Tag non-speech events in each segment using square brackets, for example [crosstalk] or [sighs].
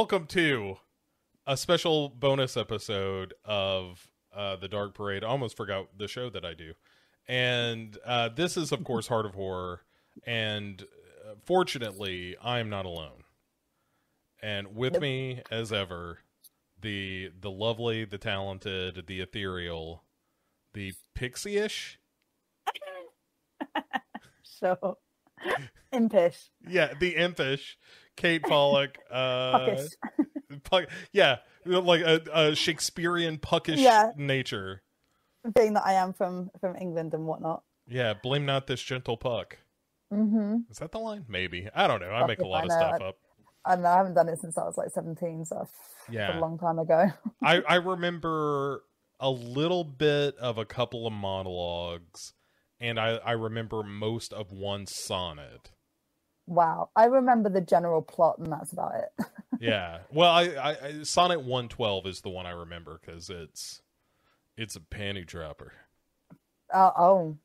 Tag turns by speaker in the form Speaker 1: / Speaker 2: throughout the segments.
Speaker 1: welcome to a special bonus episode of uh, the Dark Parade. I almost forgot the show that I do, and uh, this is of course Heart of Horror. And uh, fortunately, I am not alone. And with me, as ever, the the lovely, the talented, the ethereal, the pixie-ish. [laughs]
Speaker 2: So impish.
Speaker 1: Yeah, the impish, Kate Pollock. [laughs] Uh, [laughs] puck, yeah, like a, a Shakespearean puckish
Speaker 2: Yeah.
Speaker 1: nature.
Speaker 2: Being that I am from from England and whatnot.
Speaker 1: Yeah, blame not this gentle puck.
Speaker 2: Mm-hmm.
Speaker 1: Is that the line? Maybe. I don't know. I make a lot of stuff up.
Speaker 2: I don't know, I haven't done it since I was like 17, so
Speaker 1: Yeah.
Speaker 2: a long time ago. [laughs]
Speaker 1: I, I remember a little bit of a couple of monologues, and I, I remember most of one sonnet.
Speaker 2: Wow. I remember the general plot and that's about it. [laughs]
Speaker 1: Yeah. Well, I, I, I sonnet one twelve is the one I remember because it's it's a panty dropper.
Speaker 2: Uh, oh,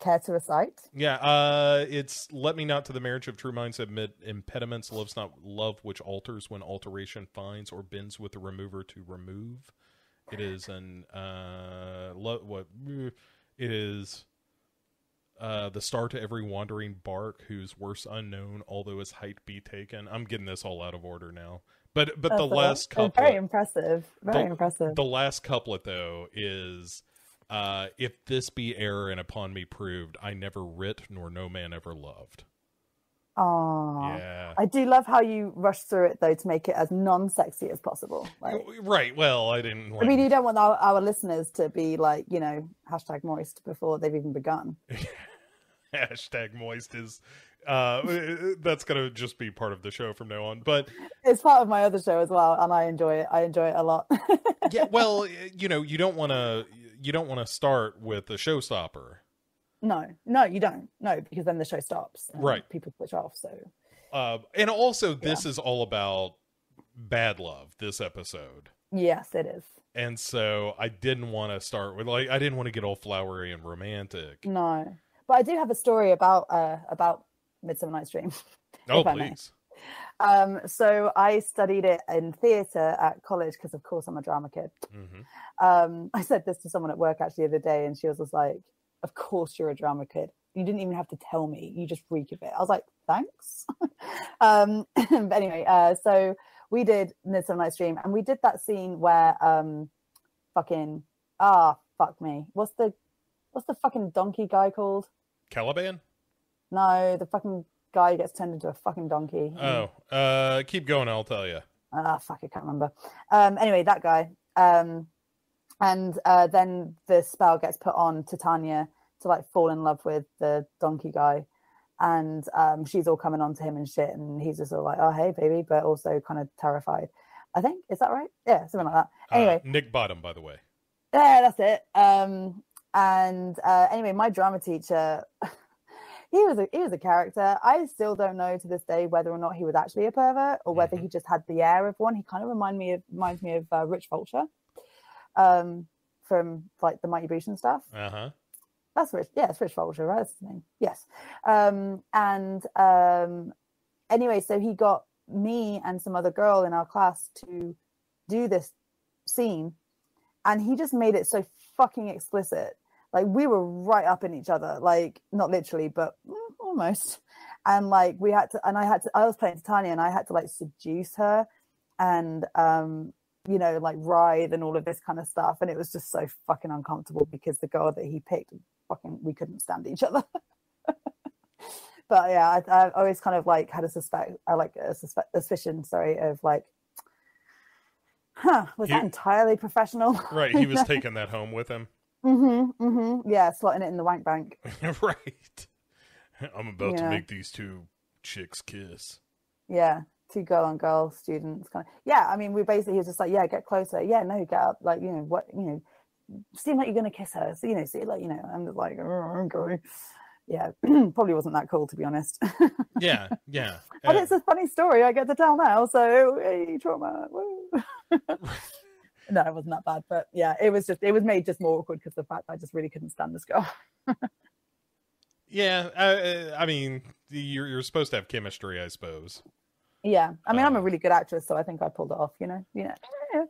Speaker 2: care to recite?
Speaker 1: Yeah, uh it's let me not to the marriage of true minds admit impediments, love's not love which alters when alteration finds or bends with the remover to remove. It is an uh lo- what it is uh the star to every wandering bark whose worst unknown, although his height be taken. I'm getting this all out of order now. But but the
Speaker 2: That's all-
Speaker 1: last couple
Speaker 2: Very impressive. Very
Speaker 1: the,
Speaker 2: impressive.
Speaker 1: The last couplet though is uh if this be error and upon me proved, I never writ nor no man ever loved.
Speaker 2: Oh,
Speaker 1: Yeah.
Speaker 2: I do love how you rush through it though to make it as non-sexy as possible. Like,
Speaker 1: Right. Well, I didn't
Speaker 2: I mean, you don't want our, our listeners to be like, you know, hashtag moist before they've even begun. [laughs]
Speaker 1: hashtag moist is uh [laughs] that's gonna just be part of the show from now on. But
Speaker 2: It's part of my other show as well, and I enjoy it. I enjoy it a lot.
Speaker 1: yeah, well, [laughs] you know, you don't wanna you don't wanna start with a showstopper.
Speaker 2: No, no, you don't. No, because then the show stops.
Speaker 1: Right.
Speaker 2: People switch off. So
Speaker 1: Uh and also this is all about bad love, this episode.
Speaker 2: yes, it is.
Speaker 1: And so I didn't want to start with like I didn't want to get all flowery and romantic.
Speaker 2: No, but I do have a story about uh about Midsummer Night's Dream. [laughs]
Speaker 1: Oh,
Speaker 2: if I may.
Speaker 1: please.
Speaker 2: Um, so I studied it in theatre at college because, of course, I'm a drama kid.
Speaker 1: hmm
Speaker 2: Um, I said this to someone at work actually the other day, and she was just like, "Of course you're a drama kid. You didn't even have to tell me. You just reek of it." I was like, "Thanks." [laughs] um, [laughs] but anyway, uh, so we did Midsummer Night's Dream, and we did that scene where um, fucking ah fuck me, what's the what's the fucking donkey guy called?
Speaker 1: Caliban?
Speaker 2: No, the fucking guy gets turned into a fucking donkey.
Speaker 1: Oh, uh, keep going. I'll tell you.
Speaker 2: ah fuck i can't remember um anyway that guy um and uh then the spell gets put on titania to like fall in love with the donkey guy. And um she's all coming on to him and shit and he's just all like oh hey baby but also kind of terrified. I think is that right? Yeah something like that.
Speaker 1: Uh,
Speaker 2: anyway.
Speaker 1: Nick Bottom, by the way.
Speaker 2: yeah that's it. Um and uh anyway my drama teacher [laughs] he was a he was a character. I still don't know to this day whether or not he was actually a pervert or whether
Speaker 1: Mhm.
Speaker 2: he just had the air of one. He kind of remind me of reminds me of uh, Rich Fulcher um from like the mighty boosh and stuff.
Speaker 1: Uh huh.
Speaker 2: that's rich yeah it's Rich Fulcher right? That's his name. Yes. Um and um anyway so he got me and some other girl in our class to do this scene and he just made it so fucking explicit. Like we were right up in each other like not literally but almost. And like we had to and i had to i was playing titania and i had to like seduce her. And um you know like writhe and all of this kind of stuff and it was just so fucking uncomfortable because the girl that he picked fucking we couldn't stand each other [laughs] but yeah I, i've always kind of like had a suspect i like a suspect suspicion sorry of like huh was that entirely professional [laughs]
Speaker 1: Right. He was taking that home with him.
Speaker 2: mm-hmm mm-hmm yeah slotting it in the wank bank [laughs]
Speaker 1: right. I'm about to make these two chicks kiss.
Speaker 2: yeah two girl on girl students kind of yeah i mean we basically he was just like yeah get closer yeah no get up like you know what you know seem like you're gonna kiss her so you know see like you know i'm just like "Oh, okay yeah [clears throat] probably wasn't that cool to be honest
Speaker 1: Yeah. [laughs] Yeah.
Speaker 2: but
Speaker 1: Uh,
Speaker 2: it's a funny story i get to tell now so hey, trauma [laughs] no, it wasn't that bad, but yeah, it was just it was made just more awkward because the fact I just really couldn't stand this girl. [laughs]
Speaker 1: Yeah, uh, I mean, you're you're supposed to have chemistry, I suppose.
Speaker 2: Yeah, I mean, I'm a
Speaker 1: Uh.
Speaker 2: really good actress, so I think I pulled it off. You know, you know.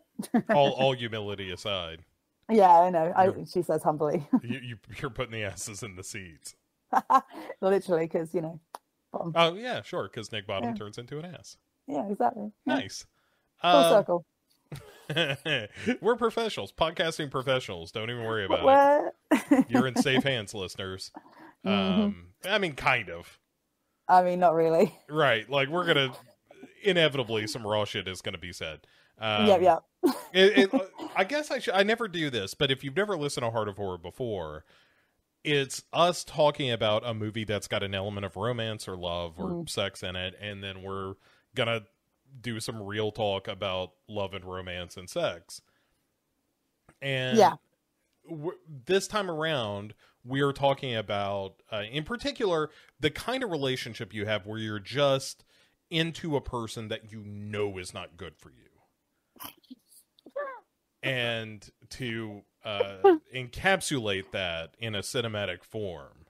Speaker 2: [laughs]
Speaker 1: All all humility aside,
Speaker 2: yeah, I know. I, she says humbly, [laughs]
Speaker 1: you, you you're putting the asses in the seats. [laughs]
Speaker 2: literally, because you know. bottom.
Speaker 1: Oh yeah, sure, because Nick Bottom
Speaker 2: Yeah.
Speaker 1: turns into an ass.
Speaker 2: Yeah, exactly.
Speaker 1: Nice.
Speaker 2: Full
Speaker 1: Uh,
Speaker 2: circle.
Speaker 1: we're professionals, podcasting professionals. Don't even worry about it. You're in safe hands, listeners.
Speaker 2: Mhm.
Speaker 1: Um, I mean, kind of.
Speaker 2: I mean, not really.
Speaker 1: Right. Like we're gonna inevitably some raw shit is gonna be said. Um,
Speaker 2: yep, yep.
Speaker 1: it, it, [laughs] I guess I should. I never do this, but if you've never listened to Heart of Horror before, it's us talking about a movie that's got an element of romance or love or
Speaker 2: Mhm.
Speaker 1: sex in it, and then we're gonna do some real talk about love and romance and sex. And
Speaker 2: Yeah.
Speaker 1: this time around, we are talking about, uh, in particular, the kind of relationship you have where you're just into a person that you know is not good for you and to uh, encapsulate that in a cinematic form,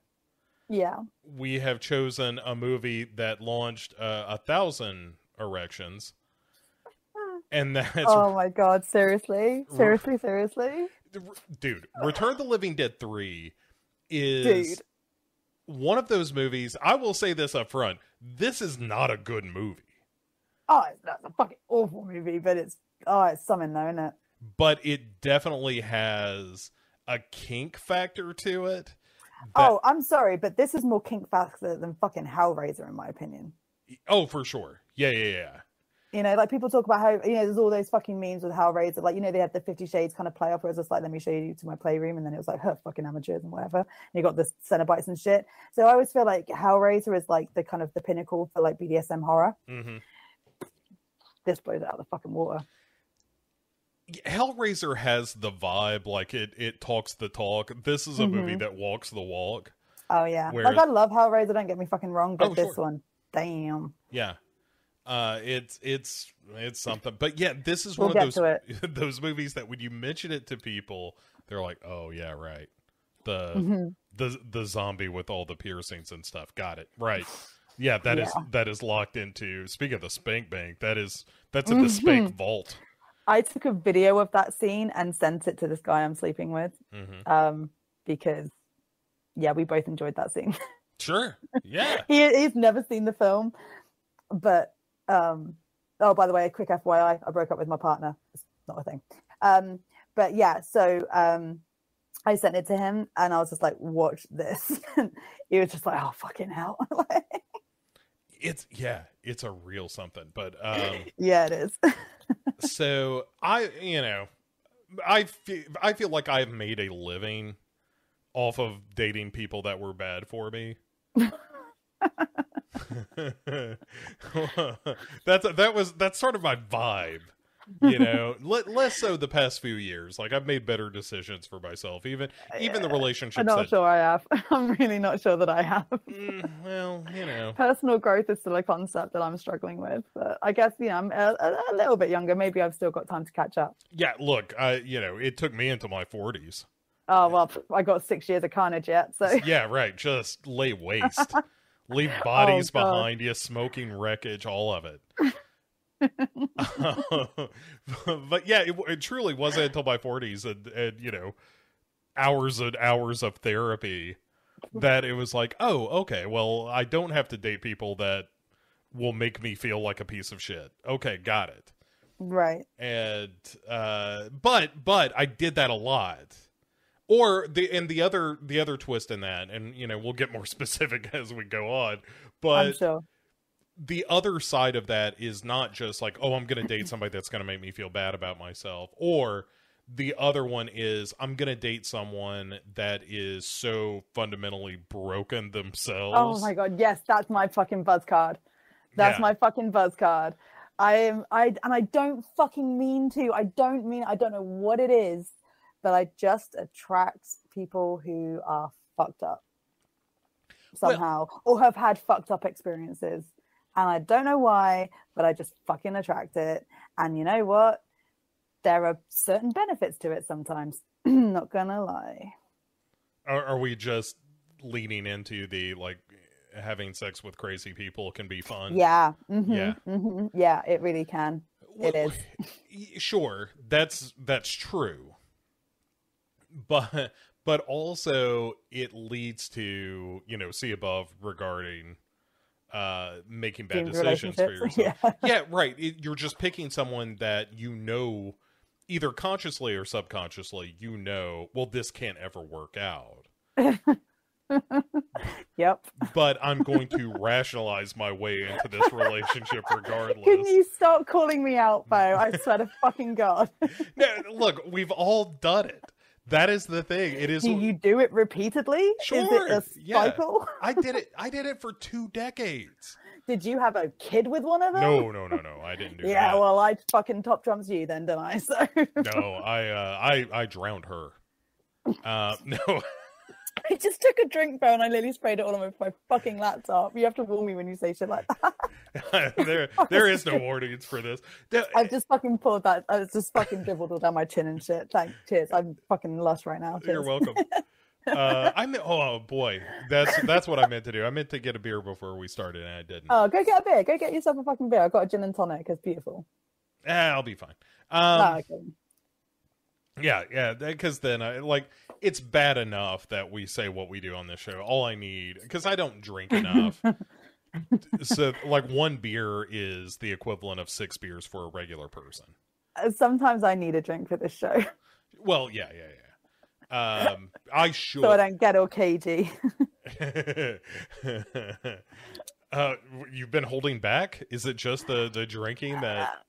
Speaker 2: Yeah.
Speaker 1: we have chosen a movie that launched uh, a thousand erections, and that's
Speaker 2: oh my god, seriously? Seriously, seriously?
Speaker 1: dude. Return of the Living Dead three is
Speaker 2: Dude.
Speaker 1: one of those movies. I will say this up front: this is not a good movie.
Speaker 2: Oh, it's, that's a fucking awful movie, but it's oh, it's something though, isn't it?
Speaker 1: but it definitely has a kink factor to it. that-
Speaker 2: oh, I'm sorry, but this is more kink factor than fucking Hellraiser, in my opinion.
Speaker 1: oh, for sure. Yeah, yeah, yeah.
Speaker 2: You know, like people talk about how you know there's all those fucking memes with Hellraiser, like you know they had the Fifty Shades kind of play off, where it's just like let me show you to my playroom, and then it was like her fucking amateurs and whatever. And you got the Cenobites and shit. So I always feel like Hellraiser is like the kind of the pinnacle for like BDSM horror.
Speaker 1: hmm
Speaker 2: This blows it out of the fucking water.
Speaker 1: Hellraiser has the vibe, like it it talks the talk. This is a movie
Speaker 2: Mhm.
Speaker 1: that walks the walk.
Speaker 2: Oh yeah,
Speaker 1: Where-
Speaker 2: like I love Hellraiser. Don't get me fucking wrong, but
Speaker 1: Oh,
Speaker 2: this
Speaker 1: sure.
Speaker 2: one, damn.
Speaker 1: Yeah. Uh it's it's it's something. But yeah, this is
Speaker 2: We'll
Speaker 1: one of those [laughs] those movies that when you mention it to people, they're like, "Oh, yeah, right." The
Speaker 2: Mhm.
Speaker 1: the the zombie with all the piercings and stuff. Got it. Right. Yeah, that is
Speaker 2: Yeah.
Speaker 1: that is locked into. Speaking of the spank bank, that is that's in the spank
Speaker 2: Mhm.
Speaker 1: vault.
Speaker 2: I took a video of that scene and sent it to this guy I'm sleeping with,
Speaker 1: hmm
Speaker 2: um, because yeah, we both enjoyed that scene. [laughs]
Speaker 1: Sure. Yeah.
Speaker 2: he he's never seen the film, but um, oh, by the way, a quick FYI, I broke up with my partner. It's not a thing. Um, but yeah, so um, I sent it to him, and I was just like, "Watch this." [laughs] he was just like, "Oh fucking hell!" [laughs]
Speaker 1: It's yeah, it's a real something. But um [laughs]
Speaker 2: yeah, it is.
Speaker 1: so I you know I feel I feel like I've made a living off of dating people that were bad for me. [laughs] that's that was that's sort of my vibe you know [laughs] Le- less so the past few years like i've made better decisions for myself even even the
Speaker 2: I'm
Speaker 1: relationships
Speaker 2: not
Speaker 1: that
Speaker 2: sure I have. [laughs] I'm really not sure that I have.
Speaker 1: Mm, well you know
Speaker 2: Personal growth is still a concept that I'm struggling with, but I guess you know I'm a, a, a little bit younger. Maybe I've still got time to catch up.
Speaker 1: yeah look i you know it took me into my 40s
Speaker 2: Oh well, I got six years of carnage yet, so
Speaker 1: yeah right just lay waste leave [laughs] bodies
Speaker 2: Oh,
Speaker 1: behind you smoking wreckage all of it. [laughs] [laughs] But yeah it, it truly wasn't until my 40s and, and you know hours and hours of therapy that it was like oh okay well i don't have to date people that will make me feel like a piece of shit. Okay got it.
Speaker 2: Right.
Speaker 1: and uh but but i did that a lot or the and the other the other twist in that and you know we'll get more [laughs] specific as we go on
Speaker 2: I'm
Speaker 1: but
Speaker 2: sure.
Speaker 1: the other side of that is not just like oh i'm gonna date somebody that's gonna make me feel bad about myself or the other one is i'm gonna date someone that is so fundamentally broken oh themselves
Speaker 2: Oh my god, yes, that's my fucking buzz card. That's
Speaker 1: Yeah.
Speaker 2: my fucking buzz card. I am I and I don't fucking mean to. I don't mean I don't know what it is, but I just attract people who are fucked up
Speaker 1: Well-
Speaker 2: somehow or have had fucked up experiences. And I don't know why, but I just fucking attract it. And you know what? there are certain benefits to it sometimes. [clears throat] Not gonna lie.
Speaker 1: Are, are we just leaning into the like having sex with crazy people can be fun?
Speaker 2: Yeah. mhm,
Speaker 1: Yeah.
Speaker 2: mhm, yeah, it really can. It
Speaker 1: Well,
Speaker 2: is. [laughs]
Speaker 1: y- Sure, that's that's true. But but also it leads to, you know, see above regarding uh making bad decisions for [laughs] yourself.
Speaker 2: Yeah.
Speaker 1: yeah, right. It, you're just picking someone that you know either consciously or subconsciously you know, well this can't ever work out. [laughs]
Speaker 2: Yep.
Speaker 1: But I'm going to rationalize my way into this [laughs] relationship regardless.
Speaker 2: Can you stop calling me out, Bo? I swear to fucking God.
Speaker 1: No, look, we've all done it. That is the thing. It is.
Speaker 2: Do you do it repeatedly? Is
Speaker 1: Sure,
Speaker 2: it a
Speaker 1: yeah. I did it. I did it for two decades. [laughs]
Speaker 2: Did you have a kid with one of them?
Speaker 1: No, no, no, no. I didn't do
Speaker 2: Yeah,
Speaker 1: that.
Speaker 2: well, I fucking top drums you then, don't I? [laughs] So
Speaker 1: no, I, uh, I, I drowned her. Uh, [laughs] no,
Speaker 2: I just took a drink, Bo, and I literally sprayed it all over my fucking laptop. You have to warn me when you say shit like that. [laughs]
Speaker 1: there, [laughs] there is no warnings for this.
Speaker 2: I've just fucking pulled that. I was just fucking dribbled all down my chin and shit. Thanks. Cheers. I'm fucking lush right now.
Speaker 1: You're welcome. [laughs] Uh, I meant, oh boy, that's that's what I meant to do. I meant to get a beer before we started, and I didn't.
Speaker 2: Oh, go get a beer. Go get yourself a fucking beer. I've got a gin and tonic. It's beautiful.
Speaker 1: Ah, I'll be fine. Um,
Speaker 2: okay.
Speaker 1: Yeah, yeah, because then I like it's bad enough that we say what we do on this show. All I need because I don't drink enough. [laughs] so like one beer is the equivalent of six beers for a regular person.
Speaker 2: Uh, Sometimes I need a drink for this show,
Speaker 1: Well, yeah, yeah, yeah. Um, I should. [laughs]
Speaker 2: so I don't get all cagey. [laughs]
Speaker 1: uh, you've been holding back. Is it just the the drinking that?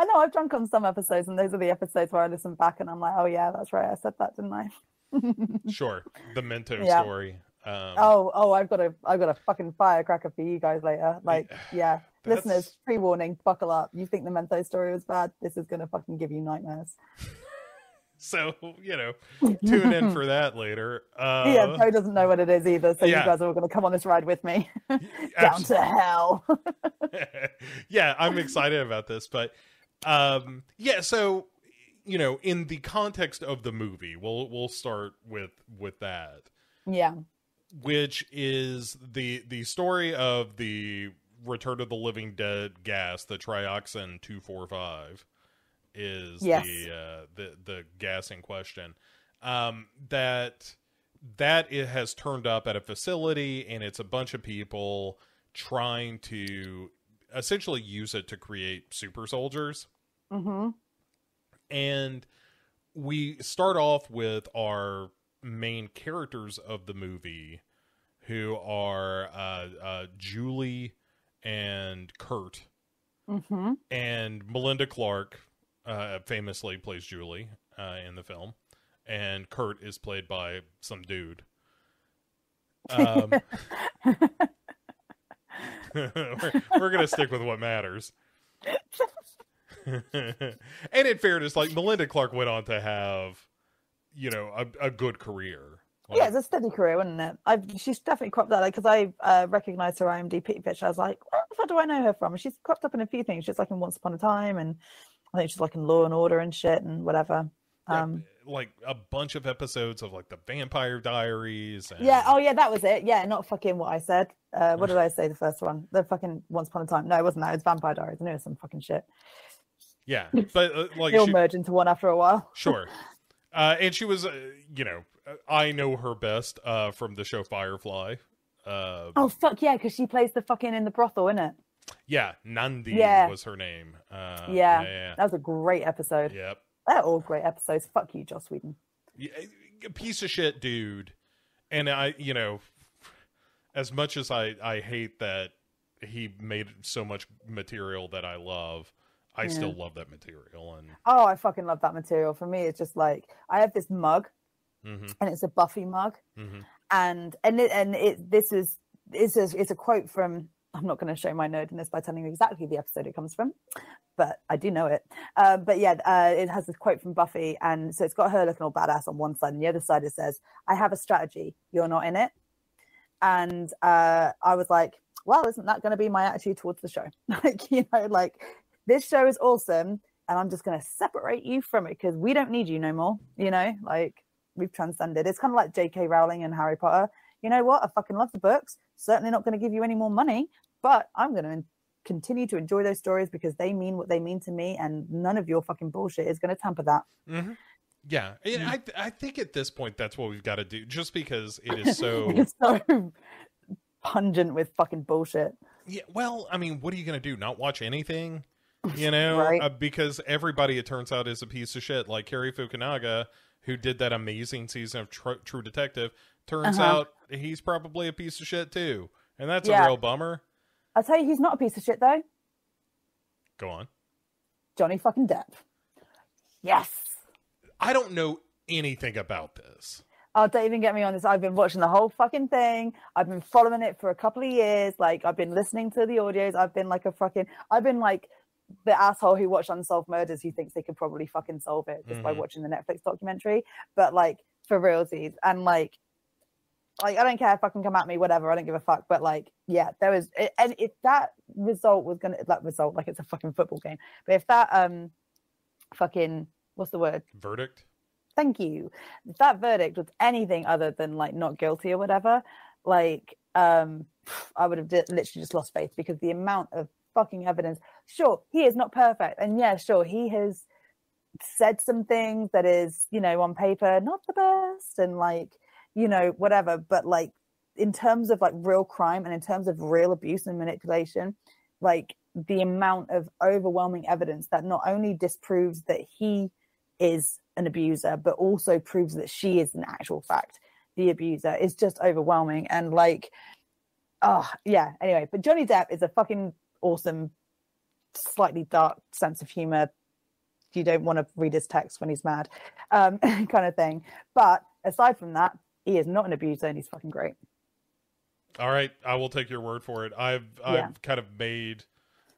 Speaker 2: I know I've drunk on some episodes, and those are the episodes where I listen back and I'm like, oh yeah, that's right, I said that, didn't I? [laughs]
Speaker 1: Sure, the Mento
Speaker 2: Yeah.
Speaker 1: story. Um,
Speaker 2: Oh, oh, I've got a, I've got a fucking firecracker for you guys later. Like, yeah,
Speaker 1: That's-
Speaker 2: listeners, pre-warning, buckle up. You think the Mentos story was bad? This is gonna fucking give you nightmares. [laughs]
Speaker 1: So you know, tune in for that later. Uh,
Speaker 2: yeah, Bo doesn't know what it is either, so
Speaker 1: yeah.
Speaker 2: you guys are gonna come on this ride with me [laughs] down to hell.
Speaker 1: yeah, I'm excited about this, but um, yeah. So you know, in the context of the movie, we'll we'll start with with that.
Speaker 2: yeah,
Speaker 1: which is the the story of the Return of the Living Dead gas, the trioxin two four five, is
Speaker 2: Yes.
Speaker 1: the uh, the the gas in question. Um, that that it has turned up at a facility, and it's a bunch of people trying to essentially use it to create super soldiers.
Speaker 2: Hmm
Speaker 1: and we start off with our main characters of the movie who are uh, uh, Julie and Kurt.
Speaker 2: Hmm
Speaker 1: and Melinda Clarke uh, famously plays Julie uh, in the film. And Kurt is played by some dude. [laughs] Um, [laughs] [laughs] we're, we're gonna stick with what matters [laughs] and in fairness, like Melinda Clarke went on to have, you know, a, a good career. Like,
Speaker 2: Yeah, it's a steady career, wasn't it? I've she's definitely cropped up like because I uh, recognized her IMDb picture. I was like, where the fuck do I know her from? She's cropped up in a few things. She's like in Once Upon a Time, and I think she's like in Law and Order and shit and whatever.
Speaker 1: yeah,
Speaker 2: Um,
Speaker 1: like a bunch of episodes of like the Vampire Diaries. And,
Speaker 2: yeah. Oh, yeah. That was it. Yeah, not fucking what I said. Uh, what did I say? The first one, the fucking Once Upon a Time. No, it wasn't that. It was Vampire Diaries. I knew it was some fucking shit.
Speaker 1: yeah, [laughs] but uh, like
Speaker 2: all
Speaker 1: she,
Speaker 2: merge into one after a while. [laughs]
Speaker 1: sure, uh, and she was, uh, you know, I know her best uh, from the show Firefly. Uh,
Speaker 2: Oh fuck yeah, because she plays the fucking in the brothel, isn't it?
Speaker 1: yeah, Nandi
Speaker 2: Yeah.
Speaker 1: was her name. Uh,
Speaker 2: yeah,
Speaker 1: yeah,
Speaker 2: that was a great episode.
Speaker 1: Yep.
Speaker 2: They're all great episodes. Fuck you, Joss Whedon.
Speaker 1: Yeah, piece of shit dude and i you know as much as i i hate that he made so much material that i love i still love that material and
Speaker 2: Oh, I fucking love that material. For me, it's just like I have this mug,
Speaker 1: mhm,
Speaker 2: and it's a Buffy mug,
Speaker 1: mhm.
Speaker 2: and and it, and it this is it's a, it's a quote from. I'm not going to show my nerdiness by telling you exactly the episode it comes from, but I do know it. Uh, but yeah, uh, it has this quote from Buffy, and so it's got her looking all badass on one side, and the other side it says, "I have a strategy. You're not in it." And uh, I was like, "Well, isn't that going to be my attitude towards the show? [laughs] like, you know, like this show is awesome." and I'm just gonna separate you from it because we don't need you no more. You know, like we've transcended. It's kind of like J.K. Rowling and Harry Potter. You know what? I fucking love the books. Certainly not going to give you any more money, but I'm going to continue to enjoy those stories because they mean what they mean to me, and none of your fucking bullshit is going to tamper that.
Speaker 1: hmm Yeah, and
Speaker 2: Mm.
Speaker 1: I I think at this point that's what we've got to do, just because it is so. [laughs]
Speaker 2: it's so pungent with fucking bullshit.
Speaker 1: yeah, well, I mean, what are you gonna do? Not watch anything? You [laughs] know,
Speaker 2: Right.
Speaker 1: uh, because everybody it turns out is a piece of shit. Like Cary Fukunaga, who did that amazing season of Tr- True Detective, turns
Speaker 2: Uh-huh.
Speaker 1: out he's probably a piece of shit too, and that's
Speaker 2: Yeah.
Speaker 1: a real bummer.
Speaker 2: I'll tell you, he's not a piece of shit though.
Speaker 1: Go on.
Speaker 2: Johnny fucking Depp. Yes.
Speaker 1: I don't know anything about this.
Speaker 2: Oh, don't even get me on this. I've been watching the whole fucking thing. I've been following it for a couple of years. Like I've been listening to the audios. I've been like a fucking. I've been like the asshole who watched Unsolved Murders who thinks they could probably fucking solve it just by
Speaker 1: Mhm.
Speaker 2: watching the Netflix documentary. But like for realsies and like. Like I don't care if fucking come at me, whatever. I don't give a fuck. But like, yeah, there was, and if that result was gonna, that result, like it's a fucking football game. But if that, um, fucking, what's the word?
Speaker 1: Verdict.
Speaker 2: thank you. If that verdict was anything other than like not guilty or whatever. Like um i would have di- literally just lost faith because the amount of fucking evidence. Sure he is not perfect. And yeah sure he has said some things that is you know on paper not the best and like you know whatever. But like in terms of like real crime and in terms of real abuse and manipulation like the amount of overwhelming evidence that not only disproves that he is an abuser, but also proves that she is an actual fact the abuser is just overwhelming. And like, oh yeah. Anyway, but Johnny Depp is a fucking awesome, slightly dark sense of humor. You don't want to read his text when he's mad, um, [laughs] kind of thing. But aside from that, he is not an abuser and he's fucking great.
Speaker 1: All right, I will take your word for it. I've I've kind of made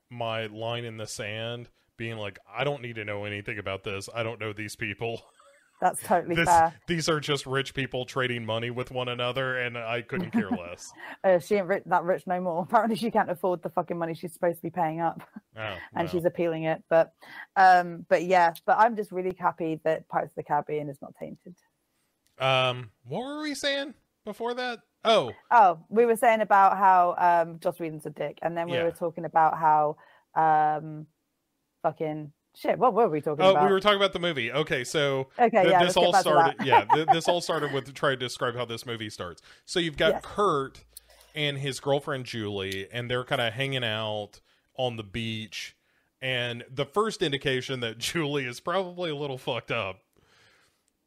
Speaker 1: my line in the sand, being like, I don't need to know anything about this. I don't know these people. [laughs]
Speaker 2: That's totally
Speaker 1: This,
Speaker 2: fair.
Speaker 1: these are just rich people trading money with one another, and I couldn't care [laughs] less.
Speaker 2: Uh, she ain't rich, that rich no more. [laughs] Apparently, she can't afford the fucking money she's supposed to be paying up.
Speaker 1: Oh,
Speaker 2: and
Speaker 1: well.
Speaker 2: she's appealing it. But um, but yeah, but I'm just really happy that Pirates of the Caribbean is not tainted.
Speaker 1: um, what were we saying before that? Oh,
Speaker 2: Oh, we were saying about how um Joss Whedon's a dick, and then we
Speaker 1: Yeah.
Speaker 2: were talking about how um fucking shit. What were we talking
Speaker 1: oh,
Speaker 2: about?
Speaker 1: we were talking about the movie. Okay, so
Speaker 2: okay, yeah,
Speaker 1: this all started yeah th- this all [laughs] started with trying to describe how this movie starts so you've got
Speaker 2: Yes.
Speaker 1: kurt and his girlfriend julie and they're kind of hanging out on the beach and the first indication that [laughs] julie is probably a little fucked up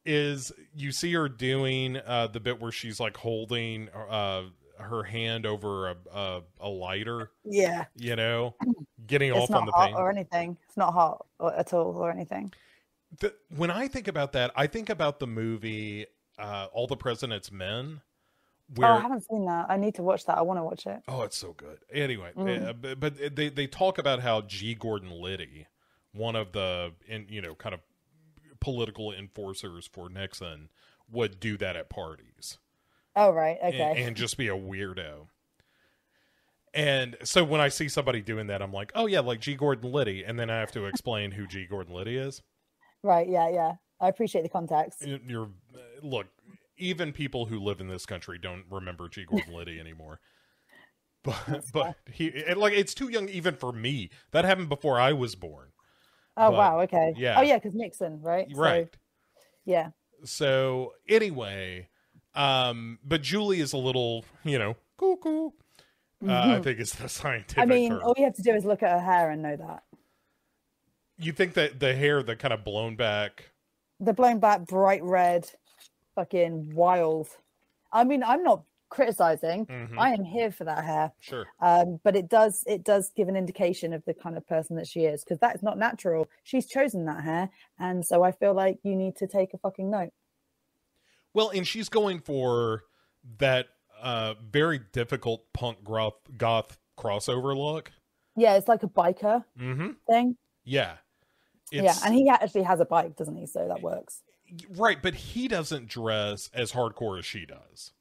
Speaker 1: is you see her doing uh the bit where she's like holding uh her hand over a a, a lighter
Speaker 2: yeah,
Speaker 1: you know [clears throat] getting
Speaker 2: it's
Speaker 1: off
Speaker 2: not
Speaker 1: on the
Speaker 2: hot
Speaker 1: paint
Speaker 2: or anything. It's not hot at all or anything.
Speaker 1: the, when I think about that, I think about the movie uh, All the President's Men, where
Speaker 2: oh, I haven't seen that. I need to watch that. I want to watch it.
Speaker 1: oh, it's so good. Anyway,
Speaker 2: Mm.
Speaker 1: uh, but, but they they talk about how G. Gordon Liddy, one of the in, you know kind of political enforcers for Nixon, would do that at parties
Speaker 2: Oh right, okay.
Speaker 1: and, just be a weirdo. And so when I see somebody doing that, I'm like, oh yeah, like G. Gordon Liddy, and then I have to [laughs] explain who G. Gordon Liddy is.
Speaker 2: right, yeah, yeah. I appreciate the context.
Speaker 1: You're uh, look even people who live in this country don't remember G. Gordon Liddy [laughs] anymore. But [laughs] but he it, like it's too young even for me. That happened before I was born.
Speaker 2: Oh
Speaker 1: but-
Speaker 2: wow, okay.
Speaker 1: yeah.
Speaker 2: Oh yeah, because Nixon, right? So,
Speaker 1: Right.
Speaker 2: yeah.
Speaker 1: So anyway, um, but Julie is a little you know cuckoo. Uh, I think is the [laughs] scientific
Speaker 2: Mm-hmm. I mean,
Speaker 1: term.
Speaker 2: all you have to do is look at her hair and know that.
Speaker 1: you think that the hair, the kind of blown back.
Speaker 2: The blown back, bright red, fucking wild. I mean, I'm not criticizing.
Speaker 1: Mhm,
Speaker 2: I am here for that hair.
Speaker 1: sure.
Speaker 2: Um, but it does it does give an indication of the kind of person that she is because that is not natural. She's chosen that hair, and so I feel like you need to take a fucking note.
Speaker 1: Well, and she's going for that uh very difficult punk goth, goth crossover look.
Speaker 2: Yeah, it's like a biker
Speaker 1: Mm-hmm.
Speaker 2: thing.
Speaker 1: Yeah.
Speaker 2: yeah, and he actually has a bike, doesn't he? So that works.
Speaker 1: right, but he doesn't dress as hardcore as she does.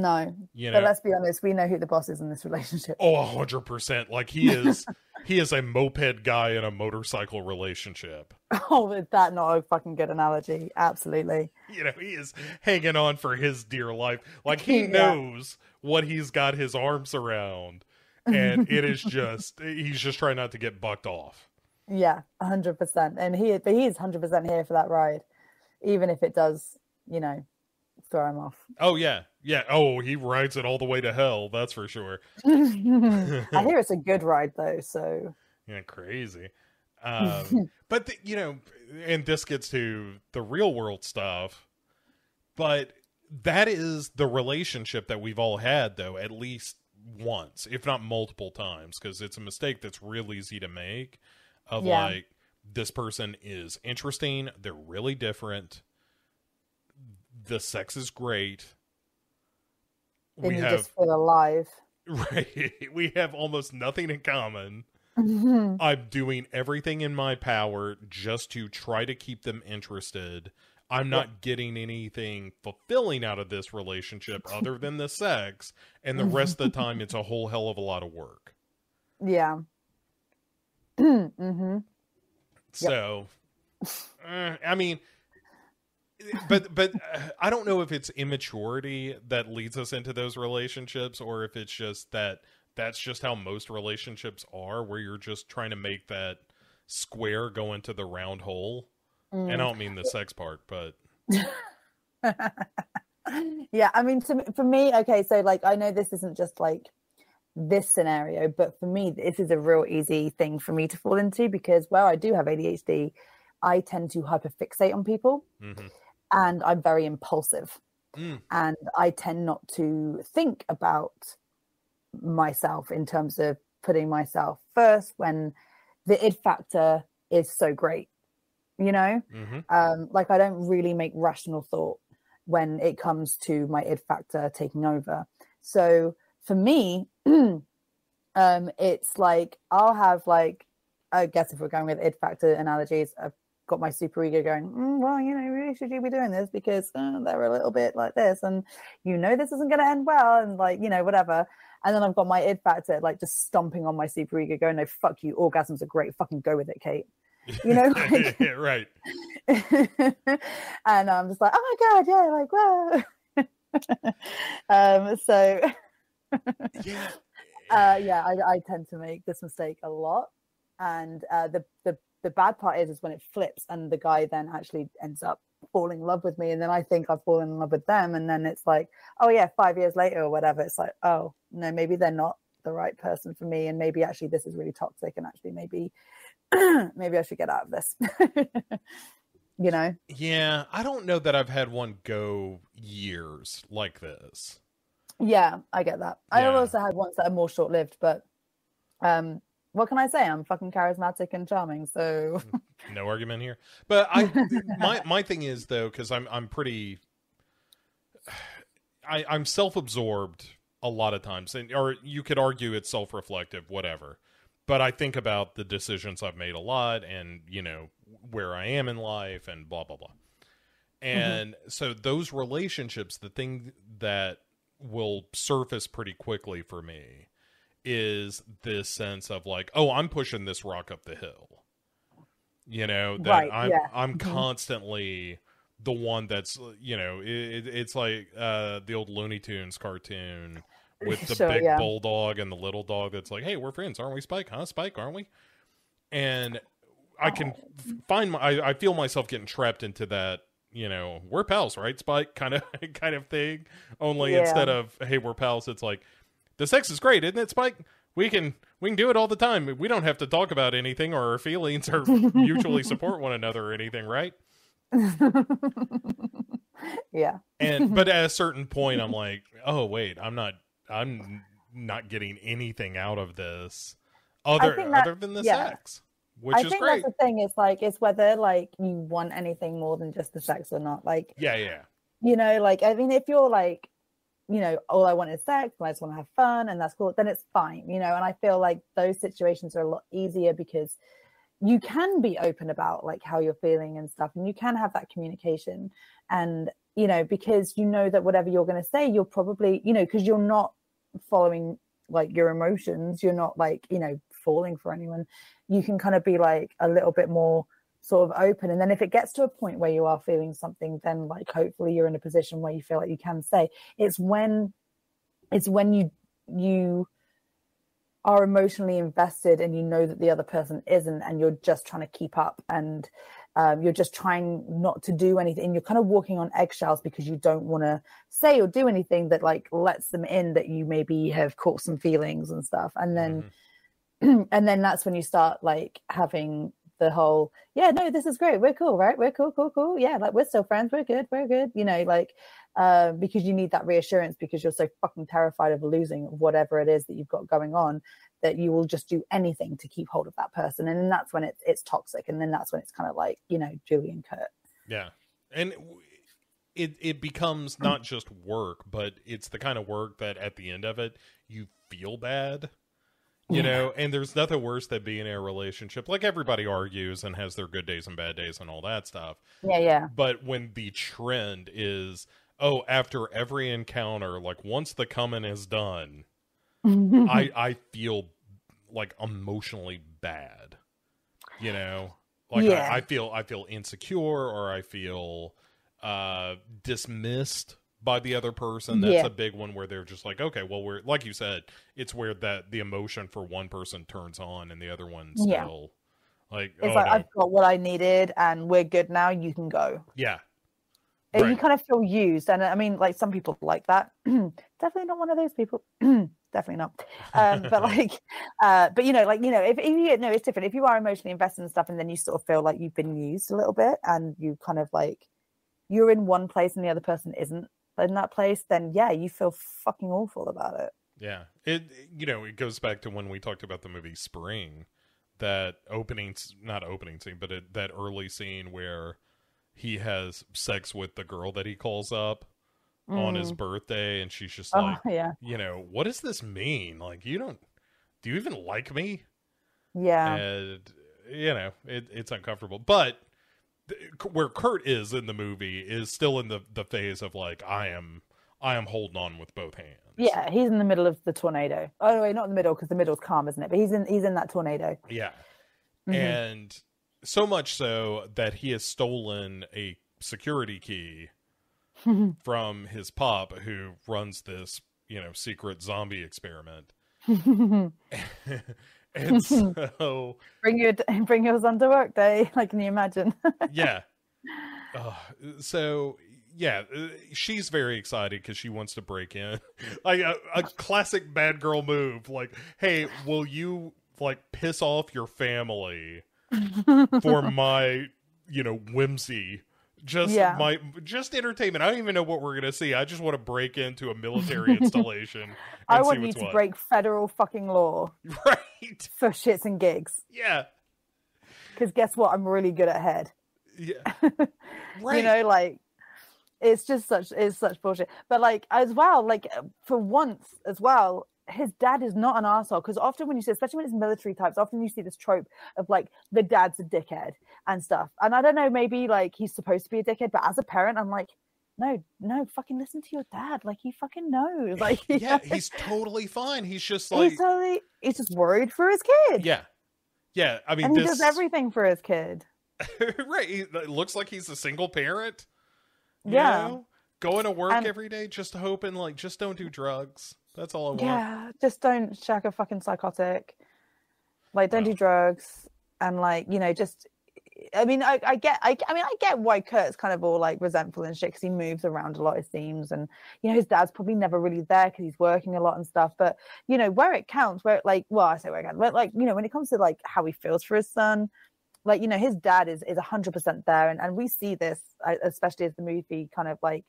Speaker 2: No,
Speaker 1: You
Speaker 2: but let's be honest, we know who the boss is in this [laughs] relationship.
Speaker 1: oh, a hundred percent. Like he is, [laughs] he is a moped guy in a motorcycle relationship. [laughs]
Speaker 2: Oh, is that not a fucking good analogy? Absolutely.
Speaker 1: You know, he is hanging on for his dear life. Like he
Speaker 2: Yeah.
Speaker 1: knows what he's got his arms around, and it is just he's just trying not to get bucked off.
Speaker 2: Yeah, hundred percent. And he, but he's hundred percent here for that ride, even if it does, you know, throw him off.
Speaker 1: Oh yeah, yeah. Oh, he rides it all the way to hell. That's for sure. [laughs] [laughs]
Speaker 2: I hear it's a good ride though, so
Speaker 1: Yeah, crazy. Um, [laughs] but the, you know, and this gets to the real world stuff. But that is the relationship that we've all had, though, at least once, if not multiple times, because it's a mistake that's real easy to make. Of
Speaker 2: Yeah.
Speaker 1: like, this person is interesting, they're really different, the sex is great.
Speaker 2: then
Speaker 1: We
Speaker 2: you
Speaker 1: have
Speaker 2: just feel alive. [laughs]
Speaker 1: right, we have almost nothing in common. [laughs] I'm doing everything in my power just to try to keep them interested. I'm not getting anything fulfilling out of this relationship other [laughs] than the sex, and the rest of the time it's a whole hell of a lot of work.
Speaker 2: yeah. [clears throat] mm-hmm.
Speaker 1: So, uh, I mean, but but uh, I don't know if it's immaturity that leads us into those relationships, or if it's just that that's just how most relationships are, where you're just trying to make that square go into the round hole.
Speaker 2: Mm.
Speaker 1: And I don't mean the sex part, but [laughs]
Speaker 2: yeah, I mean, to, for me, okay, so like, I know this isn't just like this scenario, but for me, this is a real easy thing for me to fall into because where I do have ADHD, I tend to hyperfixate on people
Speaker 1: mhm.
Speaker 2: And I'm very impulsive.
Speaker 1: Mm.
Speaker 2: And I tend not to think about myself in terms of putting myself first when the id factor is so great, you know?
Speaker 1: Mhm.
Speaker 2: um like i don't really make rational thought when it comes to my id factor taking over so for me [clears throat] um it's like i'll have like i guess if we're going with id factor analogies got my super ego going mm, well you know really should you be doing this because uh, they're a little bit like this and you know this isn't going to end well and like you know whatever and then i've got my id factor like just stomping on my super ego going no fuck you orgasms are great fucking go with it kate [laughs] you know like
Speaker 1: Yeah, right. [laughs]
Speaker 2: and I'm just like, oh my god, yeah, like whoa. [laughs] um, so
Speaker 1: Yeah.
Speaker 2: uh, yeah, I, I tend to make this mistake a lot, and uh, the the the bad part is is when it flips and the guy then actually ends up falling in love with me, and then I think I've fallen in love with them, and then it's like, oh yeah, five years later or whatever, it's like, oh no, maybe they're not the right person for me, and maybe actually this is really toxic, and actually maybe [clears throat] maybe I should get out of this. [laughs] you know.
Speaker 1: Yeah, I don't know that I've had one go years like this.
Speaker 2: Yeah, I get that. I also had ones that are more short lived, but um, what can I say? I'm fucking charismatic and charming. So mm,
Speaker 1: No argument here. But I [laughs] my my thing is though cuz I'm I'm pretty I I'm self-absorbed a lot of times and or you could argue it's self-reflective whatever. But I think about the decisions I've made a lot and, you know, where I am in life and blah blah blah. Mm-hmm. And so those relationships, the thing that will surface pretty quickly for me is this sense of like, oh, I'm pushing this rock up the hill. You know, that
Speaker 2: Right,
Speaker 1: I'm
Speaker 2: yeah.
Speaker 1: I'm
Speaker 2: Mhm.
Speaker 1: constantly the one that's you know, it, it's like uh the old Looney Tunes cartoon with [laughs] the
Speaker 2: Sure,
Speaker 1: big
Speaker 2: yeah.
Speaker 1: bulldog and the little dog that's like, "Hey, we're friends, aren't we, Spike? Huh, Spike, aren't we?" And I can
Speaker 2: Oh.
Speaker 1: find my I, I feel myself getting trapped into that you know we're pals right spike kind of kind of thing only
Speaker 2: Yeah.
Speaker 1: instead of hey we're pals it's like the sex is great isn't it spike we can we can do it all the time we don't have to talk about anything or our feelings or [laughs] mutually support one another or anything right [laughs]
Speaker 2: yeah,
Speaker 1: and but at a [laughs] certain point i'm like oh wait i'm not i'm not getting anything out of this other
Speaker 2: that-
Speaker 1: other than the
Speaker 2: yeah.
Speaker 1: sex which
Speaker 2: I
Speaker 1: is
Speaker 2: think
Speaker 1: great
Speaker 2: that's the thing. Is like it's whether like you want anything more than just the sex or not. Like
Speaker 1: yeah yeah
Speaker 2: you know, like I mean, if you're like, you know, all I want is sex, and I just want to have fun, and that's cool, then it's fine, you know. And I feel like those situations are a lot easier because you can be open about like how you're feeling and stuff, and you can have that communication. And you know because you know that whatever you're going to say you're probably you know because you're not following like your emotions you're not like you know falling for anyone you can kind of be like a little bit more sort of open. And then if it gets to a point where you are feeling something then like hopefully you're in a position where you feel like you can say it's when it's when you you are emotionally invested and you know that the other person isn't and you're just trying to keep up and um, you're just trying not to do anything. You're kind of walking on eggshells because you don't want to say or do anything that like lets them in that you maybe have caught some feelings and stuff. And then mm-hmm. [clears throat] and then that's when you start like having the whole yeah no this is great we're cool right? We're cool cool cool. Yeah like we're still friends we're good we're good you know like uh, because you need that reassurance because you're so fucking terrified of losing whatever it is that you've got going on that you will just do anything to keep hold of that person. And then that's when it's it's toxic. And then that's when it's kind of like you know julian kurt.
Speaker 1: Yeah. And it it becomes not just work but it's the kind of work that at the end of it you feel bad you yeah. know and there's nothing worse than being in a relationship like everybody argues and has their good days and bad days and all that stuff
Speaker 2: yeah yeah
Speaker 1: but when the trend is oh after every encounter like once the coming is done I [laughs] I feel like emotionally bad. You know, like yeah. I, I, feel I feel insecure or I feel uh dismissed by the other person. That's yeah. a big one where they're just like, okay, well, we're like you said, it's where that the emotion for one person turns on and the other one still yeah. like
Speaker 2: it's oh, like no. I've got what I needed and we're good now. You can go.
Speaker 1: Yeah,
Speaker 2: right. you kind of feel used and i mean like some people like that [clears throat] definitely not one of those people [clears throat] definitely not um, but [laughs] like uh, but you know like you know if, if you know it's different if you are emotionally invested in stuff and then you sort of feel like you've been used a little bit and you kind of like you're in one place and the other person isn't in that place then yeah you feel fucking awful about it
Speaker 1: yeah it you know it goes back to when we talked about the movie spring that opening not opening scene but it, that early scene where he has sex with the girl that he calls up mm. on his mm. birthday and she's just like oh, [laughs] yeah. you know what does this mean like you don't do you even like me
Speaker 2: yeah
Speaker 1: and you know it, it's uncomfortable but where kurt is in the movie is still in the the phase of like i am i am holding on with both hands.
Speaker 2: Yeah he's in the middle of the tornado. Oh no not in the middle because the middle's calm isn't it? But he's in he's in that tornado.
Speaker 1: Yeah. Mm-hmm. and so much so that he has stolen a security key [laughs] from his pop who runs this, you know, secret zombie experiment. [laughs] and [laughs] so [laughs]
Speaker 2: bring your [laughs] bring yours on to work day, like can you imagine?
Speaker 1: yeah. Uh, so yeah, uh, she's very excited because she wants to break in, like a, a classic bad girl move. Like, hey, will you like piss off your family for my, you know, whimsy. Just yeah. my just entertainment. I don't even know what we're gonna see. I just want to break into a military [laughs] installation.
Speaker 2: I want you to what. break federal fucking law. [laughs]
Speaker 1: Right.
Speaker 2: For shits and gigs.
Speaker 1: Yeah.
Speaker 2: Because guess what? I'm really good at head.
Speaker 1: Yeah. [laughs]
Speaker 2: right. You know, like it's just such it's such bullshit. But like as well, like for once as well, his dad is not an asshole because often when you see, especially when it's military types, often you see this trope of like the dad's a dickhead and stuff. And I don't know, maybe like he's supposed to be a dickhead, but as a parent, I'm like, no, no, fucking listen to your dad. Like he fucking knows. [laughs] Like [laughs]
Speaker 1: yeah, [laughs] he's totally fine. He's just like
Speaker 2: he's totally he's just worried for his kid.
Speaker 1: Yeah, yeah. I mean,
Speaker 2: and
Speaker 1: this...
Speaker 2: he does everything for his kid.
Speaker 1: right. He, it looks like he's a single parent. yeah. Know? Going to work and... every day, just hoping like just don't do drugs. That's all I want.
Speaker 2: Yeah, just don't shack a fucking psychotic. Like, don't do drugs, and like, you know, just. I mean, I, I get, I, I mean, I get why Kurt's kind of all like resentful and shit because he moves around a lot, it seems, and you know, his dad's probably never really there because he's working a lot and stuff. But you know, where it counts, where it, like, well, I say where it counts, but like, you know, when it comes to like how he feels for his son, like, you know, his dad is is hundred percent there, and and we see this, uh, especially as the movie kind of like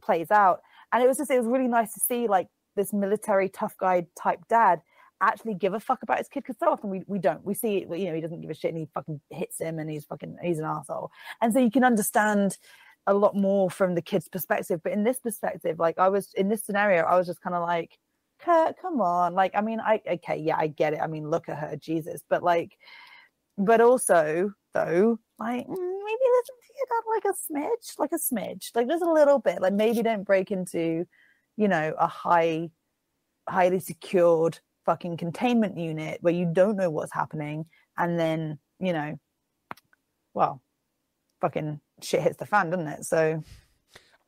Speaker 2: plays out, and it was just, it was really nice to see like this military tough guy type dad actually give a fuck about his kid because so often we, we don't. We see you know he doesn't give a shit and he fucking hits him and he's fucking he's an asshole. And so you can understand a lot more from the kid's perspective. But in this perspective like i was in this scenario i was just kind of like kurt come on. Like i mean i okay yeah i get it. I mean look at her jesus. But like but also though like mm, maybe listen to you got like a smidge, like a smidge, like just a little bit. Like maybe don't break into, you know, a high, highly secured fucking containment unit where you don't know what's happening, and then you know, well, fucking shit hits the fan, doesn't it? So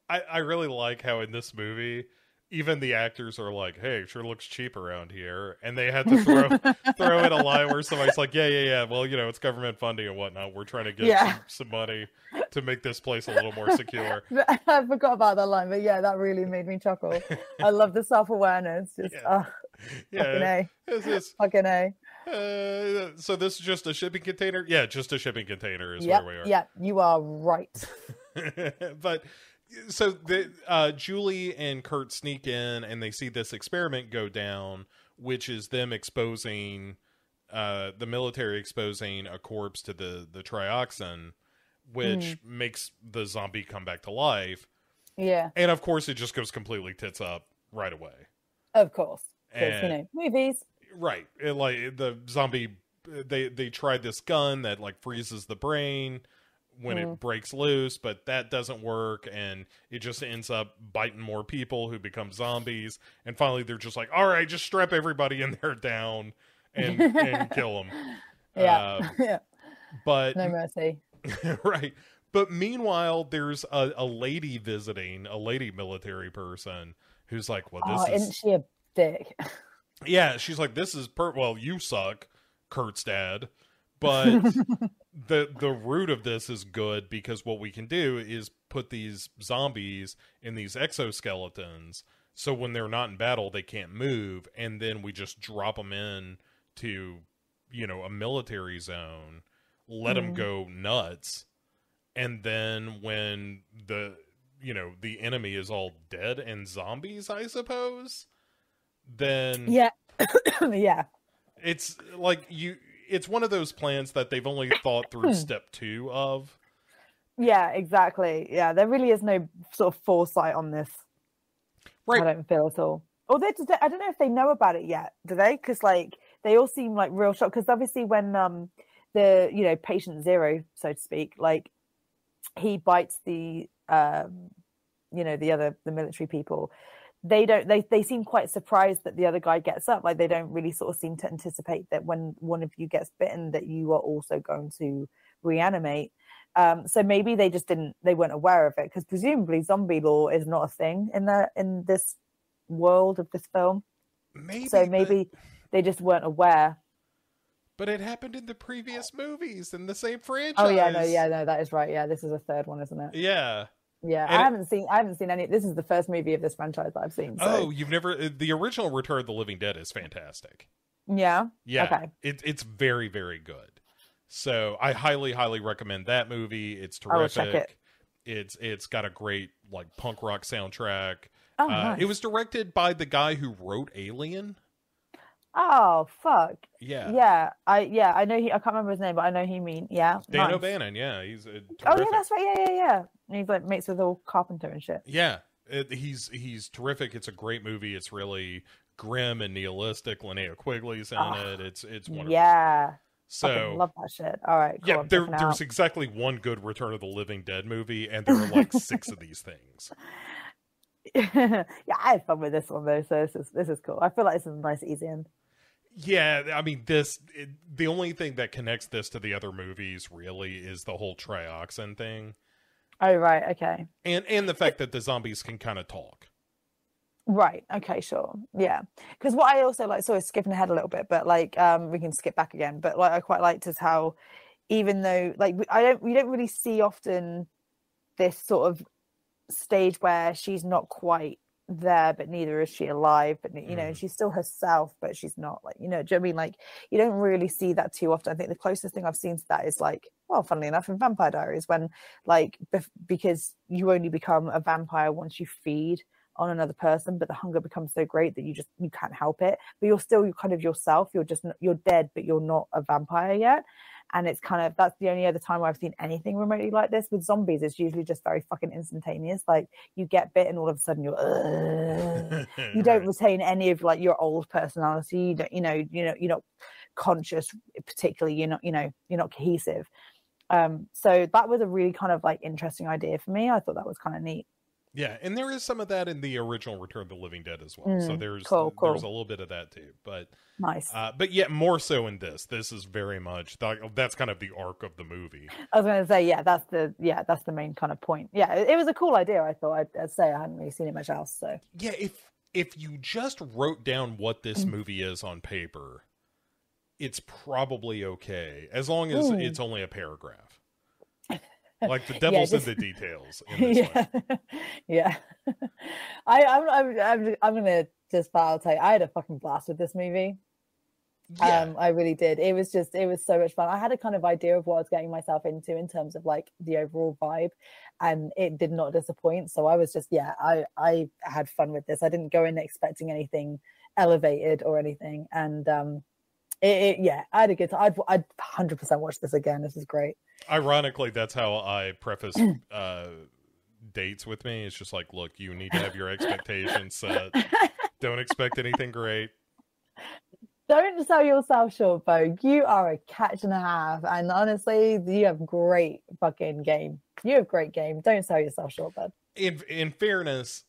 Speaker 1: I, I really like how in this movie even the actors are like, "Hey, it sure looks cheap around here," and they had to throw [laughs] throw in a line where somebody's like, "Yeah, yeah, yeah. Well, you know, it's government funding and whatnot. We're trying to get
Speaker 2: Yeah.
Speaker 1: some, some money to make this place a little more secure." [laughs]
Speaker 2: I forgot about that line, but yeah, that really made me chuckle. I love the self awareness. [laughs] Just
Speaker 1: Yeah.
Speaker 2: oh, fucking
Speaker 1: Yeah,
Speaker 2: a,
Speaker 1: it's
Speaker 2: fucking a.
Speaker 1: uh, so this is just a shipping container. Yeah, just a shipping container is
Speaker 2: Yep,
Speaker 1: where we are.
Speaker 2: yep, you are right.
Speaker 1: but so the uh, Julie and Kurt sneak in and they see this experiment go down, which is them exposing uh, the military exposing a corpse to the the trioxin, which makes the zombie come back to life.
Speaker 2: Yeah,
Speaker 1: And of course, it just goes completely tits up right away.
Speaker 2: of course. Because you know, movies.
Speaker 1: Right, it, like the zombie, they they tried this gun that like freezes the brain when it
Speaker 2: Mm.
Speaker 1: breaks loose, but that doesn't work, and it just ends up biting more people who become zombies. And finally, they're just like, "All right, just strap everybody in there down and and [laughs] kill them."
Speaker 2: Yeah, [laughs] yeah.
Speaker 1: but
Speaker 2: No mercy. [laughs]
Speaker 1: right. But meanwhile, there's a, a lady visiting, a lady military person who's like, "Well, this
Speaker 2: Oh,
Speaker 1: is
Speaker 2: isn't she a dick?
Speaker 1: yeah." She's like, "This is per well, you suck, Kurt's dad." But the the root of this is good because what we can do is put these zombies in these exoskeletons, so when they're not in battle, they can't move, and then we just drop them in to, you know, a military zone, let them
Speaker 2: Mhm.
Speaker 1: go nuts, and then when the you know the enemy is all dead and zombies, I suppose, then
Speaker 2: yeah, [coughs] yeah.
Speaker 1: it's like you it's one of those plans that they've only thought through [coughs] step two of
Speaker 2: Yeah, exactly. Yeah, there really is no sort of foresight on this.
Speaker 1: right
Speaker 2: I don't feel at all. Although today, I don't know if they know about it yet, do they? Because like they all seem like real shocked. Because obviously, when um the you know patient zero, so to speak, like he bites the um you know the other the military people, they don't they they seem quite surprised that the other guy gets up. Like they don't really sort of seem to anticipate that when one of you gets bitten, that you are also going to reanimate. Um, so maybe they just didn't they weren't aware of it because presumably zombie law is not a thing in the in this world of this film.
Speaker 1: maybe
Speaker 2: So
Speaker 1: but-
Speaker 2: maybe they just weren't aware.
Speaker 1: but, it happened in the previous movies in the same franchise
Speaker 2: Oh yeah, no, yeah, no, that is right. Yeah, this is a third one, isn't it?
Speaker 1: yeah
Speaker 2: Yeah,
Speaker 1: And
Speaker 2: I haven't seen I haven't seen any. This is the first movie of this franchise that I've seen. So.
Speaker 1: oh you've never uh, the original return of the living dead is fantastic
Speaker 2: yeah,
Speaker 1: yeah
Speaker 2: Okay.
Speaker 1: it, it's very very good so i highly highly recommend that movie it's
Speaker 2: I will
Speaker 1: terrific
Speaker 2: check it.
Speaker 1: it's it's got a great like punk rock soundtrack
Speaker 2: Oh,
Speaker 1: uh,
Speaker 2: nice.
Speaker 1: it was directed by the guy who wrote alien
Speaker 2: Oh fuck.
Speaker 1: yeah
Speaker 2: Yeah, I yeah I know he. I can't remember his name, but I know he mean. Yeah.
Speaker 1: dan
Speaker 2: nice.
Speaker 1: o'bannon yeah he's a
Speaker 2: Oh yeah, that's right. Yeah, yeah, yeah. And he's like mates with all Carpenter and shit.
Speaker 1: Yeah, it, he's he's terrific. It's a great movie. It's really grim and nihilistic. Linnea Quigley's in
Speaker 2: Oh,
Speaker 1: it. It's it's wonderful.
Speaker 2: Yeah,
Speaker 1: so
Speaker 2: love that shit. All right, cool.
Speaker 1: yeah, there, there's
Speaker 2: out.
Speaker 1: exactly one good Return of the Living Dead movie, and there are like six of [laughs] these things. [laughs]
Speaker 2: yeah, I had fun with this one though, so this is this is cool. I feel like this is a nice easy end.
Speaker 1: Yeah, I mean this. It, the only thing that connects this to the other movies really is the whole trioxin thing,
Speaker 2: Oh right, okay,
Speaker 1: and and the fact that the zombies can kind of talk.
Speaker 2: right, okay, sure, yeah. Because what I also like, sorry, skipping ahead a little bit, but like, um, we can skip back again. But like, I quite liked is how, even though like I don't, we don't really see often this sort of stage where she's not quite there, but neither is she alive. But you know,
Speaker 1: Mm.
Speaker 2: she's still herself, but she's not like you know. Do you know what I mean? Like you don't really see that too often. I think the closest thing I've seen to that is like, well, funnily enough, in Vampire Diaries, when like bef- because you only become a vampire once you feed on another person, but the hunger becomes so great that you just you can't help it. But you're still you kind of yourself. You're just you're dead, but you're not a vampire yet. And it's kind of that's the only other time where I've seen anything remotely like this with zombies. It's usually just very fucking instantaneous. Like you get bit, and all of a sudden you're. You don't
Speaker 1: Right. [laughs]
Speaker 2: retain any of like your old personality you don't you know you know you're not conscious particularly you're not you know you're not cohesive Um, so that was a really kind of like interesting idea for me. I thought that was kind of neat.
Speaker 1: Yeah, and there is some of that in the original Return of the Living Dead as well. so
Speaker 2: Mm,
Speaker 1: there's
Speaker 2: cool,
Speaker 1: there's a little bit of that too. But
Speaker 2: Nice.
Speaker 1: uh, but yet more so in this. This is very much that, that's kind of the arc of the movie.
Speaker 2: I was going to say, yeah, that's the yeah, that's the main kind of point. Yeah, it, it was a cool idea. I thought I'd, I'd say I hadn't really seen it much else. So
Speaker 1: Yeah, if if you just wrote down what
Speaker 2: Mm.
Speaker 1: this movie is on paper, it's probably okay as long as
Speaker 2: Mm.
Speaker 1: it's only a paragraph. [laughs] Like the devil's
Speaker 2: just-
Speaker 1: in the details. In [laughs] this
Speaker 2: yeah,
Speaker 1: one.
Speaker 2: yeah. [laughs] I I'm I'm I'm, I'm gonna just out tell you, I had a fucking blast with this movie.
Speaker 1: Yeah,
Speaker 2: Um, I really did. It was just, it was so much fun. I had a kind of idea of what I was getting myself into in terms of like the overall vibe, and it did not disappoint. So I was just, yeah, I I had fun with this. I didn't go in expecting anything elevated or anything, and um, it, it yeah, I had a good time. I'd I'd hundred percent watch this again. This is great.
Speaker 1: ironically, that's how I preface [clears throat] uh, dates with me. It's just like, look, you need to have your [laughs] expectations set. Don't expect anything great.
Speaker 2: Don't sell yourself short, Bo. You are a catch and a half, and honestly, you have great fucking game. You have great game. Don't sell yourself short, bud.
Speaker 1: in in fairness,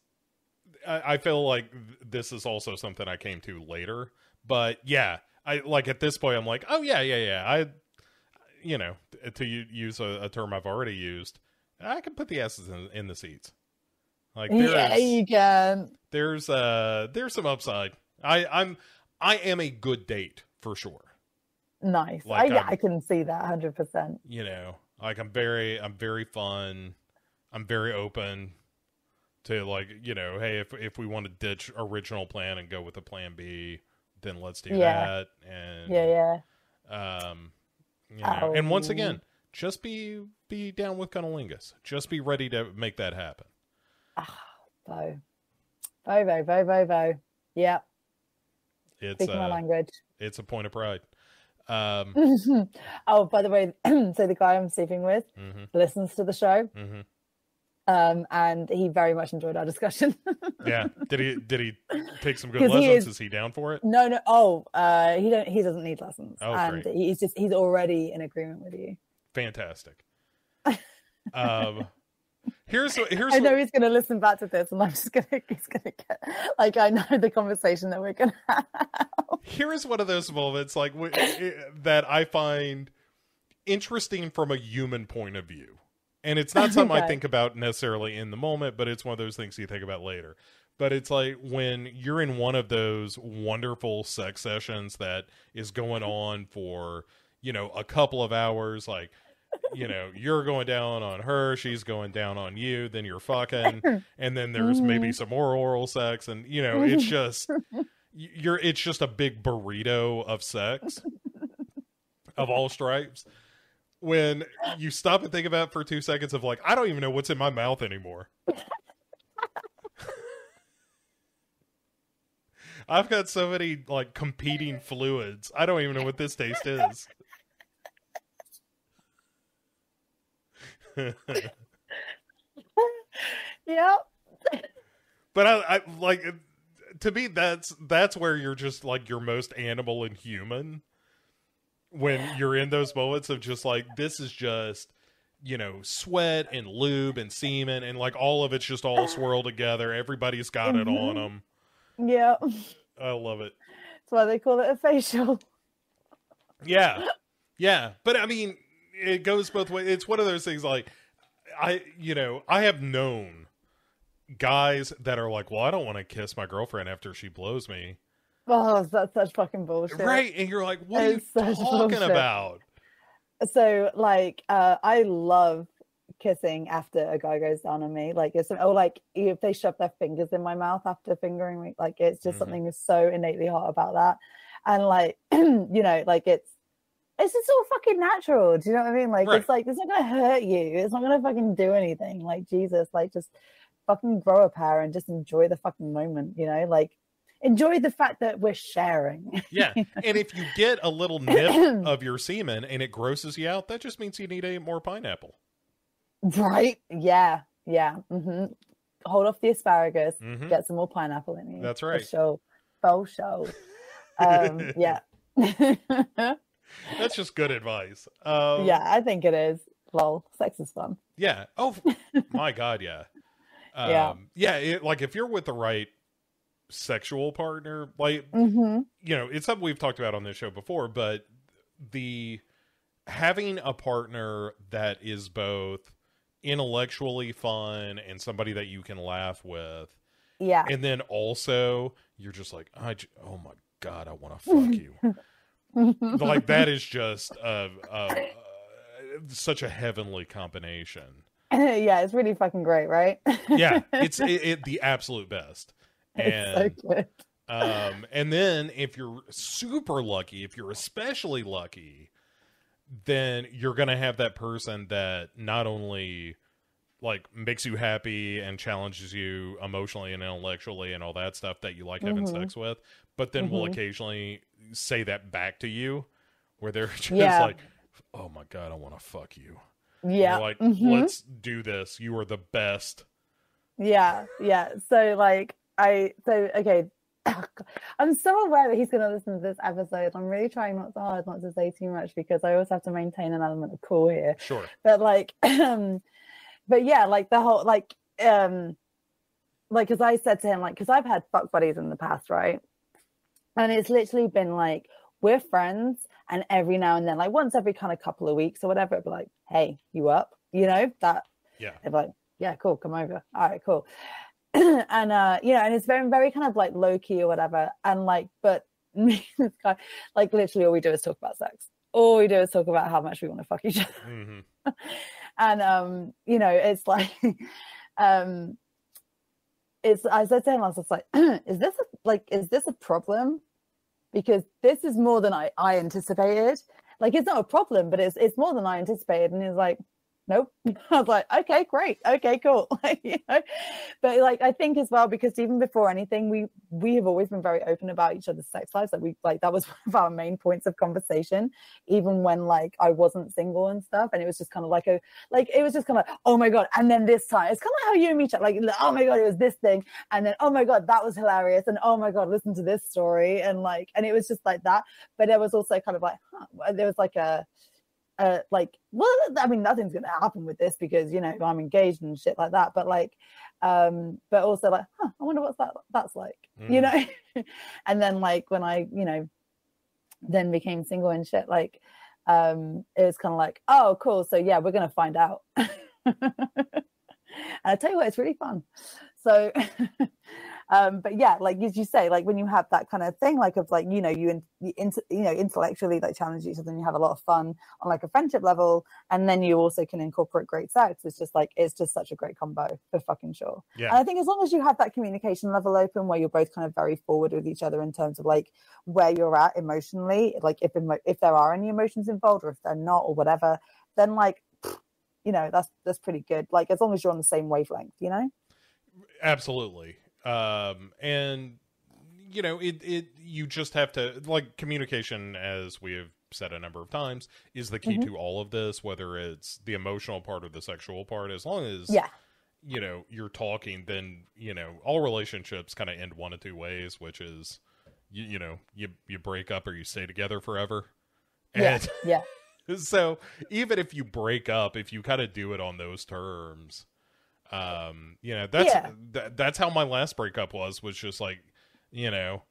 Speaker 1: I, I feel like this is also something I came to later. But yeah, I like at this point, I'm like, oh yeah, yeah, yeah. I, you know, to use a, a term I've already used, I can put the asses in, in the seats. Like there's
Speaker 2: Yeah, you can.
Speaker 1: there's uh there's some upside. I I'm I am a good date for sure.
Speaker 2: Nice.
Speaker 1: Like,
Speaker 2: I,
Speaker 1: um,
Speaker 2: I can see that hundred percent.
Speaker 1: you know like i'm very i'm very fun i'm very open to like you know hey if if we want to ditch original plan and go with a plan b then let's do
Speaker 2: Yeah.
Speaker 1: that and
Speaker 2: Yeah, yeah.
Speaker 1: um you know and once
Speaker 2: Oh.
Speaker 1: again just be be down with cunnilingus just be ready to make that happen
Speaker 2: Bo. Bo, bo, bo, bo, bo. Yeah,
Speaker 1: it's
Speaker 2: speaking my
Speaker 1: uh,
Speaker 2: language.
Speaker 1: it's a point of pride [laughs] um
Speaker 2: oh, by the way, [clears throat] so the guy I'm sleeping with
Speaker 1: mhm,
Speaker 2: listens to the show,
Speaker 1: mhm.
Speaker 2: Um, and he very much enjoyed our discussion. [laughs]
Speaker 1: yeah did he did he take some good
Speaker 2: 'Cause he
Speaker 1: lessons
Speaker 2: is-
Speaker 1: is he down for it
Speaker 2: no, no. Oh, uh, he don't. He doesn't need lessons,
Speaker 1: Oh,
Speaker 2: and
Speaker 1: great.
Speaker 2: he's just he's already in agreement with you.
Speaker 1: fantastic [laughs] um here's here's
Speaker 2: I know
Speaker 1: what,
Speaker 2: he's going to listen back to this, and I'm just going [laughs] to he's going to get like I know the conversation that we're going to have.
Speaker 1: here's one of those moments like that i find interesting from a human point of view and it's not something i think about necessarily in the moment but it's one of those things you think about later. But it's like when you're in one of those wonderful sex sessions that is going on for you know a couple of hours like you know you're going down on her she's going down on you then you're fucking [laughs] and then there's maybe mm-hmm. some more oral sex and you know it's [laughs] just you're it's just a big burrito of sex of all stripes when you stop and think about it for two seconds of like i don't even know what's in my mouth anymore. [laughs] I've got so many like competing fluids. I don't even know what this taste is. [laughs]
Speaker 2: Yeah.
Speaker 1: But I, I like to me that's that's where you're just like your most animal and human when you're in those moments of just like this is just you know sweat and lube and semen and like all of it's just all [laughs] swirled together. Everybody's got it on mm-hmm. them.
Speaker 2: Yeah.
Speaker 1: I love it.
Speaker 2: That's why they call it a facial.
Speaker 1: Yeah, [laughs] yeah. But I mean, it goes both ways. It's one of those things like I, you know, I have known guys that are like, well, I don't want to kiss my girlfriend after she blows me.
Speaker 2: Oh, that's such fucking bullshit.
Speaker 1: Right. And you're like, what
Speaker 2: It's
Speaker 1: are you talking
Speaker 2: bullshit.
Speaker 1: about?
Speaker 2: So, like, uh, I love kissing after a guy goes down on me. Like, it's or like if they shove their fingers in my mouth after fingering me. Like, it's just
Speaker 1: Mhm.
Speaker 2: something that's so innately hot about that. And like, [clears throat] you know, like it's it's just all fucking natural. Do you know what I mean? Like,
Speaker 1: Right.
Speaker 2: it's like it's not gonna hurt you. It's not gonna fucking do anything. Like, Jesus, like just fucking grow a pair and just enjoy the fucking moment. You know, like enjoy the fact that we're sharing.
Speaker 1: Yeah. And if you get a little nip [coughs] of your semen and it grosses you out, that just means you need a more pineapple.
Speaker 2: Right? Yeah. Yeah. hmm Hold off the asparagus.
Speaker 1: Mhm.
Speaker 2: Get some more pineapple in you.
Speaker 1: That's
Speaker 2: For
Speaker 1: right.
Speaker 2: For sure. [laughs] Um, yeah. [laughs]
Speaker 1: That's just good advice. Um,
Speaker 2: yeah, I think it is. Lol, sex is fun.
Speaker 1: Yeah. Oh [laughs] my god, yeah. Um,
Speaker 2: Yeah.
Speaker 1: yeah. It, like if you're with the right sexual partner, like
Speaker 2: hmm
Speaker 1: you know, it's something we've talked about on this show before, but the having a partner that is both intellectually fun and somebody that you can laugh with,
Speaker 2: Yeah.
Speaker 1: and then also you're just like, I, j- oh my god, I want to fuck you. [laughs] like [laughs] that is just uh, uh, such a heavenly combination. [laughs]
Speaker 2: yeah, it's really fucking great, right?
Speaker 1: Yeah, it's it, it, the absolute best. [laughs] And
Speaker 2: so
Speaker 1: um, and then if you're super lucky, if you're especially lucky, then you're gonna have that person that not only like makes you happy and challenges you emotionally and intellectually and all that stuff that you like having
Speaker 2: Mhm.
Speaker 1: sex with, but then will
Speaker 2: Mhm.
Speaker 1: occasionally say that back to you, where they're [laughs] just
Speaker 2: Yeah.
Speaker 1: like, "Oh my god, I want to fuck you."
Speaker 2: Yeah.
Speaker 1: like,
Speaker 2: mhm.
Speaker 1: let's do this. You are the best.
Speaker 2: Yeah, yeah. So like I so okay. [coughs] I'm so aware that he's gonna listen to this episode. I'm really trying not so hard not to say too much because I always have to maintain an element of cool here.
Speaker 1: Sure.
Speaker 2: But like [coughs] um but yeah, like the whole like um like as I said to him, like because I've had fuck buddies in the past, right? And it's literally been like we're friends and every now and then, like once every kind of couple of weeks or whatever, it'd be like, hey, you up? You know, that
Speaker 1: Yeah.
Speaker 2: they're like, yeah, cool, come over. All right, cool. [clears throat] and uh, you know, and it's very, very kind of like low key or whatever. And like, but [laughs] me and this guy, like literally all we do is talk about sex. All we do is talk about how much we want to fuck each other.
Speaker 1: hmm [laughs]
Speaker 2: And um, you know, it's like [laughs] um it's I said to him, I was just like, [clears throat] is this a, like is this a problem? Because this is more than I, I anticipated. Like it's not a problem, but it's it's more than I anticipated. And he's like, nope. [laughs] I was like, okay, great, okay, cool. [laughs] You know, but like I think as well because even before anything, we we have always been very open about each other's sex lives. Like we like that was [laughs] one of our main points of conversation, even when like I wasn't single and stuff. And it was just kind of like a like it was just kind of like, oh my god, and then this time it's kind of like how you and me chat. Like, oh my god, it was this thing, and then oh my god, that was hilarious, and oh my god, listen to this story, and like, and it was just like that. But there was also kind of like, huh, there was like a uh like well i mean nothing's gonna happen with this because you know i'm engaged and shit like that but like um but also like huh, i wonder what's that that's like you
Speaker 1: Mm.
Speaker 2: know? [laughs] And then like when i you know then became single and shit like um it was kind of like oh cool so yeah we're gonna find out. [laughs] And i tell you what it's really fun. So [laughs] um but yeah like as you say like when you have that kind of thing like of like you know you, in, you, you know intellectually like challenge each other and you have a lot of fun on like a friendship level and then you also can incorporate great sex it's just like it's just such a great combo for fucking sure
Speaker 1: yeah.
Speaker 2: and I think as long as you have that communication level open where you're both kind of very forward with each other in terms of like where you're at emotionally, like if emo- if there are any emotions involved or if they're not or whatever, then like you know that's that's pretty good. Like as long as you're on the same wavelength, you know.
Speaker 1: Absolutely. Um, and you know, it it you just have to like communication, as we have said a number of times, is the key
Speaker 2: Mhm.
Speaker 1: to all of this. Whether it's the emotional part or the sexual part, as long as
Speaker 2: Yeah.
Speaker 1: you know you're talking, then you know all relationships kind of end one of two ways, which is you you know you you break up or you stay together forever.
Speaker 2: Yeah. Yeah. [laughs]
Speaker 1: so even if you break up, if you kind of do it on those terms, um, you know, that's
Speaker 2: Yeah.
Speaker 1: that, that's how my last breakup was. Was just like, you know,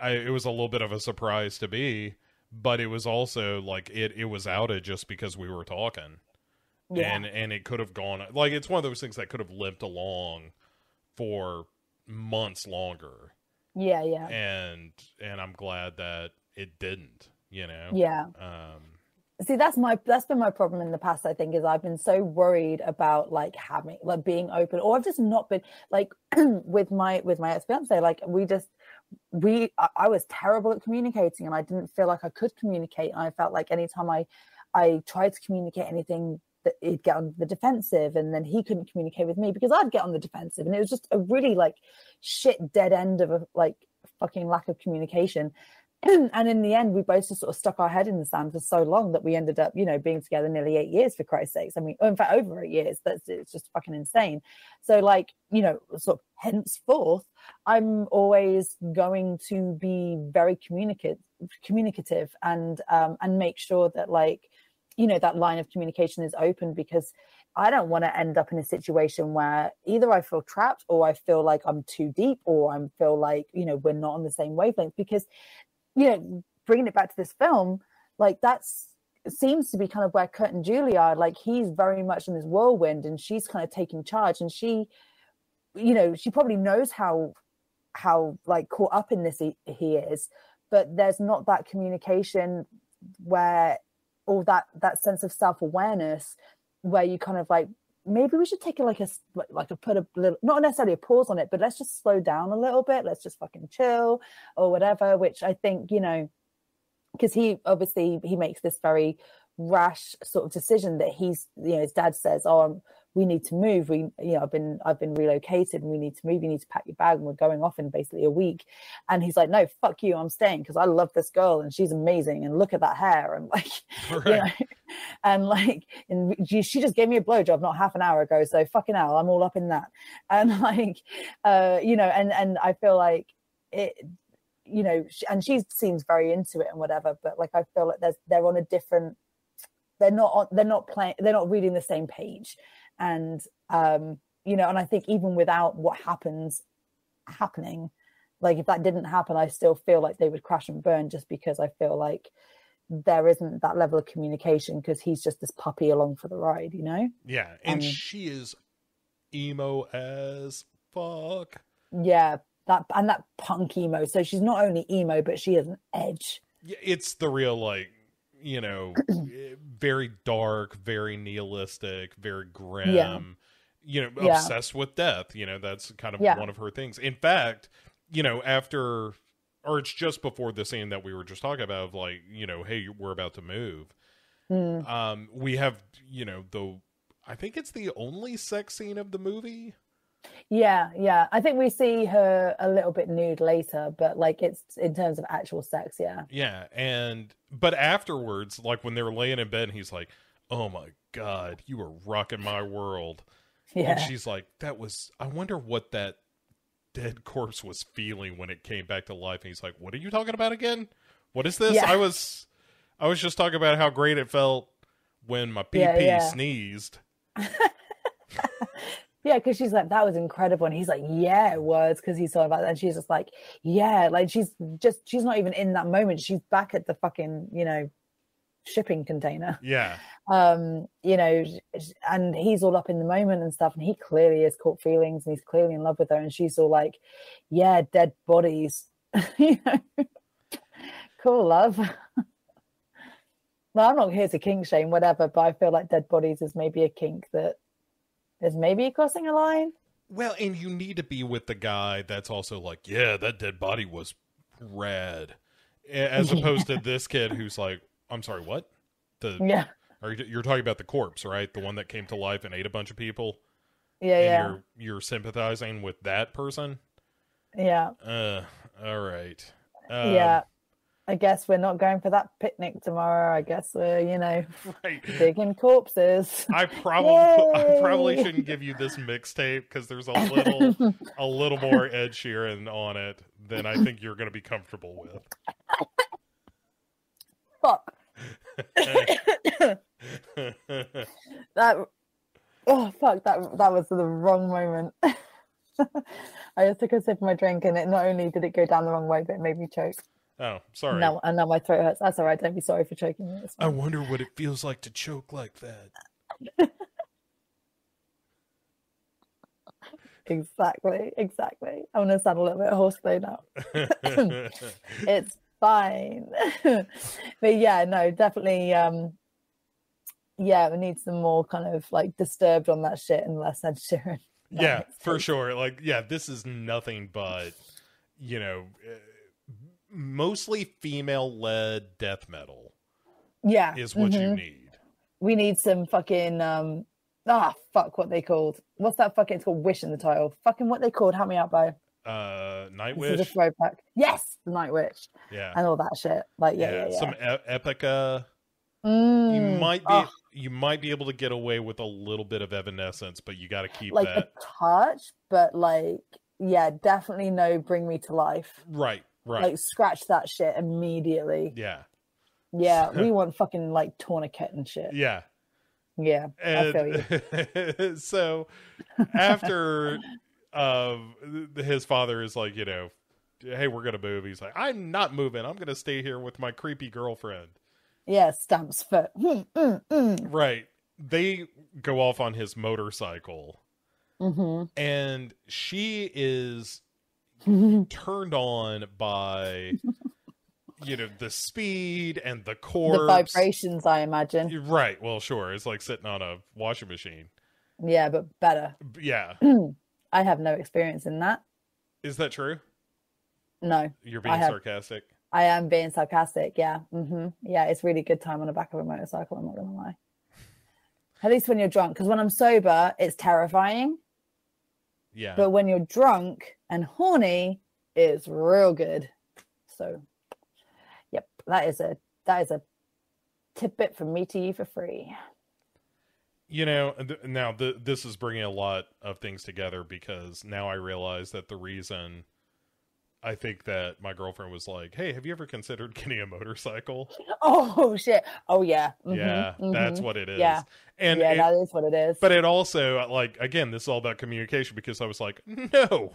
Speaker 1: I it was a little bit of a surprise to be, but it was also like it it was outed just because we were talking,
Speaker 2: Yeah.
Speaker 1: and and it could have gone like it's one of those things that could have limped along for months longer,
Speaker 2: yeah. Yeah.
Speaker 1: and and I'm glad that it didn't. You know,
Speaker 2: Yeah.
Speaker 1: um,
Speaker 2: see that's my that's been my problem in the past i think is i've been so worried about like having like being open or i've just not been like [clears throat] with my with my ex-fiance like we just we I, I was terrible at communicating and i didn't feel like i could communicate and i felt like anytime i i tried to communicate anything that he'd get on the defensive and then he couldn't communicate with me because i'd get on the defensive and it was just a really like shit dead end of a like fucking lack of communication and in the end, we both just sort of stuck our head in the sand for so long that we ended up, you know, being together nearly eight years for Christ's sakes. I mean, in fact, over eight years. That's it's just fucking insane. So, like, you know, sort of henceforth, I'm always going to be very communicative, communicative, and um, and make sure that like, you know, that line of communication is open because I don't want to end up in a situation where either I feel trapped or I feel like I'm too deep or I feel like, you know, we're not on the same wavelength because, you know, bringing it back to this film, like that's seems to be kind of where Kurt and Julie are. Like he's very much in this whirlwind and she's kind of taking charge and she, you know, she probably knows how, how like caught up in this he, he is, but there's not that communication where all that, that sense of self-awareness where you kind of like maybe we should take a, like a like a put a little not necessarily a pause on it but let's just slow down a little bit. Let's just fucking chill or whatever which i think you know because he obviously he makes this very rash sort of decision that he's you know his dad says oh I'm, we need to move. We you know i've been i've been relocated and we need to move. You need to pack your bag and we're going off in basically a week. And he's like no fuck you. I'm staying because i love this girl and she's amazing and look at that hair and [laughs] like right. [laughs] you know [laughs] and like and she just gave me a blowjob not half an hour ago. So fucking hell i'm all up in that. And like uh you know and and i feel like it you know and she seems very into it and whatever but like i feel like there's they're on a different they're not on, they're not playing they're not reading the same page and um you know and i think even without what happens happening like if that didn't happen i still feel like they would crash and burn just because i feel like there isn't that level of communication because he's just this puppy along for the ride you know?
Speaker 1: Yeah and um, she is emo as fuck.
Speaker 2: Yeah that and that punk emo. So she's not only emo but she has an edge.
Speaker 1: Yeah it's the real like you know, [clears throat] very dark, very nihilistic, very grim. Yeah. You know, yeah. obsessed with death. You know, that's kind of yeah. one of her things. In fact, you know, after or it's just before the scene that we were just talking about of like, you know, hey, we're about to move. Mm. Um, we have, you know, the I think it's the only sex scene of the movie.
Speaker 2: Yeah, yeah. I think we see her a little bit nude later, but like it's in terms of actual sex, yeah.
Speaker 1: Yeah, and but afterwards, like when they were laying in bed, he's like, "Oh my god, you were rocking my world." [laughs] Yeah. And she's like, "That was. I wonder what that dead corpse was feeling when it came back to life." And he's like, "What are you talking about again? What is this?" Yeah. I was, I was just talking about how great it felt when my PP yeah, yeah. sneezed. [laughs]
Speaker 2: Yeah, because she's like, that was incredible. And he's like, yeah, it was. Because he's talking about that. And she's just like, yeah, like she's just, she's not even in that moment. She's back at the fucking, you know, shipping container.
Speaker 1: Yeah.
Speaker 2: Um, you know, and he's all up in the moment and stuff. And he clearly has caught feelings and he's clearly in love with her. And she's all like, yeah, dead bodies. [laughs] you know, cool, love. [laughs] well, I'm not here to kink shame, whatever, but I feel like dead bodies is maybe a kink that is maybe crossing a line.
Speaker 1: Well, and you need to be with the guy that's also like, yeah, that dead body was rad, as [laughs] opposed to this kid who's like, I'm sorry, what? The
Speaker 2: yeah.
Speaker 1: Are you, you're talking about the corpse, right? The one that came to life and ate a bunch of people.
Speaker 2: Yeah, yeah.
Speaker 1: You're you're sympathizing with that person.
Speaker 2: Yeah.
Speaker 1: Uh, all right.
Speaker 2: Um, yeah. I guess we're not going for that picnic tomorrow. I guess we're, you know, right. digging corpses.
Speaker 1: I probably I probably shouldn't give you this mixtape because there's a little a little more Ed Sheeran on it than I think you're going to be comfortable with.
Speaker 2: Fuck. that oh fuck that that was the wrong moment. [laughs] I just took a sip of my drink and it not only did it go down the wrong way, but it made me choke.
Speaker 1: Oh, sorry.
Speaker 2: No, and now my throat hurts. That's all right. Don't be sorry for choking me.
Speaker 1: I wonder what it feels like to choke like that. [laughs]
Speaker 2: exactly, exactly. I'm gonna sound a little bit hoarse though now. [laughs] [laughs] it's fine. but yeah, no, definitely. Um, yeah, we need some more kind of like disturbed on that shit and less Ed Sheeran.
Speaker 1: Yeah, for sure. Like, yeah, this is nothing but, you know. Uh, mostly female led death metal.
Speaker 2: Yeah.
Speaker 1: Is what mm-hmm. you need.
Speaker 2: We need some fucking um ah fuck what they called. What's that fucking it's called wish in the title. Fucking what they called, help me out by
Speaker 1: uh Night
Speaker 2: This is a throwback. Yes, the Nightwish
Speaker 1: Yeah.
Speaker 2: and all that shit. Like, yeah, yeah, yeah.
Speaker 1: Some e- Epica. You
Speaker 2: Mm,
Speaker 1: might be
Speaker 2: oh,
Speaker 1: you might be able to get away with a little bit of Evanescence, but you got to keep
Speaker 2: like
Speaker 1: that
Speaker 2: a touch, but like, yeah, definitely no. Bring me to life.
Speaker 1: right, right.
Speaker 2: Like, scratch that shit immediately.
Speaker 1: yeah,
Speaker 2: Yeah, [laughs] we want fucking like tourniquet and shit.
Speaker 1: yeah.
Speaker 2: Yeah, I feel you. [laughs]
Speaker 1: So after um his father is like, you know, hey, we're gonna move. He's like, I'm not moving. I'm gonna stay here with my creepy girlfriend.
Speaker 2: Yeah, stamps foot. [laughs] Mm, mm, mm.
Speaker 1: Right. They go off on his motorcycle,
Speaker 2: Mhm.
Speaker 1: and she is
Speaker 2: Mm-hmm. [laughs]
Speaker 1: turned on by you know the speed and the
Speaker 2: the vibrations, I imagine.
Speaker 1: Right. Well, sure. It's like sitting on a washing machine.
Speaker 2: Yeah, but better.
Speaker 1: Yeah. [clears throat]
Speaker 2: I have no experience in that.
Speaker 1: Is that true?
Speaker 2: No,
Speaker 1: You're being
Speaker 2: have-
Speaker 1: sarcastic.
Speaker 2: I am being sarcastic. Yeah. mm-hmm. Yeah, it's really good time on the back of a motorcycle. I'm not to lie. [laughs] At least when you're drunk, because when I'm sober, it's terrifying.
Speaker 1: Yeah.
Speaker 2: But when you're drunk and horny, it's real good. So, yep, that is a that is a tidbit from me to you for free.
Speaker 1: you know, th- now th- this is bringing a lot of things together because now I realize that the reason I think that my girlfriend was like, "Hey, have you ever considered [laughs] getting a motorcycle?"
Speaker 2: Oh shit! Oh yeah. Mhm,
Speaker 1: yeah, that's
Speaker 2: mhm.
Speaker 1: what it is.
Speaker 2: Yeah.
Speaker 1: And
Speaker 2: yeah,
Speaker 1: it-
Speaker 2: that is what it is.
Speaker 1: but it also like again, this is all about communication because I was like, "No.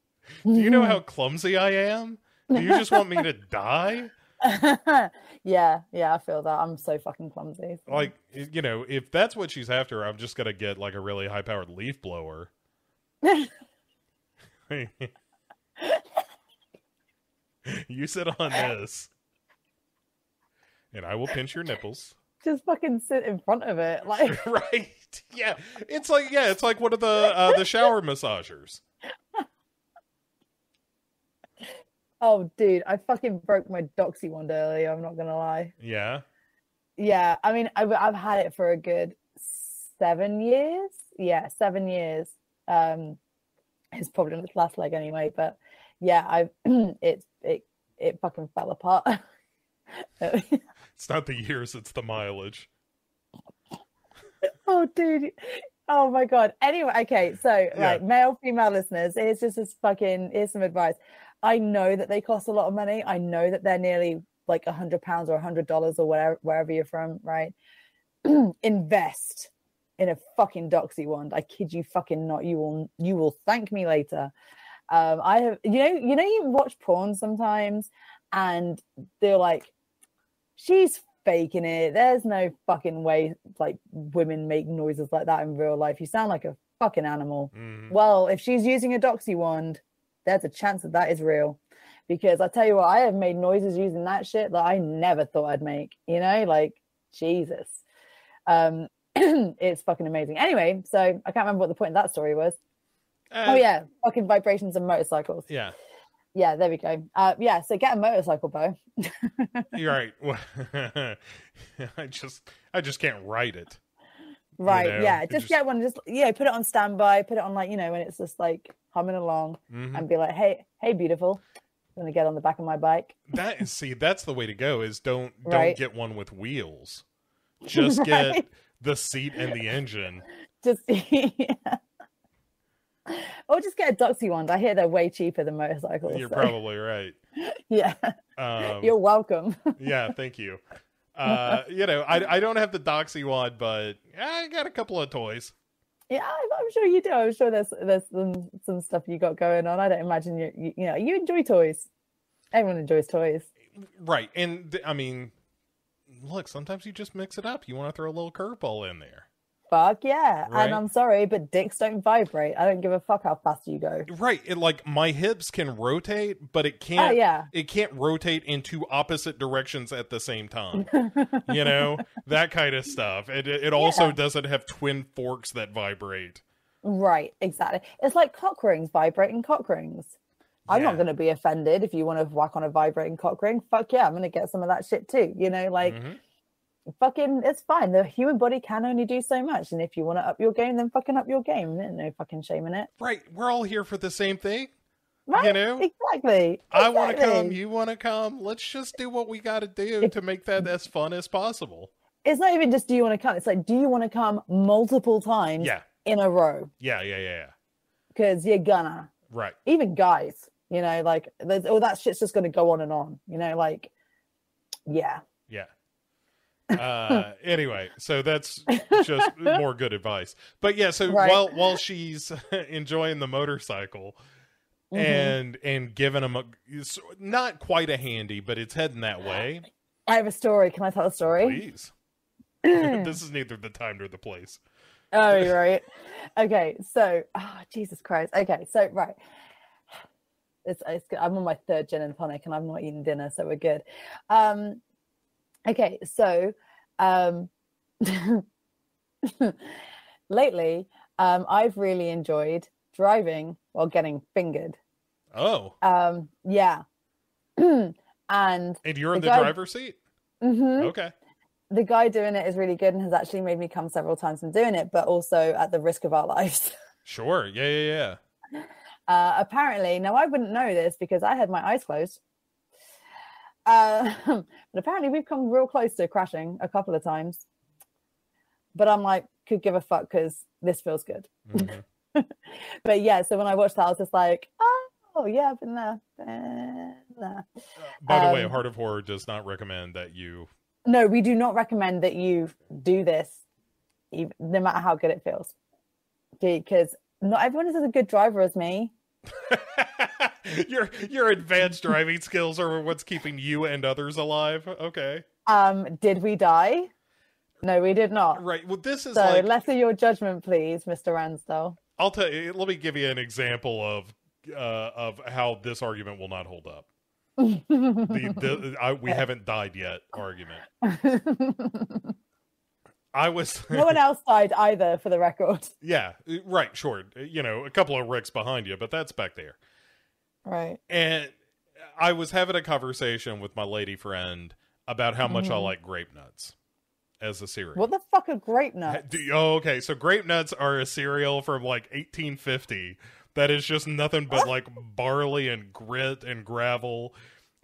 Speaker 1: [laughs] Do you know how clumsy I am? Do you just want me to die?" [laughs]
Speaker 2: yeah, yeah, I feel that. I'm so fucking clumsy. so-
Speaker 1: Like, you know, if that's what she's after, I'm just going to get like a really high-powered leaf blower. [laughs] you sit on this, and I will pinch your nipples.
Speaker 2: just fucking sit in front of it, [laughs] like
Speaker 1: right? Yeah, it's like yeah, it's like one of the uh, the shower massagers.
Speaker 2: oh, dude, I fucking broke my doxy wand earlier. I'm not gonna lie.
Speaker 1: Yeah,
Speaker 2: Yeah, I mean, I've I've had it for a good seven years. Yeah, seven years. Um, it's probably on its last leg anyway, but yeah, I [clears throat] it it it fucking fell apart.
Speaker 1: it's not the years; it's the mileage.
Speaker 2: oh, dude. Oh my god. Anyway, okay, so
Speaker 1: Yeah.
Speaker 2: right, male, female listeners, here's just this fucking here's some advice. I know that they cost a lot of money. I know that they're nearly like a hundred pounds or a hundred dollars or whatever wherever you're from, right? [clears throat] Invest in a fucking doxy wand. I kid you fucking not. You will you will thank me later. Um, I have you know, you know, you watch porn sometimes and they're like, she's faking it. There's no fucking way like women make noises like that in real life. You sound like a fucking animal.
Speaker 1: Mhm.
Speaker 2: Well, if she's using a doxy wand, there's a chance that that is real. Because I tell you what, I have made noises using that shit that I never thought I'd make. You know, like Jesus. Um, [clears throat] it's fucking amazing. Anyway, so I can't remember what the point of that story was. Oh
Speaker 1: Uh,
Speaker 2: yeah, fucking vibrations and motorcycles.
Speaker 1: yeah.
Speaker 2: Yeah, there we go. Uh, yeah, so get a motorcycle, Bo. [laughs]
Speaker 1: You're right. [laughs] [laughs] I just, I just can't write it.
Speaker 2: Right,
Speaker 1: know,
Speaker 2: yeah. Just,
Speaker 1: just-
Speaker 2: get one, just yeah, put it on standby, put it on like, you know, when it's just like humming along
Speaker 1: Mhm.
Speaker 2: and be like, Hey, hey, beautiful. I'm gonna get on the back of my bike.
Speaker 1: That is, see, that's the way to go. Is don't don't
Speaker 2: Right.
Speaker 1: get one with wheels. Just get the seat and the engine.
Speaker 2: Just [laughs] or just get a doxy wand. I hear they're way cheaper than motorcycles.
Speaker 1: You're
Speaker 2: so-
Speaker 1: probably right. [laughs]
Speaker 2: yeah.
Speaker 1: Um,
Speaker 2: You're welcome. [laughs]
Speaker 1: yeah, thank you. Uh, you know, I I don't have the Doxy wand, but I got a couple of toys.
Speaker 2: yeah, I'm, I'm sure you do. I'm sure there's there's some, some stuff you got going on. I don't imagine you, you you know you enjoy toys. Everyone enjoys toys.
Speaker 1: Right, and I mean, look, sometimes you just mix it up. You want to throw a little curveball in there.
Speaker 2: Fuck yeah.
Speaker 1: Right.
Speaker 2: And I'm sorry, but dicks don't vibrate. I don't give a fuck how fast you go.
Speaker 1: Right, it like my hips can rotate, but it
Speaker 2: Oh
Speaker 1: can't.
Speaker 2: yeah.
Speaker 1: It can't rotate in two opposite directions at the same time. [laughs] you know that kind of stuff. It it also
Speaker 2: Yeah.
Speaker 1: doesn't have twin forks that vibrate.
Speaker 2: Right, exactly. It's like cock rings, vibrating cock rings. I'm not going to be offended if you want to whack on a vibrating cock ring. Fuck yeah, I'm going to get some of that shit too. You know, like
Speaker 1: Mhm.
Speaker 2: Fucking, it's fine. The human body can only do so much, and if you want to up your game, then fucking up your game. There's no fucking shame in it.
Speaker 1: Right, we're all here for the same thing.
Speaker 2: Right?
Speaker 1: You know?
Speaker 2: Exactly.
Speaker 1: I want to come. You want to come. Let's just do what we got to do to make that as fun as possible.
Speaker 2: It's not even just do you want to come. It's like do you want to come multiple times
Speaker 1: Yeah,
Speaker 2: in a row?
Speaker 1: yeah, yeah, yeah. yeah.
Speaker 2: Because you're gonna.
Speaker 1: Right.
Speaker 2: Even guys, you know, like all that shit's just gonna go on and on. You know, like yeah.
Speaker 1: Yeah. Uh, anyway, so that's [laughs] just more good advice. But yeah, so
Speaker 2: Right.
Speaker 1: while while she's [laughs] enjoying the motorcycle
Speaker 2: Mhm.
Speaker 1: and and giving him a not quite a handy, but it's heading that way.
Speaker 2: I have a story. Can I tell a story?
Speaker 1: Please. [laughs] this is neither the time nor the place.
Speaker 2: Oh, you're right. Okay, so oh, Jesus Christ. Okay, so right. It's, it's I'm on my third gin and tonic, and I've not eaten dinner, so we're good. Um, okay, so um, [laughs] lately, um, I've really enjoyed driving while getting fingered.
Speaker 1: Oh,
Speaker 2: Um, yeah, [clears throat] and
Speaker 1: and you're in
Speaker 2: The
Speaker 1: the
Speaker 2: guy-
Speaker 1: driver's seat?
Speaker 2: mhm,
Speaker 1: Okay.
Speaker 2: the guy doing it is really good and has actually made me come several times from doing it, but also at the risk of our [laughs] lives.
Speaker 1: Sure. Yeah, yeah, yeah.
Speaker 2: Uh, apparently, now I wouldn't know this because I had my eyes closed. [laughs] Uh, but apparently, we've come real close to crashing a couple of times. But I'm like, could give a fuck because this feels good.
Speaker 1: Mhm. [laughs]
Speaker 2: But yeah, so when I watched that, I was just like, oh, yeah, I've been there. Been there.
Speaker 1: By the way,
Speaker 2: Um,
Speaker 1: Heart of Horror does not recommend that you
Speaker 2: No, we do not recommend that you do this, ev- no matter how good it feels. Because not everyone is as a good driver as me. [laughs] [laughs]
Speaker 1: your your advanced driving skills are what's keeping you and others alive. Okay.
Speaker 2: Um, did we die? No, we did not.
Speaker 1: Right. Well, this is
Speaker 2: So
Speaker 1: like
Speaker 2: less of your judgment, please, Mr. Ransdell.
Speaker 1: I'll tell you. Let me give you an example of uh, of how this argument will not hold up. [laughs] The, the I, we haven't died yet argument. [laughs] I was
Speaker 2: no one else died either, for the record.
Speaker 1: yeah right sure you know a couple of ricks behind you but that's back there
Speaker 2: Right.
Speaker 1: and I was having a conversation with my lady friend about how much I
Speaker 2: Mhm.
Speaker 1: like grape nuts as a cereal.
Speaker 2: What the fuck are grape nuts?
Speaker 1: do- oh, okay. So grape nuts are a cereal from like 1850 that is just nothing but like barley and grit and gravel.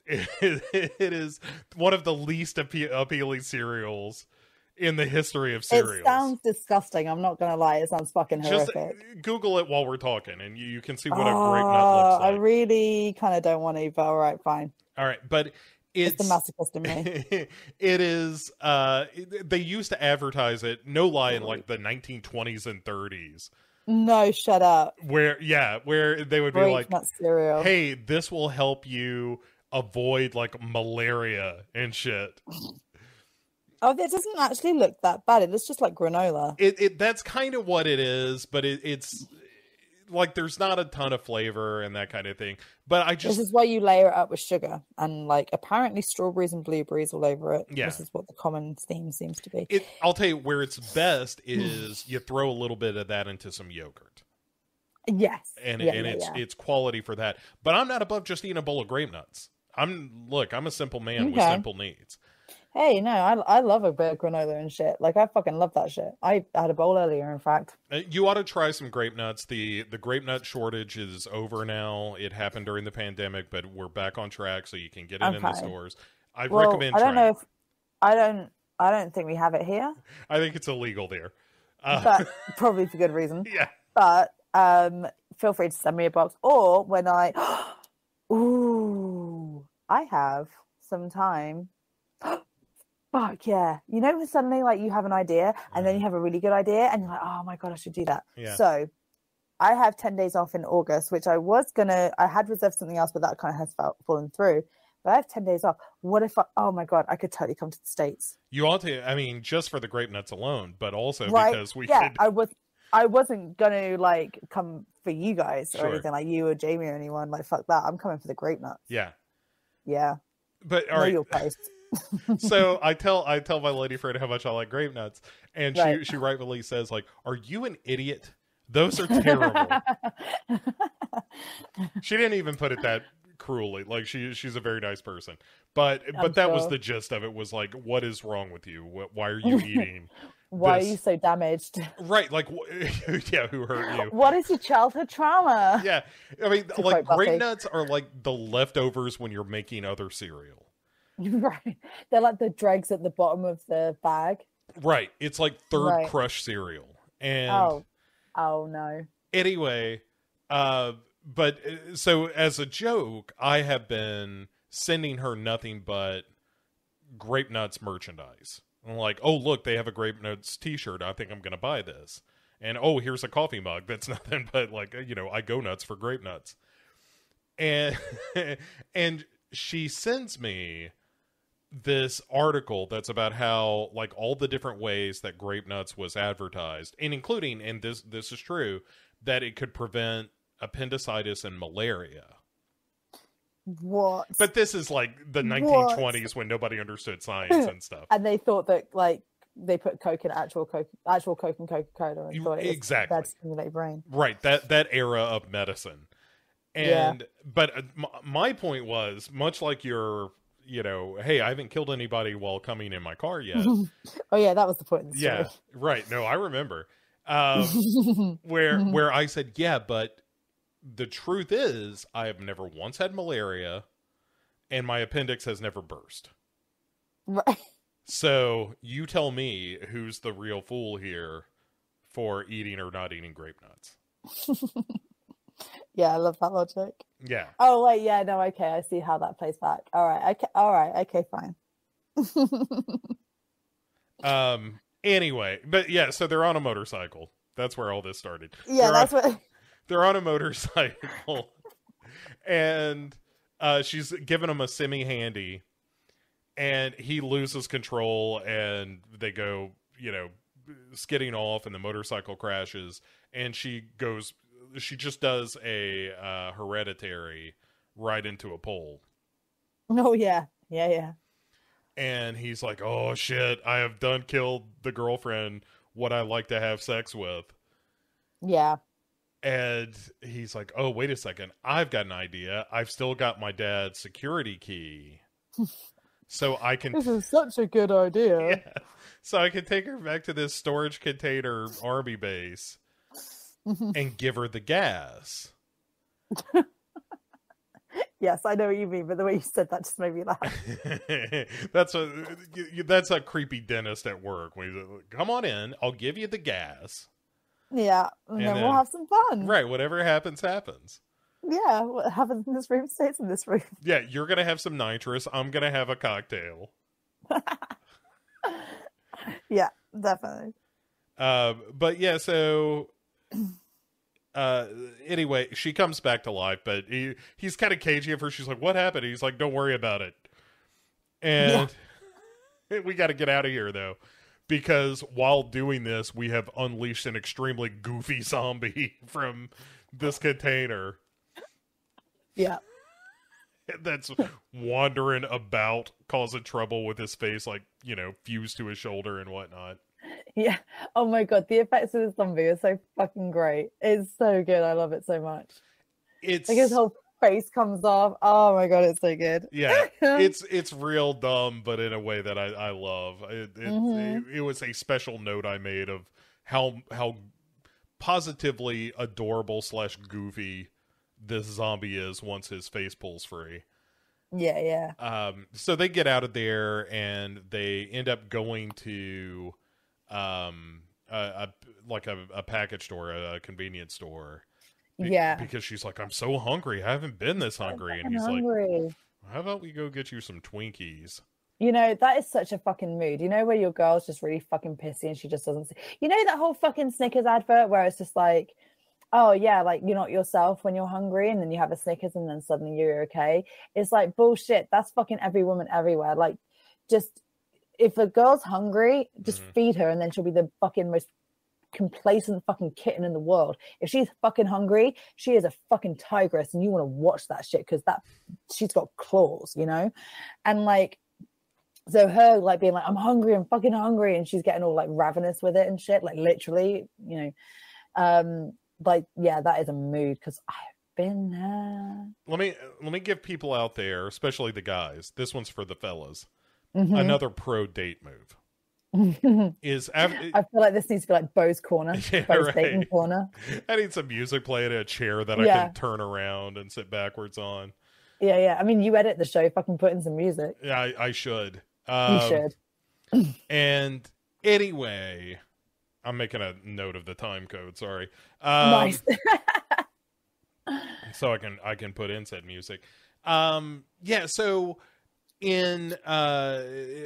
Speaker 1: It, [laughs] it is one of the least appe- appealing cereals in the history of cereals.
Speaker 2: It sounds disgusting. I'm not gonna lie. It sounds fucking
Speaker 1: just
Speaker 2: horrific.
Speaker 1: Google it while we're talking, and you, you can see what a grape
Speaker 2: Oh,
Speaker 1: nut looks like.
Speaker 2: I really kind of don't want to, but all right, fine.
Speaker 1: All right, but
Speaker 2: It's,
Speaker 1: it's
Speaker 2: the masochist in me. [laughs]
Speaker 1: it is uh they used to advertise it no lie in like the 1920s and 30s
Speaker 2: no, shut up.
Speaker 1: where yeah where they would be like
Speaker 2: nut cereal.
Speaker 1: hey this will help you avoid like malaria and shit [laughs]
Speaker 2: Oh, that doesn't actually look that bad. It looks just like granola.
Speaker 1: it, it that's kind of what it is but it, it's like there's not a ton of flavor and that kind of thing but i just This
Speaker 2: is why you layer it up with sugar and like apparently strawberries and blueberries all over it.
Speaker 1: Yeah.
Speaker 2: This is what the common theme seems to be.
Speaker 1: it i'll tell you where it's best is you throw a little bit of that into some yogurt
Speaker 2: Yes.
Speaker 1: and
Speaker 2: yeah,
Speaker 1: and
Speaker 2: yeah,
Speaker 1: it's
Speaker 2: yeah.
Speaker 1: it's quality for that. But I'm not above just eating a bowl of grape nuts. I'm look, I'm a simple man with simple needs.
Speaker 2: Hey, no, I I love a bit of granola and shit. Like I fucking love that shit. I had a bowl earlier, in fact.
Speaker 1: Uh, You ought to try some grape nuts. the The grape nut shortage is over now. It happened during the pandemic, but we're back on track, so you can get it in the stores. I
Speaker 2: Well,
Speaker 1: recommend.
Speaker 2: I don't
Speaker 1: trying
Speaker 2: know if I don't I don't think we have it here, [laughs]
Speaker 1: I think it's illegal there. Uh,
Speaker 2: but [laughs] probably for good reason. [laughs]
Speaker 1: yeah,
Speaker 2: But um, feel free to send me a box, or when I, [gasps] ooh, I have some time. Fuck yeah! You know when suddenly like you have an idea, and then you mm. have a really good idea, and you're like, oh my god, I should do that.
Speaker 1: Yeah.
Speaker 2: So, I have ten days off in August, which I was gonna. I had reserved something else, but that kind of has fall, fallen through. But I have ten days off. What if? I, oh my god, I could totally come to the states.
Speaker 1: you ought to. I mean, just for the grape nuts alone, but also
Speaker 2: right?
Speaker 1: because we
Speaker 2: yeah,
Speaker 1: could.
Speaker 2: I was. I wasn't gonna like come for you guys or
Speaker 1: Sure.
Speaker 2: anything like you or Jamie or anyone. Like fuck that. I'm coming for the grape nuts.
Speaker 1: yeah,
Speaker 2: Yeah,
Speaker 1: but all
Speaker 2: know
Speaker 1: right.
Speaker 2: your place. [laughs]
Speaker 1: so I tell I tell my lady friend how much I like grape nuts, and she
Speaker 2: Right.
Speaker 1: she rightfully says like, "Are you an idiot? Those are terrible." [laughs] she didn't even put it that cruelly. Like she she's a very nice person, but but
Speaker 2: I'm
Speaker 1: that was the gist of it. Was like, what is wrong with you? Wh- Why are you eating [laughs]
Speaker 2: Why
Speaker 1: this-
Speaker 2: are you so damaged?
Speaker 1: right like wh- yeah who hurt you
Speaker 2: What is your childhood trauma?
Speaker 1: yeah i mean
Speaker 2: To
Speaker 1: like grape nuts are like the leftovers when you're making other cereal [laughs]
Speaker 2: right. They're like the dregs at the bottom of the bag.
Speaker 1: right it's like third
Speaker 2: Right.
Speaker 1: crush cereal and
Speaker 2: Oh. Oh no.
Speaker 1: anyway uh but uh, so as a joke i have been sending her nothing but grape nuts merchandise i'm like oh look they have a grape nuts t-shirt i think i'm gonna buy this and oh here's a coffee mug [laughs] that's nothing but like uh, you know i go nuts for grape nuts and [laughs] and she sends me this article that's about how like all the different ways that grape nuts was advertised and including and this this is true that it could prevent appendicitis and malaria
Speaker 2: What?
Speaker 1: but this is like the
Speaker 2: What?
Speaker 1: 1920s when nobody understood science and stuff [laughs]
Speaker 2: and they thought that like they put coke in actual coke, actual coke and Coca Cola, and thought it
Speaker 1: exactly.
Speaker 2: to stimulate brain.
Speaker 1: right that that era of medicine
Speaker 2: Yeah.
Speaker 1: and but uh, my point was much like your you know hey i haven't killed anybody while coming in my car yet [laughs]
Speaker 2: oh yeah, that was the point. The
Speaker 1: yeah right no i remember [laughs] um where
Speaker 2: Mhm.
Speaker 1: where I said, "Yeah, but the truth is, I have never once had malaria, and my appendix has never burst.
Speaker 2: right.
Speaker 1: So you tell me who's the real fool here for eating or not eating grape nuts? [laughs]
Speaker 2: Yeah, I love that logic.
Speaker 1: Yeah,
Speaker 2: Oh wait, yeah, no, okay, I see how that plays back. All right, okay, all right, okay, fine. [laughs]
Speaker 1: um. Anyway, but yeah, so they're on a motorcycle. That's where all this started.
Speaker 2: yeah,
Speaker 1: They're
Speaker 2: that's
Speaker 1: on-
Speaker 2: what. [laughs]
Speaker 1: they're on a motorcycle and uh, she's giving him a semi handy and he loses control and they go you know skidding off and the motorcycle crashes and she goes she just does a uh, hereditary right into a pole
Speaker 2: Oh yeah, yeah, yeah.
Speaker 1: and he's like oh shit i have done killed the girlfriend what i like to have sex with
Speaker 2: Yeah.
Speaker 1: And he's like, "Oh, wait a second. I've got an idea. I've still got my dad's security key, [laughs] so I can,
Speaker 2: This is such a good idea. [laughs]
Speaker 1: yeah. so I can take her back to this storage container army base [laughs] and give her the gas." [laughs]
Speaker 2: yes, I know what you mean, but the way you said that just made me laugh. [laughs]
Speaker 1: that's a that's a creepy dentist at work. When he's like, "Come on in. I'll give you the gas.
Speaker 2: Yeah, and,
Speaker 1: And
Speaker 2: then,
Speaker 1: then-
Speaker 2: we'll have some fun.
Speaker 1: Right. Whatever happens, happens."
Speaker 2: Yeah, what happens in this room stays in this room.
Speaker 1: Yeah, you're gonna have some nitrous. I'm gonna have a cocktail.
Speaker 2: Yeah, definitely.
Speaker 1: Um, but yeah, so uh, anyway, she comes back to life, but he he's kind of cagey at first. She's like, "What happened?" He's like, "Don't worry about it." And [laughs] we got to get out of here though, because while doing this, we have unleashed an extremely goofy zombie [laughs] from this container
Speaker 2: Yeah. [laughs]
Speaker 1: that's wandering about, causing trouble with his face, like you know, fused to his shoulder and whatnot. [laughs]
Speaker 2: Yeah. Oh my god, the effects of the zombie are so fucking great. It's so good. I love it so much.
Speaker 1: It's
Speaker 2: Like his whole face comes off. Oh my god, it's so good.
Speaker 1: yeah [laughs] it's it's real dumb but in a way that i i love it it,
Speaker 2: Mhm.
Speaker 1: it, it was a special note i made of how how positively adorable slash goofy this zombie is once his face pulls free
Speaker 2: yeah, yeah.
Speaker 1: um so they get out of there and they end up going to um a, a like a, a package store a, convenience store be-
Speaker 2: Yeah.
Speaker 1: because she's like i'm so hungry i haven't been this hungry and he's like
Speaker 2: hungry.
Speaker 1: how about we go get you some Twinkies?
Speaker 2: You know, that is such a fucking mood. You know, where your girl's just really fucking pissy and she just doesn't see. You know, that whole fucking Snickers advert where it's just like, oh, yeah, like you're not yourself when you're hungry and then you have a Snickers and then suddenly you're okay. It's like bullshit. That's fucking every woman everywhere. Like, just if a girl's hungry, just
Speaker 1: Mhm.
Speaker 2: feed her and then she'll be the fucking most complacent fucking kitten in the world. If she's fucking hungry, she is a fucking tigress and you want to watch that shit because that she's got claws, you know? And like, so her like being like, I'm hungry, I'm fucking hungry, and she's getting all like ravenous with it and shit, like literally, you know. Um, like, yeah, that is a mood because I've been there.
Speaker 1: Let me let me give people out there, especially the guys. This one's for the fellas.
Speaker 2: Mhm.
Speaker 1: Another pro date move. [laughs] is after,
Speaker 2: I feel like this needs to be like Bo's corner, [laughs]
Speaker 1: Yeah,
Speaker 2: Bo's
Speaker 1: right.
Speaker 2: dating corner. [laughs]
Speaker 1: I need some music playing in a chair that I can turn around and sit backwards on.
Speaker 2: Yeah, yeah. I mean, you edit the show. Fucking put in some music.
Speaker 1: Yeah, I, I should.
Speaker 2: You
Speaker 1: Um,
Speaker 2: should.
Speaker 1: And anyway, I'm making a note of the time code. Sorry. Um,
Speaker 2: nice.
Speaker 1: so I can I can put in said music. Um, yeah. So in uh,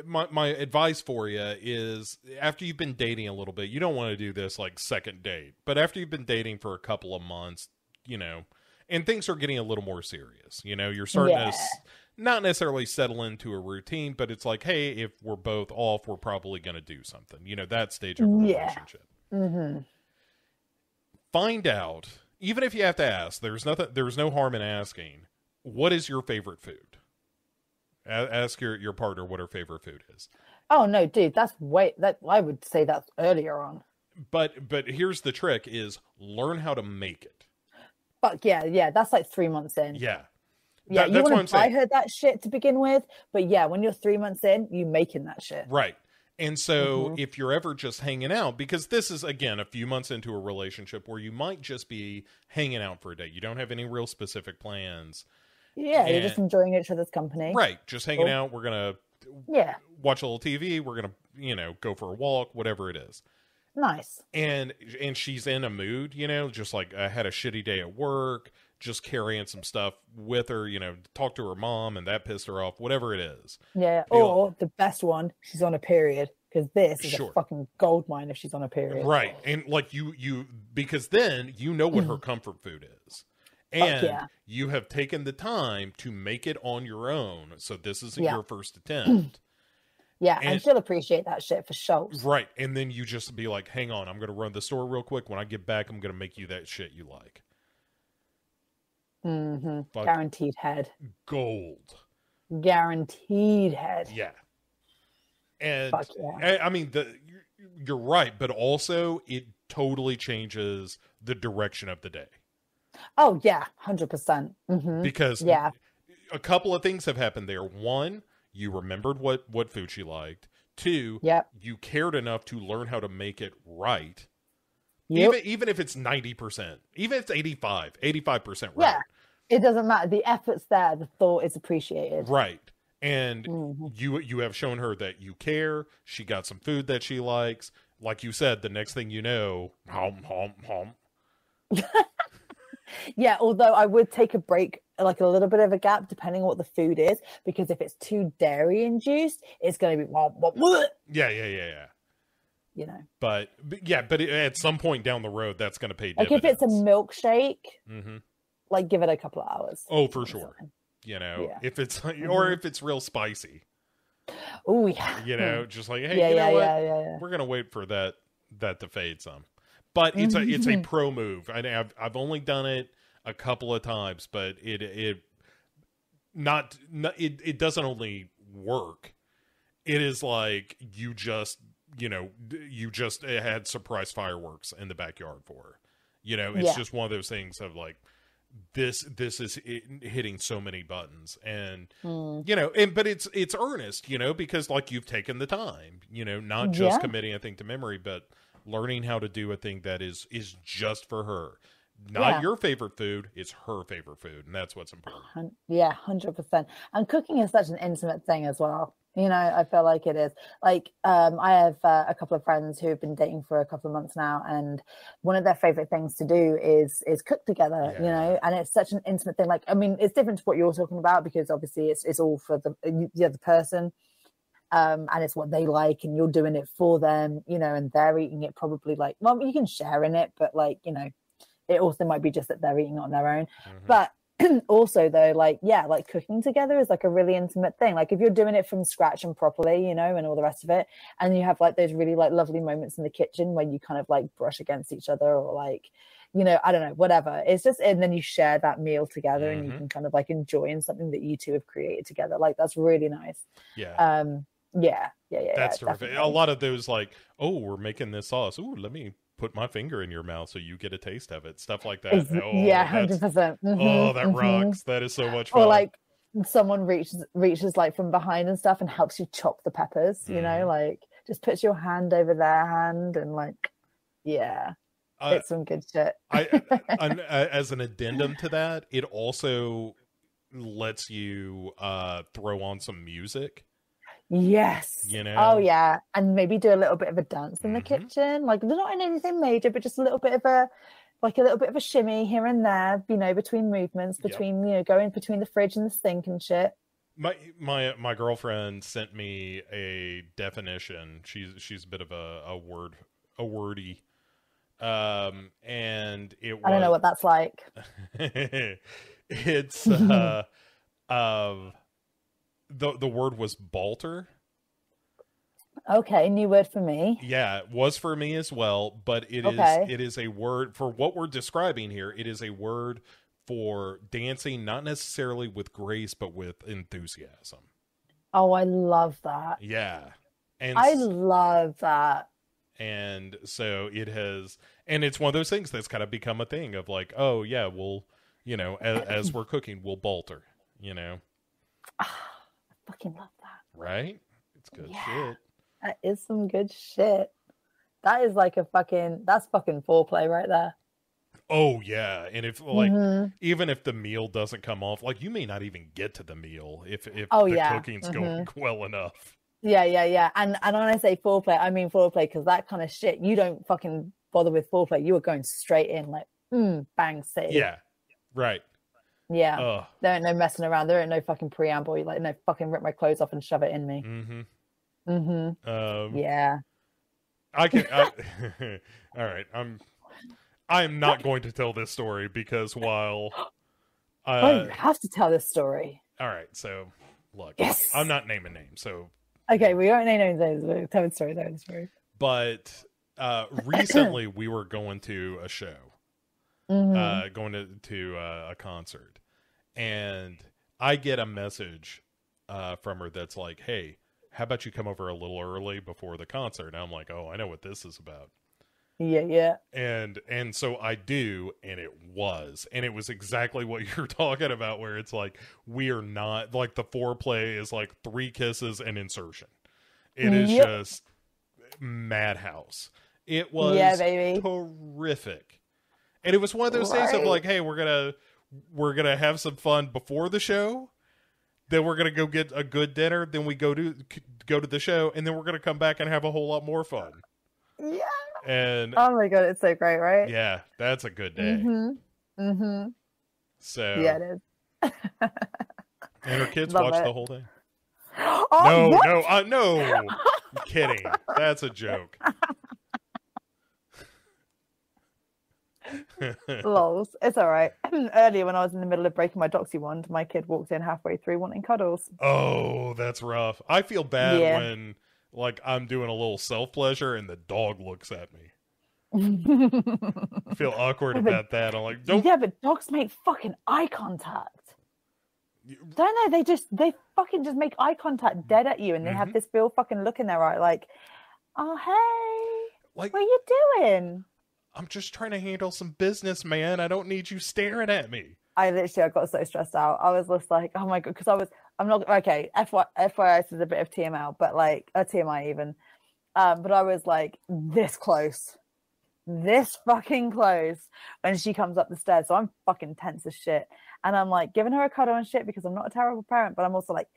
Speaker 1: my my advice for you is after you've been dating a little bit, you don't want to do this like second date, but after you've been dating for a couple of months, you know, and things are getting a little more serious. You know, you're starting to
Speaker 2: Yeah.
Speaker 1: s- not necessarily settle into a routine, but it's like, hey, if we're both off, we're probably going to do something. You know, that stage of a
Speaker 2: Yeah.
Speaker 1: relationship
Speaker 2: hmm
Speaker 1: find out even if you have to ask there's nothing there's no harm in asking what is your favorite food ask your your partner what her favorite food is
Speaker 2: Oh no, dude, that's way that I would say that's earlier on.
Speaker 1: but but here's the trick is learn how to make it
Speaker 2: But yeah, yeah, that's like three months in.
Speaker 1: yeah
Speaker 2: yeah.
Speaker 1: That-
Speaker 2: you
Speaker 1: that's what I'm
Speaker 2: want to buy
Speaker 1: saying.
Speaker 2: her that shit to begin with, but yeah, when you're three months in, you making that shit.
Speaker 1: right and so
Speaker 2: Mhm.
Speaker 1: if you're ever just hanging out because this is again a few months into a relationship where you might just be hanging out for a day you don't have any real specific plans
Speaker 2: Yeah, you're just enjoying each other's company.
Speaker 1: right just hanging
Speaker 2: Cool.
Speaker 1: out we're gonna
Speaker 2: Yeah,
Speaker 1: watch a little tv we're gonna you know go for a walk whatever it is
Speaker 2: nice.
Speaker 1: and and she's in a mood you know just like i had a shitty day at work just carrying some stuff with her you know talk to her mom and that pissed her off whatever it is
Speaker 2: Yeah,
Speaker 1: Be like-
Speaker 2: or the best one, she's on a period because this is
Speaker 1: Sure.
Speaker 2: a fucking gold mine if she's on a period.
Speaker 1: right and like you you because then you know what her mm. comfort food is and
Speaker 2: yeah.
Speaker 1: you have taken the time to make it on your own so this isn't
Speaker 2: Yeah.
Speaker 1: your first [clears throat] attempt
Speaker 2: Yeah, and,
Speaker 1: And-
Speaker 2: she'll appreciate that shit for sure.
Speaker 1: right and then you just be like hang on i'm gonna run the store real quick when i get back i'm gonna make you that shit you like Mm-hmm.
Speaker 2: Guaranteed head.
Speaker 1: gold
Speaker 2: Guaranteed head.
Speaker 1: Yeah. And
Speaker 2: yeah.
Speaker 1: I, mean the you're right, but also it totally changes the direction of the day
Speaker 2: Oh yeah, hundred percent. hmm
Speaker 1: because
Speaker 2: Yeah.
Speaker 1: a couple of things have happened there. One, you remembered what what food she liked. Two,
Speaker 2: Yep.
Speaker 1: you cared enough to learn how to make it right.
Speaker 2: Yep.
Speaker 1: Even even if it's 90%, even if it's 85, 85% right.
Speaker 2: Yeah. It doesn't matter. The effort's there. The thought is appreciated.
Speaker 1: Right. And
Speaker 2: Mhm.
Speaker 1: you you have shown her that you care. She got some food that she likes. Like you said, the next thing you know, hom hom hom. [laughs]
Speaker 2: Yeah, although I would take a break, like a little bit of a gap, depending on what the food is, because if it's too dairy induced, it's going to be, wah, wah, wah,
Speaker 1: Yeah, yeah, yeah, yeah.
Speaker 2: you know.
Speaker 1: But, but yeah, but it, at some point down the road, that's going to pay
Speaker 2: Like if it's a milkshake,
Speaker 1: hmm
Speaker 2: like give it a couple of hours.
Speaker 1: Oh, for sure.
Speaker 2: something.
Speaker 1: You know,
Speaker 2: Yeah.
Speaker 1: if it's or
Speaker 2: Mhm.
Speaker 1: if it's real spicy,
Speaker 2: Oh yeah.
Speaker 1: you know, [laughs] just like hey,
Speaker 2: yeah,
Speaker 1: you
Speaker 2: yeah,
Speaker 1: what?
Speaker 2: yeah, yeah, yeah.
Speaker 1: We're gonna wait for that that to fade some. But it's a it's a pro move. I, I've I've only done it a couple of times, but it it not, not it it doesn't only work. It is like you just you know you just had surprise fireworks in the backyard for her. You know, it's
Speaker 2: Yeah.
Speaker 1: just one of those things of like this this is hitting so many buttons and
Speaker 2: Mm.
Speaker 1: you know and but it's it's earnest you know because like you've taken the time you know not just
Speaker 2: Yeah.
Speaker 1: committing a thing to memory but learning how to do a thing that is is just for her not
Speaker 2: Yeah.
Speaker 1: your favorite food it's her favorite food and that's what's important
Speaker 2: Yeah, hundred percent. And cooking is such an intimate thing as well. You know, I feel like it is. Like, um, I have uh, a couple of friends who have been dating for a couple of months now, and one of their favorite things to do is is cook together. You know, and it's such an intimate thing. Like, I mean, it's different to what you're talking about because obviously it's it's all for the the other person. Um, and it's what they like, and you're doing it for them, you know, and they're eating it probably like, well, you can share in it, but like, you know, it also might be just that they're eating on their own
Speaker 1: Mhm.
Speaker 2: but [clears throat] also though like yeah like cooking together is like a really intimate thing like if you're doing it from scratch and properly you know and all the rest of it and you have like those really like lovely moments in the kitchen where you kind of like brush against each other or like you know i don't know whatever it's just and then you share that meal together and you
Speaker 1: Mhm.
Speaker 2: can kind of like enjoy in something that you two have created together like that's really nice
Speaker 1: yeah
Speaker 2: um yeah yeah yeah
Speaker 1: that's
Speaker 2: yeah,
Speaker 1: terrific a lot of those like oh we're making this sauce. Oh let me put my finger in your mouth so you get a taste of it. Stuff like that.
Speaker 2: Ex-
Speaker 1: oh,
Speaker 2: yeah 100%.
Speaker 1: Oh that rocks. That is so much fun.
Speaker 2: or like someone reaches reaches like from behind and stuff and helps you chop the peppers you know
Speaker 1: Mhm.
Speaker 2: like just puts your hand over their hand and like, yeah,
Speaker 1: Uh,
Speaker 2: it's some good shit.
Speaker 1: I, [laughs] an, as an addendum to that, it also lets you uh, throw on some music.
Speaker 2: Yes.
Speaker 1: You know?
Speaker 2: Oh yeah, and maybe do a little bit of a dance in the
Speaker 1: Mhm.
Speaker 2: kitchen, like not in anything major, but just a little bit of a, like a little bit of a shimmy here and there, you know, between movements,
Speaker 1: Yep.
Speaker 2: between you know, going between the fridge and the sink and shit.
Speaker 1: My my my girlfriend sent me a definition. She's she's a bit of a, a word a wordy, um, and it was
Speaker 2: I don't know what that's like. [laughs]
Speaker 1: it's [laughs] uh, um, the the word was balter.
Speaker 2: Okay, new word for me.
Speaker 1: Yeah, it was for me as well, but it is
Speaker 2: Okay.
Speaker 1: it is a word for what we're describing here. It is a word for dancing, not necessarily with grace, but with enthusiasm.
Speaker 2: Oh, I love that.
Speaker 1: Yeah, and
Speaker 2: I love that.
Speaker 1: and so it has, and it's one of those things that's kind of become a thing of like, oh yeah, we'll you know as, as we're cooking, we'll balter, you know, [sighs] [laughs]
Speaker 2: fucking love that.
Speaker 1: right? It's good
Speaker 2: Yeah.
Speaker 1: shit.
Speaker 2: That is some good shit. That is like a fucking that's fucking foreplay right there.
Speaker 1: Oh yeah, and if like
Speaker 2: Mhm.
Speaker 1: even if the meal doesn't come off, like you may not even get to the meal if if
Speaker 2: Oh,
Speaker 1: the
Speaker 2: yeah.
Speaker 1: cooking's going [laughs] well enough.
Speaker 2: Yeah, yeah, yeah. And and when I say foreplay, I mean foreplay because that kind of shit you don't fucking bother with foreplay. You are going straight in like mm, bang city.
Speaker 1: Yeah, right.
Speaker 2: Yeah.
Speaker 1: Oh,
Speaker 2: There ain't no messing around. There ain't no fucking preamble. You like no fucking rip my clothes off and shove it in me.
Speaker 1: Mm-hmm.
Speaker 2: Mm-hmm.
Speaker 1: Um,
Speaker 2: Yeah.
Speaker 1: I can. I, [laughs] [laughs] all right, I'm. I am not going to tell this story because while. [gasps]
Speaker 2: oh,
Speaker 1: Uh,
Speaker 2: you have to tell this story.
Speaker 1: all right, so look,
Speaker 2: Yes.
Speaker 1: I'm not naming names, so
Speaker 2: Okay, we don't need names. but Tell the story. Tell the story.
Speaker 1: but uh [laughs] recently we were going to a show
Speaker 2: Mhm.
Speaker 1: uh, going to to uh, a concert, and I get a message uh, from her that's like, "Hey, how about you come over a little early before the concert?" And I'm like, "Oh, I know what this is about."
Speaker 2: yeah, yeah.
Speaker 1: And and so I do, and it was, and it was exactly what [laughs] you're talking about, where it's like we are not like the foreplay is like three kisses and insertion. It is
Speaker 2: Yep.
Speaker 1: just madhouse. It was
Speaker 2: Yeah, baby.
Speaker 1: terrific, and it was one of those things of like, hey, we're gonna we're gonna have some fun before the show. Then we're gonna go get a good dinner. Then we go to go to the show, and then we're gonna come back and have a whole lot more fun.
Speaker 2: Yeah.
Speaker 1: And
Speaker 2: Oh my god, it's so great, right?
Speaker 1: yeah, that's a good day.
Speaker 2: Mm-hmm. Mm-hmm.
Speaker 1: So
Speaker 2: Yeah, it is. [laughs]
Speaker 1: and her kids
Speaker 2: Love
Speaker 1: watch
Speaker 2: it.
Speaker 1: the whole thing. [gasps]
Speaker 2: oh,
Speaker 1: no,
Speaker 2: what?
Speaker 1: no, uh, no. I'm kidding. That's a joke. [laughs]
Speaker 2: Lols. It's all right. [clears throat] Earlier, when I was in the middle of breaking my doxy wand, my kid walked in halfway through wanting cuddles.
Speaker 1: oh, that's rough. I feel bad
Speaker 2: Yeah.
Speaker 1: when like I'm doing a little self pleasure and the dog looks at me. I [laughs] feel awkward
Speaker 2: Yeah, but-
Speaker 1: about that. I'm like, don't.
Speaker 2: Yeah, but dogs make fucking eye contact. Don't they? They just they fucking just make eye contact dead at you, and they have
Speaker 1: Mhm.
Speaker 2: this real fucking look in their eye, like, "Oh hey,
Speaker 1: Like,
Speaker 2: what are you doing?"
Speaker 1: I'm just trying to handle some business, man. I don't need you staring at me.
Speaker 2: I literally I got so stressed out. I was just like, "Oh my god," because I was I'm not okay. FY, FYI, is a bit of TML, but like a TMI even. Um, but I was like this close, this fucking close when she comes up the stairs. So I'm fucking tense as shit. And I'm like giving her a cuddle and shit because I'm not a terrible parent, but I'm also like,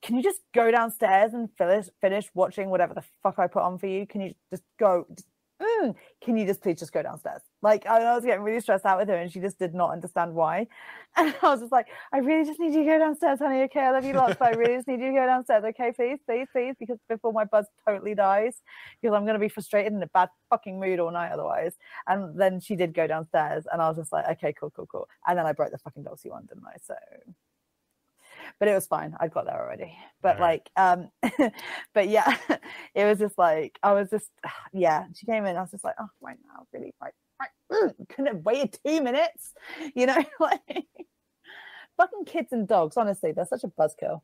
Speaker 2: can you just go downstairs and finish finish watching whatever the fuck I put on for you? Can you just go? Just, mm, can you just please just go downstairs? Like I, was getting really stressed out with her, and she just did not understand why. [laughs] And I was just like, I really just need you to go downstairs, honey. Okay, I love you lots, but I really just need you to go downstairs. Okay, please, please, please, because before my buzz totally dies, because I'm gonna be frustrated in a bad fucking mood all night otherwise. And then she did go downstairs, and I was just like, okay, cool, cool, cool. And then I broke the fucking Doxy wand, didn't I? So, but it was fine. I'd got there already. But
Speaker 1: Alright.
Speaker 2: like, um, [laughs] but yeah, [laughs] it was just like I was just, [sighs] yeah. She came in, I was just like, oh, right now, really, right, right. mm, Couldn't have waited two minutes, [laughs] you know, like. Fucking kids and dogs, honestly, they're such a buzzkill.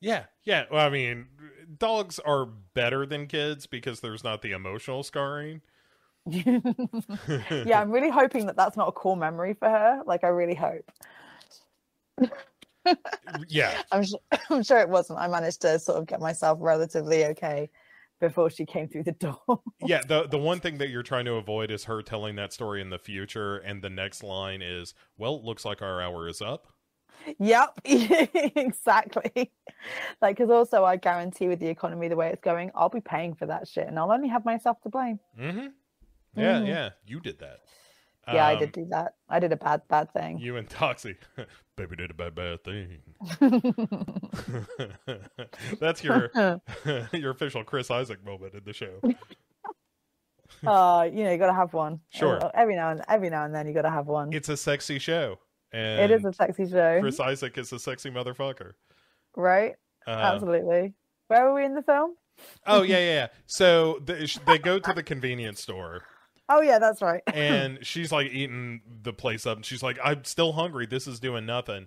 Speaker 1: Yeah, yeah. Well, I mean, dogs are better than kids because there's not the emotional scarring.
Speaker 2: yeah, I'm really hoping that that's not a core memory for her. Like, I really hope. [laughs]
Speaker 1: yeah.
Speaker 2: I'm, su- [laughs] I'm sure it wasn't. I managed to sort of get myself relatively okay before she came through the door. [laughs]
Speaker 1: yeah, the the one thing that you're trying to avoid is her telling that story in the future, and the next line is, "Well, it looks like our hour is up."
Speaker 2: Yep, exactly. Like, because also I guarantee with the economy the way it's going, I'll be paying for that shit, and I'll only have myself to blame.
Speaker 1: Mm-hmm. Yeah,
Speaker 2: Mhm.
Speaker 1: yeah, you did that.
Speaker 2: Yeah, I
Speaker 1: Um,
Speaker 2: did do that. I did a bad, bad thing.
Speaker 1: You and Doxy, [laughs] baby did a bad bad thing. [laughs] That's your [laughs] your official Chris Isaak moment in the show.
Speaker 2: uh, you know, you got to have one.
Speaker 1: Sure.
Speaker 2: Uh, Every now and every now and then, you got to have one.
Speaker 1: It's a sexy show, and
Speaker 2: it is a sexy show,
Speaker 1: Chris Isaak is a sexy motherfucker.
Speaker 2: right?
Speaker 1: Uh,
Speaker 2: Absolutely. Where were we in the film?
Speaker 1: oh yeah, yeah. yeah. So the, they go to the convenience store.
Speaker 2: Oh yeah, that's right. [laughs]
Speaker 1: and she's like eating the place up and she's like i'm still hungry this is doing nothing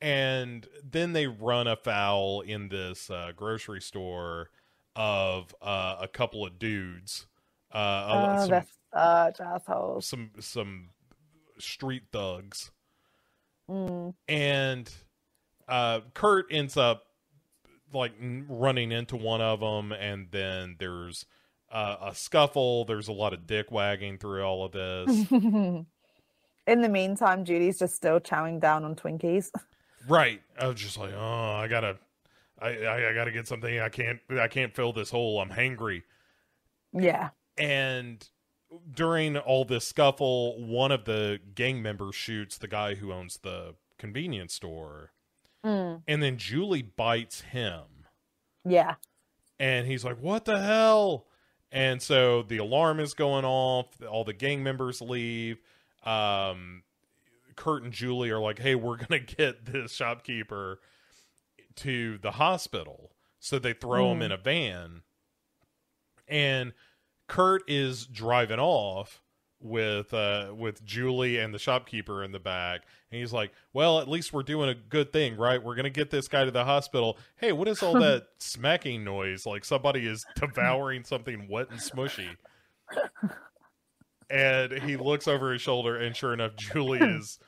Speaker 1: and then they run afoul in this uh, grocery store of uh, a couple of dudes uh,
Speaker 2: oh,
Speaker 1: some,
Speaker 2: they're such assholes.
Speaker 1: some some street thugs
Speaker 2: Mm.
Speaker 1: and uh, kurt ends up like running into one of them and then there's uh, a scuffle there's a lot of dick wagging through all of this [laughs]
Speaker 2: in the meantime, Judy's just still chowing down on Twinkies. [laughs]
Speaker 1: Right. I was just like, oh, I gotta, I, I, I gotta get something. I can't, I can't fill this hole. I'm hangry.
Speaker 2: yeah.
Speaker 1: And during all this scuffle, one of the gang members shoots the guy who owns the convenience store,
Speaker 2: Mm.
Speaker 1: and then Julie bites him,
Speaker 2: Yeah.
Speaker 1: and he's like, "What the hell?" And so the alarm is going off. All the gang members leave. Um, Kurt and Julie are like, "Hey, we're [laughs] gonna get this shopkeeper to the hospital." So they throw him
Speaker 2: Mm.
Speaker 1: in a van, and Kurt is driving off with uh with Julie and the shopkeeper in the back and he's like well at least we're doing a good thing right we're gonna get this guy to the hospital hey what is all [laughs] that smacking noise like somebody is [laughs] devouring something wet and smushy and he looks over his shoulder and sure enough Julie [laughs] is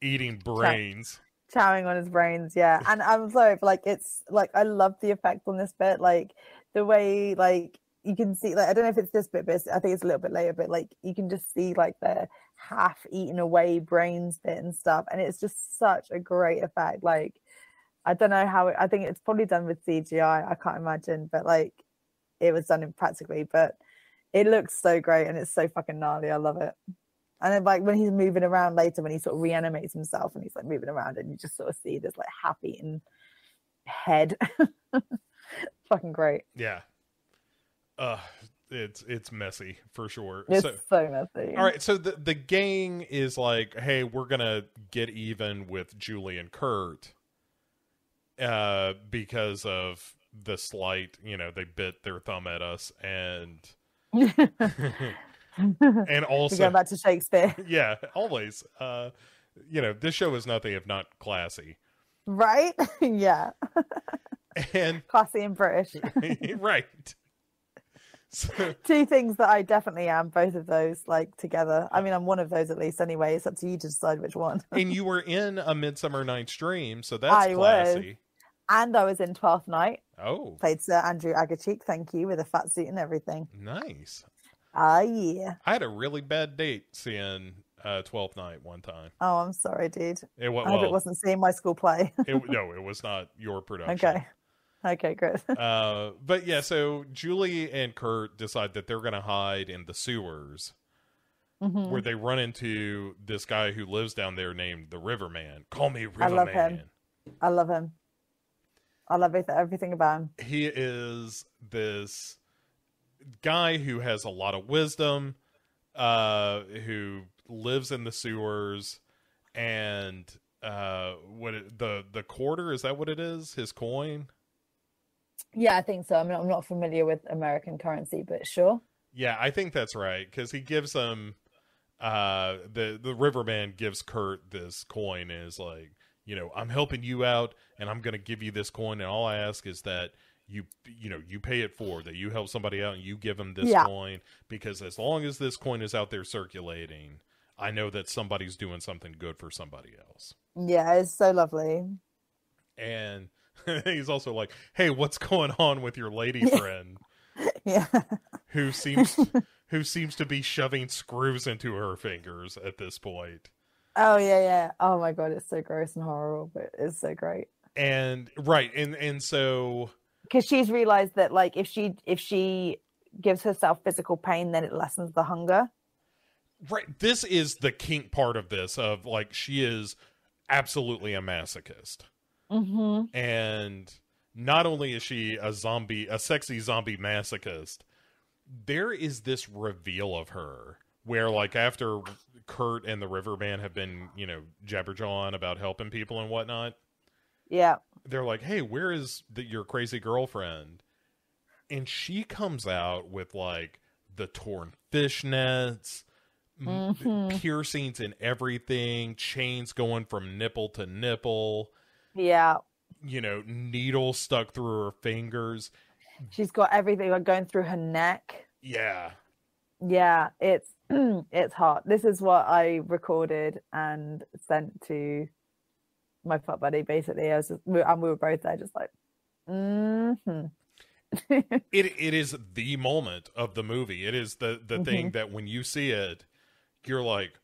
Speaker 1: eating brains
Speaker 2: Chowing on his brains. Yeah. And I'm sorry, but like, it's like, I love the effect on this bit. Like, the way, like, you can see, like, I don't know if it's this bit, but I think it's a little bit later, but like, you can just see, like, the half eaten away brains bit and stuff. And it's just such a great effect. Like, I don't know how it, I think it's probably done with CGI. I can't imagine, but like, it was done in practically, but it looks so great and it's so fucking gnarly. I love it. And then like when he's moving around later, when he sort of reanimates himself and he's like moving around and you just sort of see this like half eaten head. [laughs] fucking great.
Speaker 1: yeah uh it's it's messy for sure
Speaker 2: It's
Speaker 1: so
Speaker 2: so, messy.
Speaker 1: All right, so the the gang is like, "Hey, we're gonna get even with Julie and Kurt, uh, because of the slight, you know, they bit their thumb at us, and [laughs] and also,
Speaker 2: going back to Shakespeare. [laughs]
Speaker 1: yeah, always, uh, you know, this show is nothing if not classy,
Speaker 2: Right? [laughs] yeah.
Speaker 1: and
Speaker 2: Classy and British.
Speaker 1: right, [laughs] [laughs]
Speaker 2: Two things that I definitely am, both of those like together. I mean I'm one of those at least anyway. It's up to you to decide which one. [laughs]
Speaker 1: and you were in a Midsummer Night's Dream, so that's
Speaker 2: I was.
Speaker 1: classy.
Speaker 2: And I was in Twelfth Night,
Speaker 1: Oh,
Speaker 2: played Sir Andrew Aguecheek, thank you, with a fat suit and everything.
Speaker 1: nice.
Speaker 2: Ah yeah.
Speaker 1: I had a really bad date seeing uh, Twelfth Night one time.
Speaker 2: Oh, I'm sorry, dude.
Speaker 1: It wa-
Speaker 2: I hope it wasn't seeing my school play.
Speaker 1: it, no, it was not your production.
Speaker 2: okay. Okay, good. [laughs]
Speaker 1: Uh, but yeah, so Julie and Kurt decide that they're going to hide in the sewers,
Speaker 2: Mhm.
Speaker 1: where they run into this guy who lives down there named the Riverman. Call me
Speaker 2: I love
Speaker 1: Riverman.
Speaker 2: him. I love him. I love everything, everything about him.
Speaker 1: He is this guy who has a lot of wisdom, uh, who lives in the sewers, and uh, what it, the the quarter is that what it is? His coin.
Speaker 2: Yeah, I think so. I mean, I'm not familiar with American currency, but sure.
Speaker 1: Yeah, I think that's right because he gives them uh the the riverman gives Kurt this coin and is like, you know, I'm helping you out and I'm gonna give you this coin and all I ask is that you you know you pay it for that you help somebody out and you give them this
Speaker 2: Yeah.
Speaker 1: coin because as long as this coin is out there circulating, I know that somebody's doing something good for somebody else.
Speaker 2: Yeah, it's so lovely.
Speaker 1: And [laughs] he's also like, "Hey, what's going on with your lady [laughs] friend?"
Speaker 2: Yeah.
Speaker 1: who seems who seems to be shoving screws into her fingers at this point.
Speaker 2: Oh yeah, yeah. Oh my god, it's so gross and horrible, but it's so great.
Speaker 1: And right, and and so
Speaker 2: Because she's realized that like if she if she gives herself physical pain, then it lessens the hunger.
Speaker 1: right, this is the kink part of this of like she is absolutely a masochist.
Speaker 2: Mm-hmm.
Speaker 1: and not only is she a zombie a sexy zombie masochist there is this reveal of her where like after kurt and the riverman have been you know jabberjawing about helping people and whatnot
Speaker 2: Yeah.
Speaker 1: they're like hey where is the, your crazy girlfriend and she comes out with like the torn fishnets m-
Speaker 2: Mhm.
Speaker 1: piercings and everything chains going from nipple to nipple
Speaker 2: Yeah.
Speaker 1: you know, needle stuck through her fingers.
Speaker 2: She's got everything like going through her neck.
Speaker 1: Yeah.
Speaker 2: Yeah, it's [clears throat] it's hot. This is what I recorded and sent to my fuck buddy. Basically, I was just, and we were both there, just like, mm-hmm. [laughs]
Speaker 1: It it is the moment of the movie. It is the the thing that when you see it, you're like,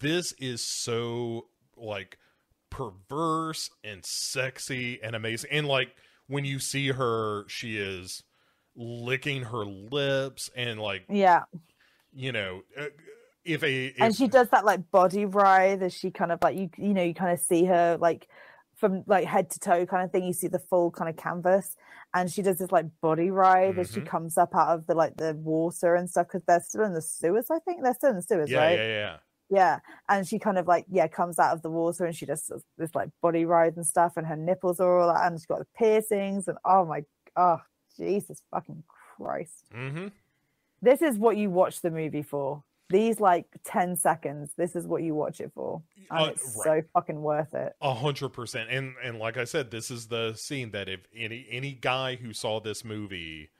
Speaker 1: this is so like perverse and sexy and amazing. And like when you see her, she is licking her lips and like
Speaker 2: yeah.
Speaker 1: you know, uh, if a if,
Speaker 2: and she does that like body writhe as she kind of like you you know you kind of see her like from like head to toe kind of thing you see the full kind of canvas and she does this like body writhe as she
Speaker 1: Mhm.
Speaker 2: comes up out of the like the water and stuff because they're still in the sewers i think they're still in the sewers
Speaker 1: yeah,
Speaker 2: right
Speaker 1: yeah, yeah.
Speaker 2: Yeah and she kind of like yeah comes out of the water and she does this, like body writhe and stuff and her nipples are all out and she's got the piercings and oh my oh jesus fucking christ
Speaker 1: Mm-hmm.
Speaker 2: this is what you watch the movie for these like 10 seconds this is what you watch it for and
Speaker 1: Uh,
Speaker 2: it's
Speaker 1: right.
Speaker 2: so fucking worth it
Speaker 1: A hundred percent, and and like I said, this is the scene that if any any guy who saw this movie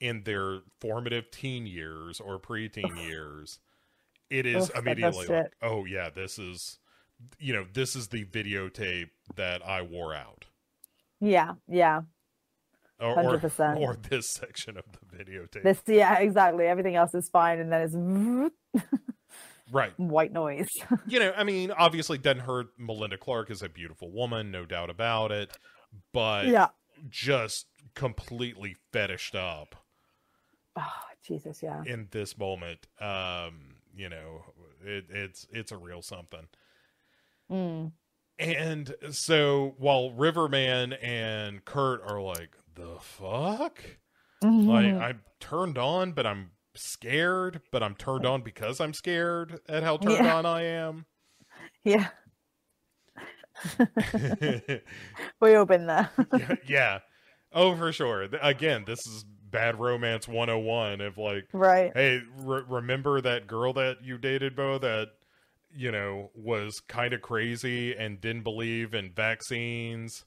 Speaker 1: in their formative teen years or preteen [laughs] years, it is
Speaker 2: that
Speaker 1: immediately like,
Speaker 2: shit.
Speaker 1: oh yeah, this is, you know, this is the videotape that I wore out,
Speaker 2: yeah yeah
Speaker 1: or or,
Speaker 2: 100%.
Speaker 1: or this section of the videotape,
Speaker 2: this yeah exactly everything else is fine and then it's [laughs]
Speaker 1: right?
Speaker 2: white noise [laughs]
Speaker 1: You know, I mean, obviously, doesn't hurt. Melinda Clarke is a beautiful woman, no doubt about it, but
Speaker 2: yeah
Speaker 1: just completely fetished up.
Speaker 2: oh jesus yeah
Speaker 1: in this moment um you know it, it's it's a real something.
Speaker 2: Mm.
Speaker 1: and so while riverman and kurt are like the fuck? Like
Speaker 2: Mhm.
Speaker 1: i'm turned on but i'm scared but i'm turned on because i'm scared at how turned
Speaker 2: Yeah.
Speaker 1: on i am.
Speaker 2: Yeah. [laughs] [laughs] We all been there
Speaker 1: yeah, yeah. Oh for sure. Again this is bad romance 101 of like
Speaker 2: right.
Speaker 1: hey re- remember that girl that you dated bo that you know was kind of crazy and didn't believe in vaccines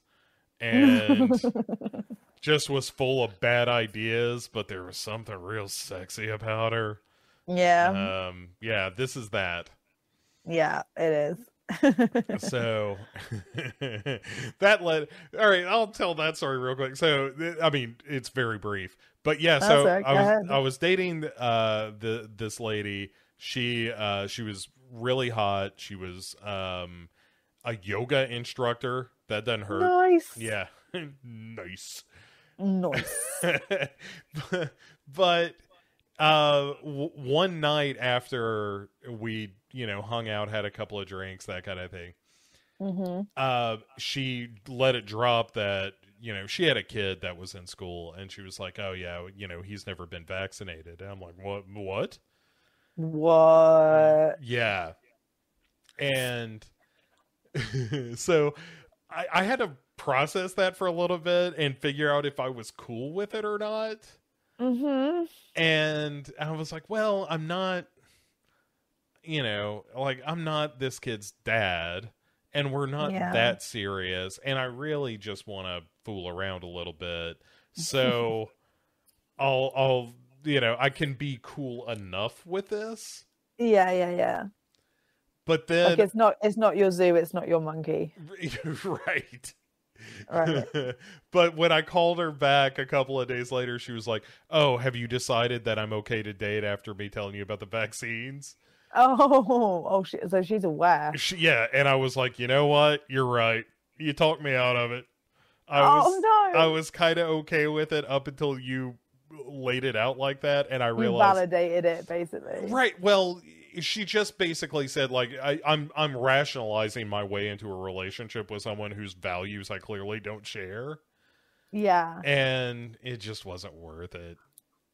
Speaker 1: and [laughs] just was full of bad ideas but there was something real sexy about her?
Speaker 2: Yeah.
Speaker 1: Um yeah this is that.
Speaker 2: Yeah it is.
Speaker 1: So [laughs] [laughs] that led all right i'll tell that story real quick. So i mean it's very brief but yeah so
Speaker 2: That's
Speaker 1: i was
Speaker 2: ahead.
Speaker 1: i was dating uh the this lady. She uh she was really hot. She was um a yoga instructor. That doesn't hurt.
Speaker 2: Nice.
Speaker 1: Yeah. [laughs] Nice.
Speaker 2: Nice. [laughs]
Speaker 1: But uh w- one night after we you know hung out had a couple of drinks that kind of thing
Speaker 2: hmm
Speaker 1: uh she let it drop that you know she had a kid that was in school and she was like oh yeah you know he's never been vaccinated. And i'm like what what?
Speaker 2: What?
Speaker 1: Yeah. And [laughs] so I, I had to process that for a little bit and figure out if i was cool with it or not.
Speaker 2: Hmm
Speaker 1: and I was like, well, I'm not, you know, like I'm not this kid's dad, and we're not
Speaker 2: Yeah.
Speaker 1: that serious, and I really just want to fool around a little bit, so [laughs] I'll, I'll, you know, I can be cool enough with this,
Speaker 2: yeah yeah yeah
Speaker 1: but then,
Speaker 2: like it's not it's not your zoo it's not your monkey [laughs]
Speaker 1: right.
Speaker 2: Right. [laughs]
Speaker 1: but when I called her back a couple of days later, she was like, "Oh, have you decided that I'm okay to date after me telling you about the vaccines?"
Speaker 2: Oh, oh, she, so she's aware.
Speaker 1: She, yeah, and I was like, "You know what? You're right. You talked me out of it. I oh, was
Speaker 2: oh no!
Speaker 1: I was kind of okay with it up until you laid it out like that, and I
Speaker 2: you
Speaker 1: realized
Speaker 2: validated it basically.
Speaker 1: Right. Well, she just basically said like I, I'm I'm rationalizing my way into a relationship with someone whose values I clearly don't share,
Speaker 2: Yeah.
Speaker 1: and it just wasn't worth it.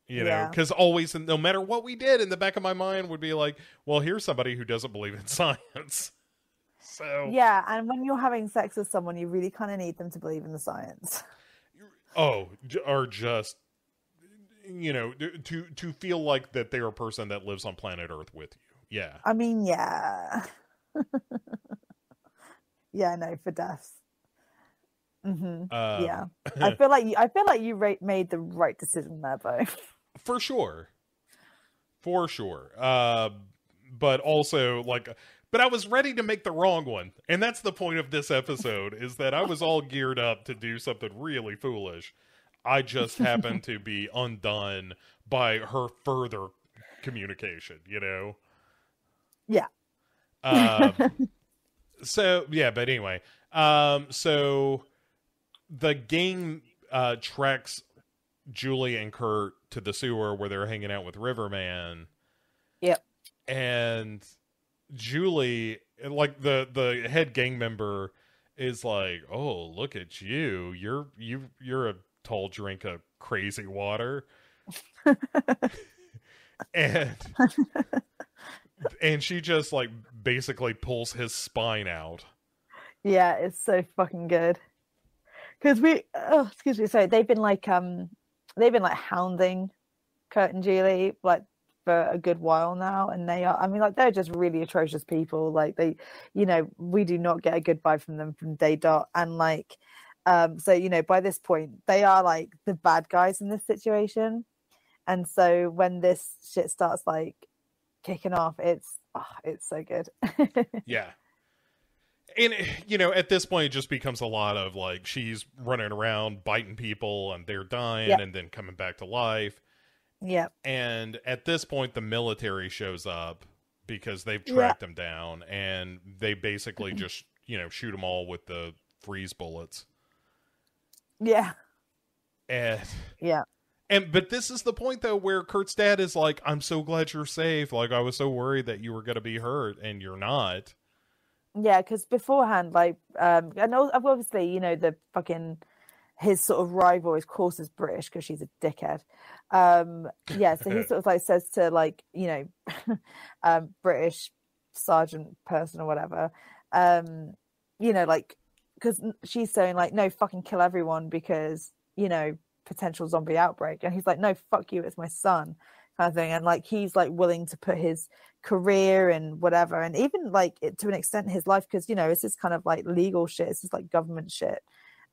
Speaker 1: You know, because always, no matter what we did, in the back of my mind would be like, well, here's somebody who doesn't believe in [laughs] science. So,
Speaker 2: Yeah, and when you're having sex with someone, you really kind of need them to believe in the science.
Speaker 1: oh, or just you know to to feel like that they're a person that lives on planet Earth with you. Yeah.
Speaker 2: I mean, yeah. [laughs] yeah, no, for deaths. hmm
Speaker 1: Um,
Speaker 2: yeah, [laughs] I feel like you. I feel like you made the right decision there, Bo.
Speaker 1: For sure. For sure. Uh but also like but i was ready to make the wrong one. And that's the point of this episode is that i was all geared up to do something really foolish. I just happened to be [laughs] undone by her further communication you know?
Speaker 2: Yeah.
Speaker 1: um [laughs] so yeah but anyway. Um so the game uh tracks Julie and Kurt to the sewer where they're hanging out with Riverman.
Speaker 2: Yep.
Speaker 1: And Julie, like the the head gang member, is like, "Oh, look at you! You're you you're a tall drink of crazy water," [laughs] and and she just like basically pulls his spine out.
Speaker 2: Yeah, it's so fucking good. Because we, oh, excuse me, sorry, they've been like, um, they've been like hounding Kurt and Julie like for a good while now, and they are, I mean, like they're just really atrocious people. Like they, you know, we do not get a good vibe from them from day dot, and like, um, so you know, by this point, they are like the bad guys in this situation, and so when this shit starts like kicking off, it's, oh, it's so good. [laughs]
Speaker 1: Yeah. And you know, at this point, it just becomes a lot of like she's running around biting people, and they're dying,
Speaker 2: Yep.
Speaker 1: and then coming back to life.
Speaker 2: yeah,
Speaker 1: And at this point, the military shows up because they've tracked them down, and they basically [clears throat] just you know shoot them all with the freeze bullets.
Speaker 2: yeah,
Speaker 1: And
Speaker 2: yeah.
Speaker 1: and but this is the point though where Kurt's dad is like, "I'm so glad you're safe. Like I was so worried that you were going to be hurt, and you're not."
Speaker 2: Yeah, because beforehand, like, um, and obviously, you know, the fucking his sort of rival, is, of course, is British because she's a dickhead. Um, yeah, so he [laughs] sort of like says to like, you know, [laughs] um, British sergeant person or whatever, um, you know, like, because she's saying like, no, fucking kill everyone because you know potential zombie outbreak, and he's like, no, fuck you, it's my son, kind of thing, and like he's like willing to put his career and whatever and even like it, to an extent his life because you know this is kind of like legal shit it's is like government shit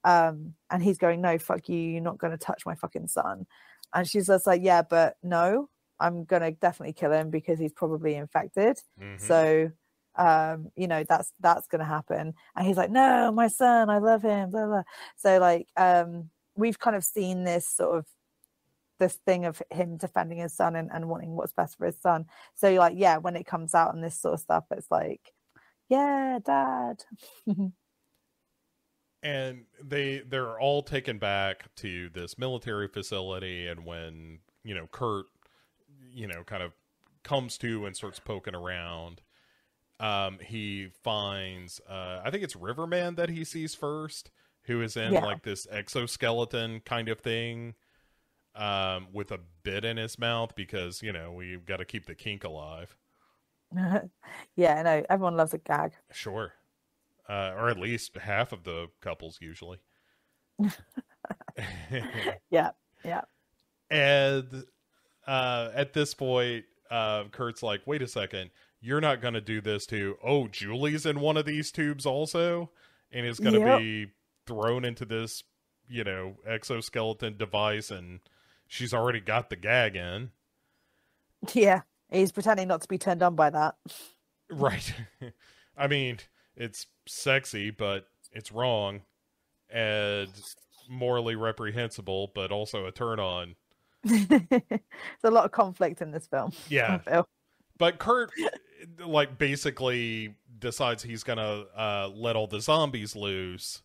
Speaker 2: um and he's going no fuck you you're not going to touch my fucking son and she's just like yeah but no i'm going to definitely kill him because he's probably infected
Speaker 1: Mhm.
Speaker 2: so um you know that's that's going to happen and he's like no my son i love him blah, blah. so like um we've kind of seen this sort of this thing of him defending his son and, and wanting what's best for his son. So you're like yeah when it comes out and this sort of stuff it's like yeah dad. [laughs]
Speaker 1: And they they're all taken back to this military facility and when you know kurt you know kind of comes to and starts poking around um he finds uh i think it's riverman that he sees first who is in
Speaker 2: Yeah.
Speaker 1: like this exoskeleton kind of thing um with a bit in his mouth because you know we've got to keep the kink alive [laughs]
Speaker 2: yeah and i know everyone loves a gag
Speaker 1: Sure. Uh, or at least half of the couples usually. [laughs] [laughs]
Speaker 2: yeah yeah
Speaker 1: and uh, at this point, uh, Kurt's like, wait a second, you're not going to do this to, oh, Julie's in one of these tubes also, and is going to
Speaker 2: Yep.
Speaker 1: be thrown into this, you know, exoskeleton device, and she's already got the gag in.
Speaker 2: yeah he's pretending not to be turned on by that
Speaker 1: Right. [laughs] I mean, it's sexy, but it's wrong. and morally reprehensible, but also a turn on. [laughs]
Speaker 2: There's a lot of conflict in this film. [laughs]
Speaker 1: Yeah, but Kurt like basically decides he's gonna uh, let all the zombies loose,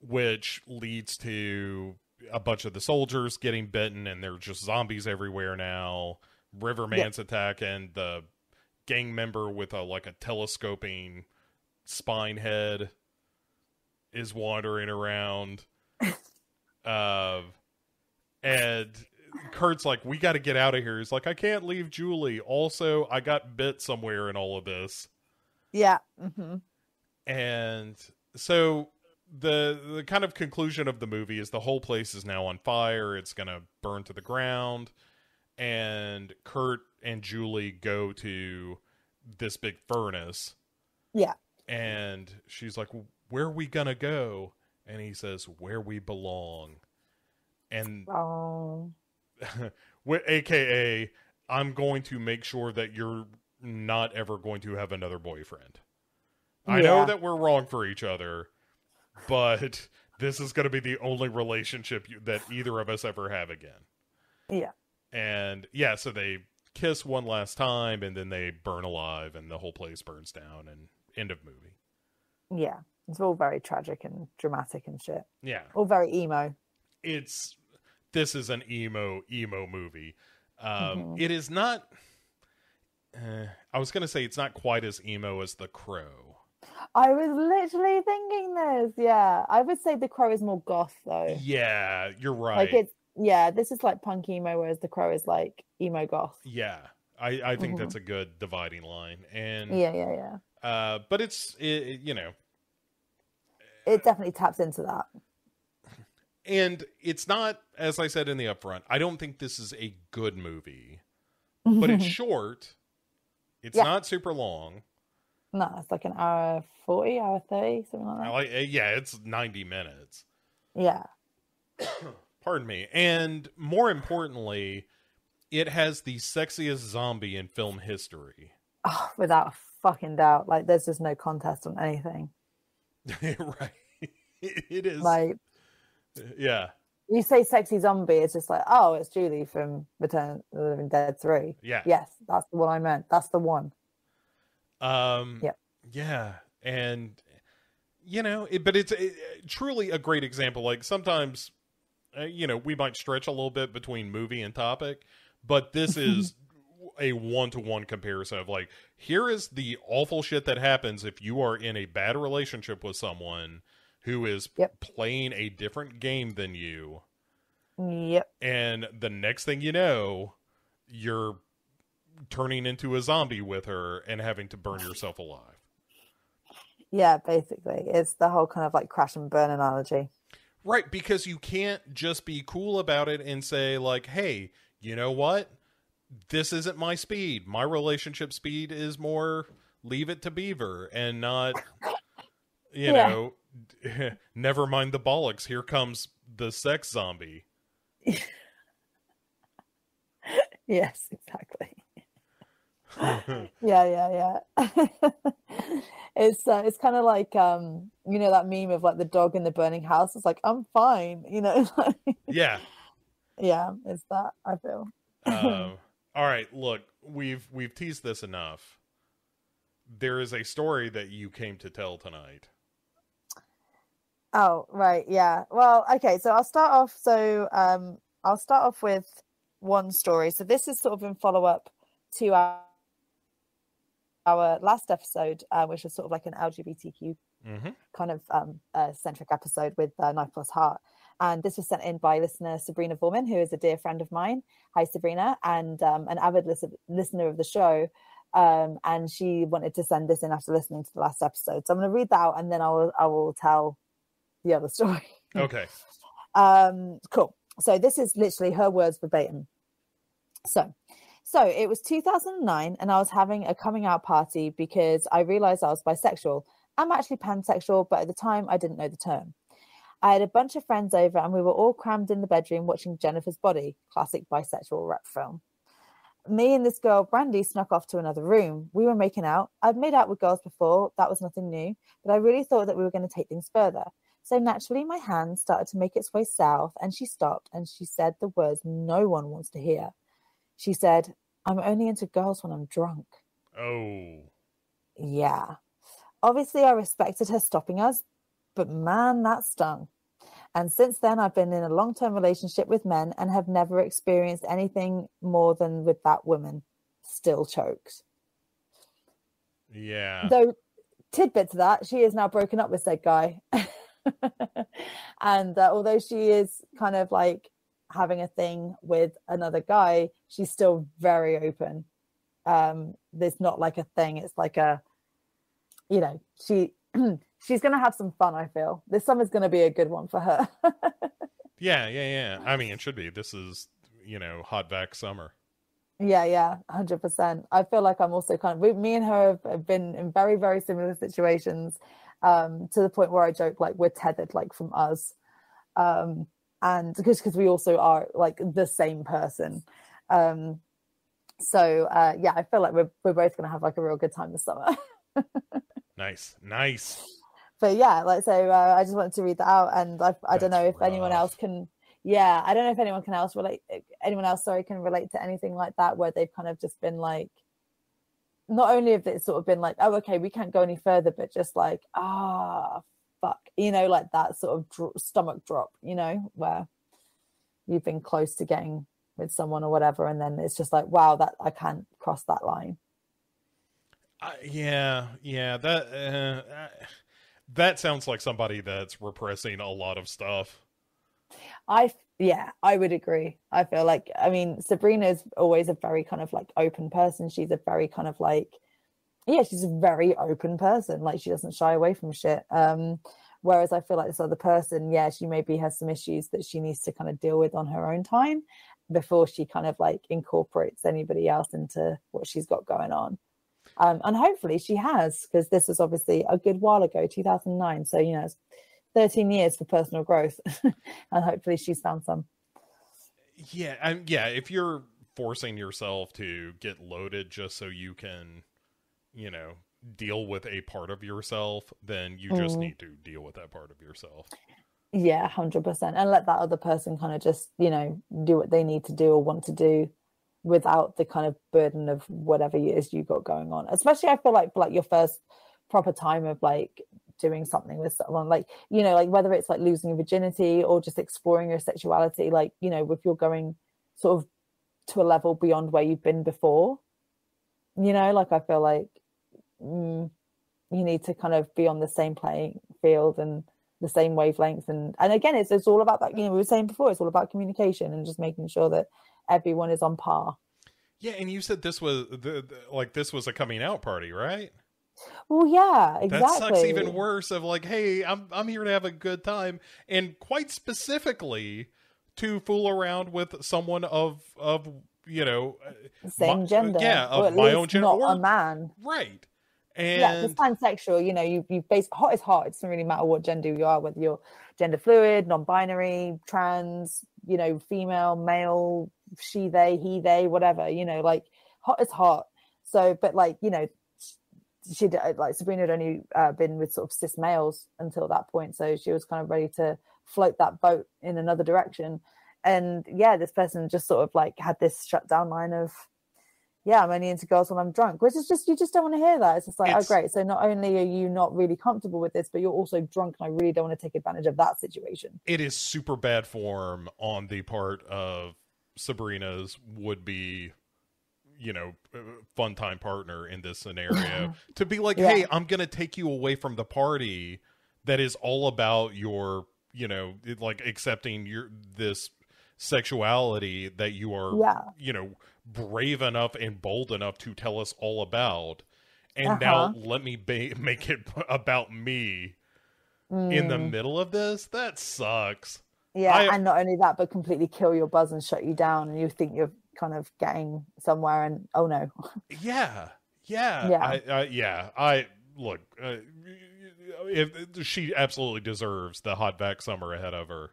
Speaker 1: which leads to a bunch of the soldiers getting bitten, and they're just zombies everywhere now. Riverman's attack and the gang member with a like a telescoping spine head is wandering around. [laughs] uh, and Kurt's like, "We got to get out of here." He's like, "I can't leave Julie." Also, I got bit somewhere in all of this,
Speaker 2: Yeah. hmm
Speaker 1: and so the the kind of conclusion of the movie is the whole place is now on fire. It's gonna burn to the ground, and Kurt and Julie go to this big furnace.
Speaker 2: Yeah.
Speaker 1: and she's like, "Where are we gonna go?" And he says, "Where we belong." And
Speaker 2: Oh. [laughs]
Speaker 1: Aka i'm going to make sure that you're not ever going to have another boyfriend i know that we're wrong for each other but this is going to be the only relationship you, that either of us ever have again
Speaker 2: Yeah.
Speaker 1: and yeah so they kiss one last time and then they burn alive and the whole place burns down and end of movie
Speaker 2: Yeah. It's all very tragic and dramatic and shit.
Speaker 1: yeah
Speaker 2: All very emo.
Speaker 1: it's this is an emo emo movie. Um,
Speaker 2: Mhm.
Speaker 1: it is not. Uh, I was gonna say it's not quite as emo as The Crow.
Speaker 2: I was literally thinking this. Yeah. I would say The Crow is more goth though.
Speaker 1: Yeah, you're right.
Speaker 2: Like it's yeah, this is like punk emo, whereas The Crow is like emo goth.
Speaker 1: yeah, I I think
Speaker 2: Mhm.
Speaker 1: that's a good dividing line, and
Speaker 2: Yeah, yeah, yeah.
Speaker 1: uh, but it's it, it- you know,
Speaker 2: It definitely taps into that.
Speaker 1: and it's not as I said in the upfront. I don't think this is a good movie, but it's [laughs] short. It's
Speaker 2: Yeah.
Speaker 1: not super long.
Speaker 2: No, it's like an hour forty, hour thirty, something like that.
Speaker 1: like uh, yeah, it's ninety minutes.
Speaker 2: Yeah. [coughs]
Speaker 1: Pardon me. And more importantly, it has the sexiest zombie in film history.
Speaker 2: Oh, without a fucking doubt. Like there's just no contest on anything. [laughs]
Speaker 1: right. [laughs] It is.
Speaker 2: Like
Speaker 1: yeah.
Speaker 2: you say sexy zombie, it's just like, oh, it's Julie from Return of the Living Dead 3.
Speaker 1: Yeah.
Speaker 2: Yes, that's the one I meant. That's the one.
Speaker 1: Um
Speaker 2: Yep.
Speaker 1: yeah, and you know, it, but it's it, truly a great example like sometimes uh, you know, we might stretch a little bit between movie and topic, but this [laughs] is a one-to-one comparison of like here is the awful shit that happens if you are in a bad relationship with someone who is
Speaker 2: Yep.
Speaker 1: playing a different game than you
Speaker 2: Yep.
Speaker 1: and the next thing you know you're turning into a zombie with her and having to burn yourself alive
Speaker 2: Yeah, basically. It's the whole kind of like crash and burn analogy.
Speaker 1: right because you can't just be cool about it and say like hey you know what this isn't my speed my relationship speed is more leave it to beaver and not you
Speaker 2: Yeah.
Speaker 1: know [laughs] never mind the bollocks here comes the sex zombie [laughs]
Speaker 2: Yes, exactly. [laughs] yeah, yeah, yeah. [laughs] it's uh, it's kind of like um, you know that meme of like the dog in the burning house. It's like I'm fine, you know. [laughs]
Speaker 1: yeah
Speaker 2: yeah, it's that I feel.
Speaker 1: um, all right, look, we've we've teased this enough. There is a story that you came to tell tonight.
Speaker 2: Oh, right, yeah. Well, okay, so I'll start off. So um, I'll start off with one story. So this is sort of in follow up to our our last episode, uh, which was sort of like an LGBTQ
Speaker 1: Mm-hmm.
Speaker 2: kind of um, uh, centric episode with uh, Knife Plus Heart. And this was sent in by listener Sabrina Vorman, who is a dear friend of mine. Hi, Sabrina, and um, an avid lis- listener of the show. Um, and she wanted to send this in after listening to the last episode. So I'm going to read that out and then I will, I will tell the other story. [laughs]
Speaker 1: Okay.
Speaker 2: Um, cool. So this is literally her words verbatim. So, so it was 2009, and I was having a coming out party because I realized I was bisexual. I'm actually pansexual, but at the time I didn't know the term. I had a bunch of friends over, and we were all crammed in the bedroom watching Jennifer's Body, classic bisexual rep film. Me and this girl, Brandy, snuck off to another room. We were making out. I'd made out with girls before, that was nothing new, but I really thought that we were going to take things further. So naturally, my hand started to make its way south, and she stopped and she said the words no one wants to hear. She said, I'm only into girls when I'm drunk.
Speaker 1: Oh.
Speaker 2: Yeah. Obviously, I respected her stopping us, but man, that stung. And since then, I've been in a long term relationship with men and have never experienced anything more than with that woman. Still choked.
Speaker 1: Yeah.
Speaker 2: Though, tidbit to that, she is now broken up with said guy. [laughs] and uh, although she is kind of like having a thing with another guy, she's still very open. Um, there's not like a thing, it's like a, you know, she [clears throat] she's gonna have some fun. I feel this summer's gonna be a good one for her. [laughs]
Speaker 1: yeah, yeah, yeah. I mean, it should be. This is you know hot back summer.
Speaker 2: Yeah, yeah, hundred percent. I feel like I'm also kind of we, me and her have been in very, very similar situations, um, to the point where I joke like we're tethered like from us, um, and because because we also are like the same person, um, so uh, yeah, I feel like we're we're both gonna have like a real good time this summer. [laughs]
Speaker 1: nice, nice.
Speaker 2: But yeah, like so, uh, I just wanted to read that out, and I I don't know if rough. anyone else can. Yeah, I don't know if anyone can else relate. Anyone else, sorry, can relate to anything like that where they've kind of just been like, not only have it sort of been like, oh, okay, we can't go any further, but just like, ah, fuck, you know, like that sort of dr- stomach drop, you know, where you've been close to getting with someone or whatever, and then it's just like, wow, that I can't cross that line.
Speaker 1: Uh, yeah, yeah, that uh, that sounds like somebody that's repressing a lot of stuff.
Speaker 2: I yeah, I would agree. I feel like I mean Sabrina's always a very kind of like open person. She's a very kind of like yeah, she's a very open person. Like she doesn't shy away from shit. Um whereas I feel like this other person, yeah, she maybe has some issues that she needs to kind of deal with on her own time before she kind of like incorporates anybody else into what she's got going on. Um, and hopefully she has, because this was obviously a good while ago, 2009. So, you know, it's 13 years for personal growth. [laughs] and hopefully she's found some.
Speaker 1: Yeah. And yeah. If you're forcing yourself to get loaded just so you can, you know, deal with a part of yourself, then you just mm. need to deal with that part of yourself.
Speaker 2: Yeah, 100%. And let that other person kind of just, you know, do what they need to do or want to do without the kind of burden of whatever it is you got going on. Especially, I feel like like your first proper time of like doing something with someone, like you know, like whether it's like losing your virginity or just exploring your sexuality, like you know, if you're going sort of to a level beyond where you've been before, you know, like I feel like mm, you need to kind of be on the same playing field and the same wavelength and and again it's it's all about that you know we were saying before it's all about communication and just making sure that everyone is on par.
Speaker 1: Yeah, and you said this was the, the, like this was a coming out party, right?
Speaker 2: Well, yeah, exactly. That
Speaker 1: sucks even worse. Of like, hey, I'm I'm here to have a good time, and quite specifically to fool around with someone of of you know
Speaker 2: same my, gender,
Speaker 1: yeah, of my own gender,
Speaker 2: not or, a man,
Speaker 1: right? And
Speaker 2: yeah, it's pansexual. You know, you you base hot is hot. It doesn't really matter what gender you are, whether you're gender fluid, non-binary, trans, you know, female, male, she, they, he, they, whatever. You know, like hot is hot. So, but like you know, she like Sabrina had only uh, been with sort of cis males until that point, so she was kind of ready to float that boat in another direction. And yeah, this person just sort of like had this shut down line of yeah, I'm only into girls when I'm drunk, which is just you just don't want to hear that. It's just like, oh, it's, oh great. So not only are you not really comfortable with this, but you're also drunk, and I really don't want to take advantage of that situation.
Speaker 1: It is super bad form on the part of Sabrina's would be, you know, uh, fun time partner in this scenario to be like, yeah. hey, I'm gonna take you away from the party that is all about your, you know, like accepting your this sexuality that you are,
Speaker 2: yeah.
Speaker 1: you know brave enough and bold enough to tell us all about and uh-huh. now let me ba- [laughs] make it about me mm. in the mm. middle of this that sucks
Speaker 2: yeah I, and not only that but completely kill your buzz and shut you down and you think you're kind of getting somewhere and oh no [laughs]
Speaker 1: yeah yeah yeah I, I yeah i look uh, if she absolutely deserves the hot back summer ahead of her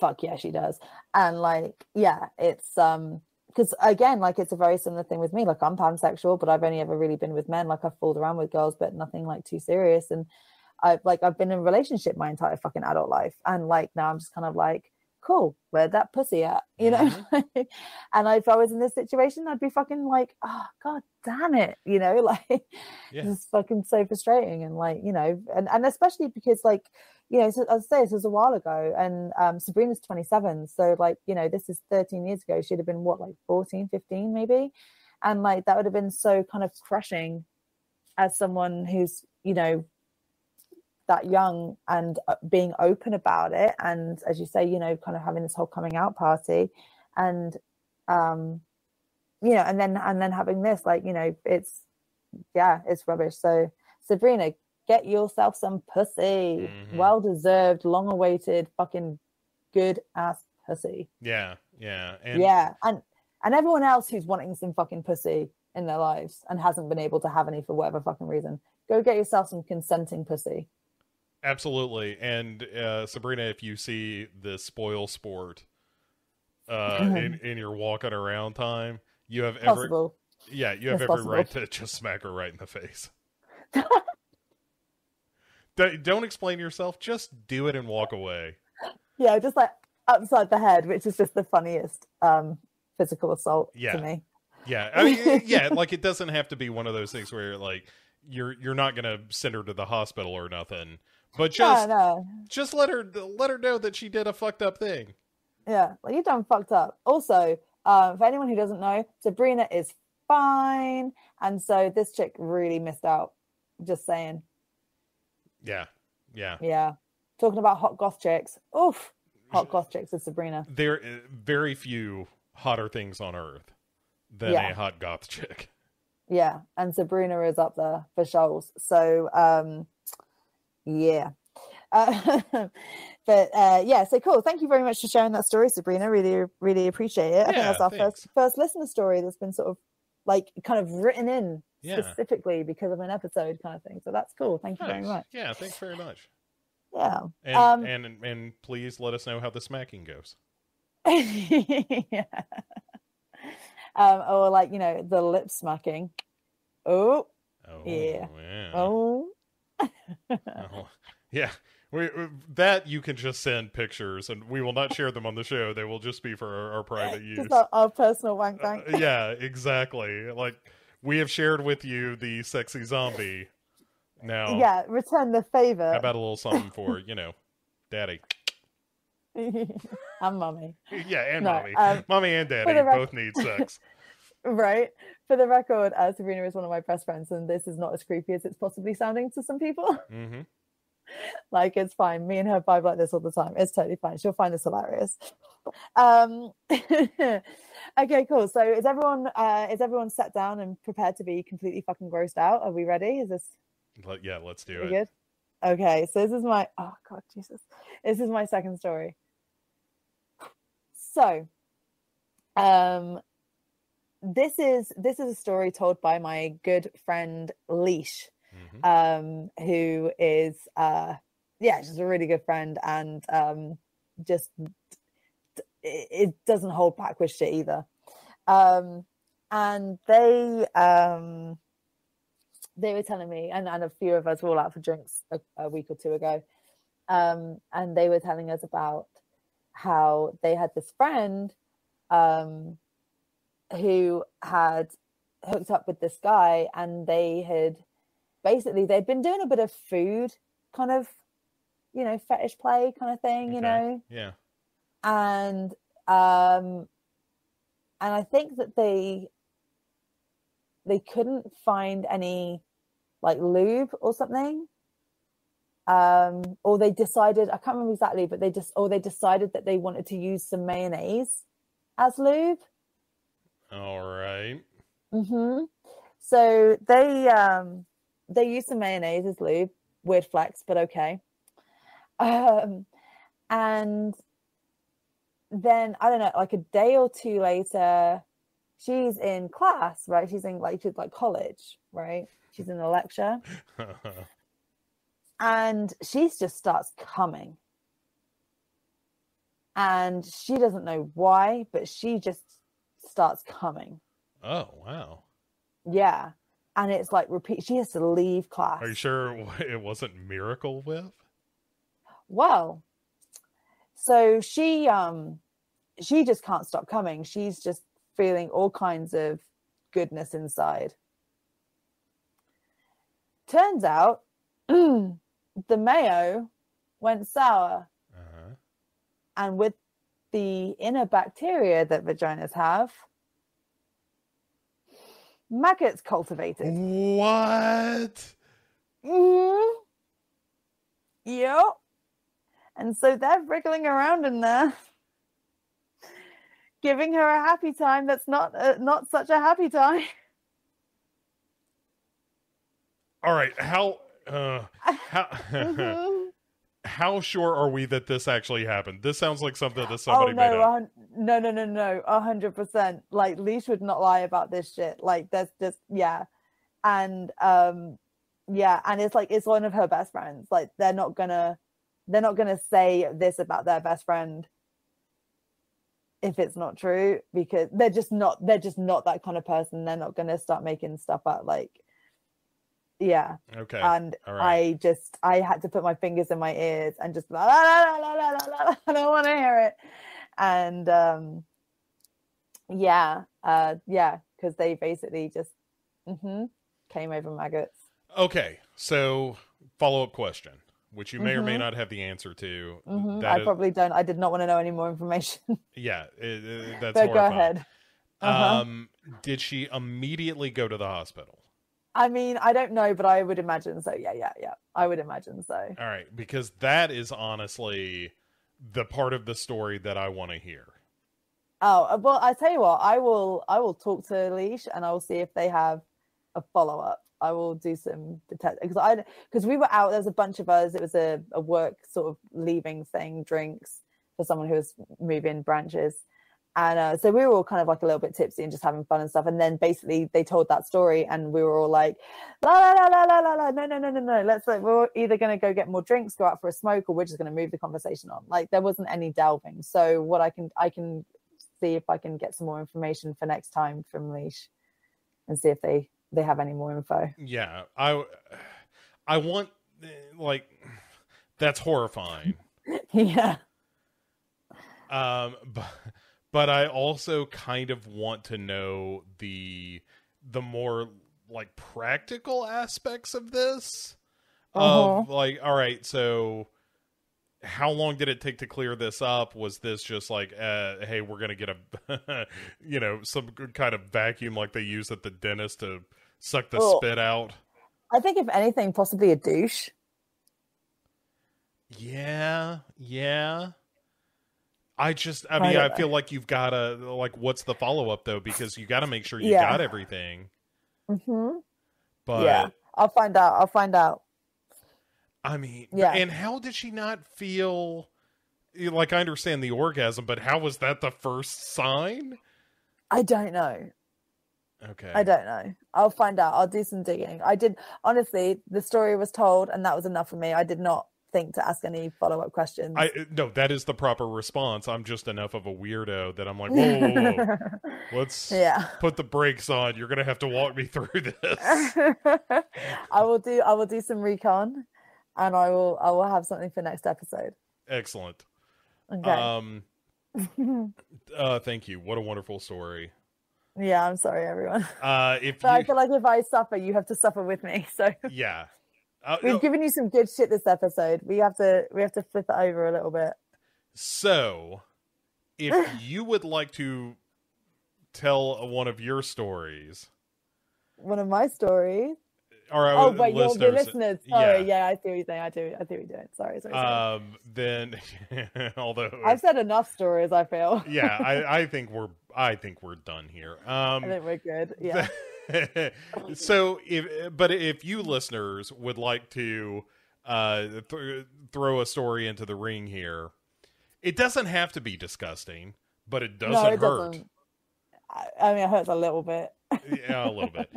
Speaker 2: fuck yeah she does and like yeah it's um because again, like it's a very similar thing with me. Like I'm pansexual, but I've only ever really been with men. Like I've fooled around with girls, but nothing like too serious. And I've like I've been in a relationship my entire fucking adult life, and like now I'm just kind of like, cool, where'd that pussy at? You know? Mm-hmm. [laughs] and if I was in this situation, I'd be fucking like, oh god damn it, you know, [laughs] like
Speaker 1: Yeah.
Speaker 2: this is fucking so frustrating, and like you know, and and especially because like you know, so, as I say, this was a while ago, and um, Sabrina's 27, so like you know, this is 13 years ago. She'd have been what, like 14, 15, maybe, and like that would have been so kind of crushing as someone who's you know that young and uh, being open about it and as you say you know kind of having this whole coming out party and um you know and then and then having this like you know it's yeah it's rubbish so sabrina get yourself some pussy
Speaker 1: Mhm.
Speaker 2: well deserved long awaited fucking good ass pussy
Speaker 1: Yeah, yeah, and
Speaker 2: yeah and and everyone else who's wanting some fucking pussy in their lives and hasn't been able to have any for whatever fucking reason go get yourself some consenting pussy
Speaker 1: absolutely. And uh, Sabrina, if you see the spoil sport uh, in [laughs] in your walking around time, you have every
Speaker 2: possible
Speaker 1: yeah, you have
Speaker 2: It's
Speaker 1: every
Speaker 2: possible.
Speaker 1: right to just smack her right in the face. [laughs] don't, don't explain yourself. Just do it and walk away.
Speaker 2: yeah just like upside the head which is just the funniest um physical assault
Speaker 1: Yeah.
Speaker 2: to me
Speaker 1: Yeah, [laughs] I mean, yeah, like it doesn't have to be one of those things where like you're you're not gonna send her to the hospital or nothing, but just
Speaker 2: no no
Speaker 1: just let her let her know that she did a fucked up thing.
Speaker 2: yeah like you done fucked up also um for anyone who doesn't know sabrina is fine and so this chick really missed out just saying
Speaker 1: Yeah, yeah.
Speaker 2: yeah. Talking about hot goth chicks. Oof. Hot goth chicks is sabrina.
Speaker 1: There uh, very few hotter things on earth than
Speaker 2: Yeah.
Speaker 1: a hot goth chick.
Speaker 2: yeah. And sabrina is up there for shoals. So um yeah. Uh, [laughs] but uh yeah so cool. Thank you very much for sharing that story sabrina. Really really appreciate it. I think that's our
Speaker 1: thanks.
Speaker 2: first first listener story that's been sort of like kind of written in
Speaker 1: Yeah.
Speaker 2: specifically because of an episode kind of thing so that's cool thank you very much
Speaker 1: Yeah, thanks very much.
Speaker 2: yeah
Speaker 1: And
Speaker 2: Um,
Speaker 1: and and please let us know how the smacking goes. [laughs]
Speaker 2: yeah um or like you know the lip smacking oh
Speaker 1: Oh
Speaker 2: Yeah.
Speaker 1: yeah.
Speaker 2: oh [laughs]
Speaker 1: Oh, yeah. We, we- that you can just send pictures, and we will not share them on the show. They will just be for our, our private [laughs] use.
Speaker 2: our, our personal wank
Speaker 1: Uh,
Speaker 2: bank
Speaker 1: yeah, exactly. Like we have shared with you the sexy zombie. Now,
Speaker 2: yeah return the favor
Speaker 1: how about a little something for you know, daddy? [laughs]
Speaker 2: and mummy
Speaker 1: Yeah, and
Speaker 2: No,
Speaker 1: mommy,
Speaker 2: um,
Speaker 1: mommy and daddy
Speaker 2: rec-
Speaker 1: both need sex. [laughs]
Speaker 2: right for the record uh, sabrina is one of my best friends and this is not as creepy as it's possibly sounding to some people
Speaker 1: hmm
Speaker 2: like it's fine. Me and her vibe like this all the time. It's totally fine. She'll find this hilarious. Um [laughs] okay cool. So is everyone uh is everyone sat down and prepared to be completely fucking grossed out? Are we ready? Is this
Speaker 1: Let, yeah, let's do it.
Speaker 2: good? Okay so this is my oh god jesus. This is my second story. So um this is this is a story told by my good friend leash
Speaker 1: Mhm.
Speaker 2: um who is uh yeah she's a really good friend and um just it, it doesn't hold back with shit either um and they um they were telling me and, and a few of us were all out for drinks a, a week or two ago um and they were telling us about how they had this friend um who had hooked up with this guy and they had basically they'd been doing a bit of food kind of you know fetish play kind of thing you know
Speaker 1: Yeah.
Speaker 2: and um and i think that they they couldn't find any like lube or something um or they decided i can't remember exactly but they just or they decided that they wanted to use some mayonnaise as lube
Speaker 1: All right.
Speaker 2: Mm-hmm. So they um they use some mayonnaise as lube. Weird flex, but okay. Um, and then I don't know, like a day or two later, she's in class, right? She's in like she's like college, right? She's in a lecture, [laughs] and she just starts coming, and she doesn't know why, but she just starts coming.
Speaker 1: oh wow.
Speaker 2: Yeah. And it's like repeat. She has to leave class.
Speaker 1: Are you sure [laughs] it wasn't Miracle Whip?
Speaker 2: Well, so she um she just can't stop coming. She's just feeling all kinds of goodness inside. Turns out [clears throat] the mayo went sour,
Speaker 1: Uh-huh.
Speaker 2: and with the inner bacteria that vaginas have, maggots cultivated.
Speaker 1: What?
Speaker 2: Mhm. Yep. And so they're wriggling around in there, giving her a happy time that's not uh, not such a happy time. [laughs]
Speaker 1: All right, how uh how [laughs]
Speaker 2: Mhm.
Speaker 1: How sure are we that this actually happened? This sounds like something that
Speaker 2: oh
Speaker 1: somebody made
Speaker 2: no,
Speaker 1: up.
Speaker 2: a hun- no, no, no, no, a hundred percent. Like Leash would not lie about this shit. Like there's just yeah, and um, yeah, and it's like it's one of her best friends. Like they're not gonna, they're not gonna say this about their best friend if it's not true because they're just not they're just not that kind of person. They're not gonna start making stuff up. Like yeah,
Speaker 1: Okay.
Speaker 2: and
Speaker 1: right.
Speaker 2: I just I had to put my fingers in my ears and just la la la la la la la. [laughs] I don't want to hear it. And um, yeah, uh, yeah, because they basically just mm-hmm, came over maggots.
Speaker 1: Okay, so follow up question, which you may or may
Speaker 2: Mhm.
Speaker 1: not have the answer to.
Speaker 2: hmm
Speaker 1: That
Speaker 2: I
Speaker 1: is-
Speaker 2: probably don't. I did not want to know any more information. [laughs]
Speaker 1: yeah, it, it- that's
Speaker 2: but go ahead. Uh-huh.
Speaker 1: Um, did she immediately go to the hospital?
Speaker 2: I mean, I don't know, but I would imagine so. Yeah, yeah, yeah. I would imagine so.
Speaker 1: All right, because that is honestly the part of the story that I want to hear.
Speaker 2: Oh uh, well, I tell you what, I will. I will talk to Leash and I will see if they have a follow up. I will do some detect because I because we were out. There's a bunch of us. It was a, a work sort of leaving thing, drinks for someone who was moving branches, and uh, so we were all kind of like a little bit tipsy and just having fun and stuff. And then basically they told that story, and we were all like, la la la la la la la, no no no no no. Let's like we're either going to go get more drinks, go out for a smoke, or we're just going to move the conversation on. Like there wasn't any delving. So what I can I can see if I can get some more information for next time from Leash, and see if they they have any more info.
Speaker 1: Yeah, I [sighs] I want eh, like that's horrifying. [laughs]
Speaker 2: yeah.
Speaker 1: Um, [laughs] but but I also kind of want to know the the more like practical aspects of this. Of like, all right, so how long did it take to clear this up? Was this just like, uh, hey, we're gonna get a, [laughs] you know, some good kind of vacuum like they use at the dentist to suck the
Speaker 2: Well-
Speaker 1: spit out?
Speaker 2: I think if anything, possibly a douche.
Speaker 1: Yeah, yeah. I just, I mean, I feel like you've got to, like, what's the follow up though? Because you got to make sure you
Speaker 2: Yeah.
Speaker 1: got everything.
Speaker 2: hmm
Speaker 1: But
Speaker 2: yeah, I'll find out. I'll find out.
Speaker 1: I mean,
Speaker 2: Yeah.
Speaker 1: and how did she not feel? Like, I understand the orgasm, but how was that the first sign?
Speaker 2: I don't know.
Speaker 1: Okay.
Speaker 2: I don't know. I'll find out. I'll do some digging. I did honestly. The story was told, and that was enough for me. I did not think to ask any follow up questions.
Speaker 1: I no, that is the proper response. I'm just enough of a weirdo that I'm like, whoa, whoa, whoa, whoa. [laughs] let's
Speaker 2: yeah.
Speaker 1: put the brakes on. You're gonna have to walk me through this. [laughs]
Speaker 2: I will do. I will do some recon, and I will. I will have something for next episode.
Speaker 1: Excellent.
Speaker 2: Okay.
Speaker 1: Um, [laughs] uh, thank you. What a wonderful story.
Speaker 2: yeah, I'm sorry, everyone.
Speaker 1: Uh, if
Speaker 2: But I feel like if I suffer, you have to suffer with me. So
Speaker 1: yeah, uh,
Speaker 2: we've
Speaker 1: no,
Speaker 2: given you some good shit this episode. We have to. We have to flip it over a little bit.
Speaker 1: so if [laughs] you would like to tell one of your stories,
Speaker 2: One of my stories.
Speaker 1: or
Speaker 2: Oh,
Speaker 1: uh,
Speaker 2: you're
Speaker 1: listeners,
Speaker 2: the listeners. Sorry,
Speaker 1: yeah.
Speaker 2: yeah. I see what you're saying. I do. I see what you're doing. Sorry, sorry. sorry.
Speaker 1: um, then [laughs] although
Speaker 2: I've said enough stories. I feel.
Speaker 1: yeah, I, [laughs] I think we're I think we're done here. Um,
Speaker 2: I think we're good. Yeah. [laughs]
Speaker 1: so if but if you listeners would like to uh th- throw a story into the ring here it doesn't have to be disgusting but it doesn't
Speaker 2: no, it
Speaker 1: hurt
Speaker 2: doesn't. I, I mean, it hurts a little bit.
Speaker 1: yeah a little bit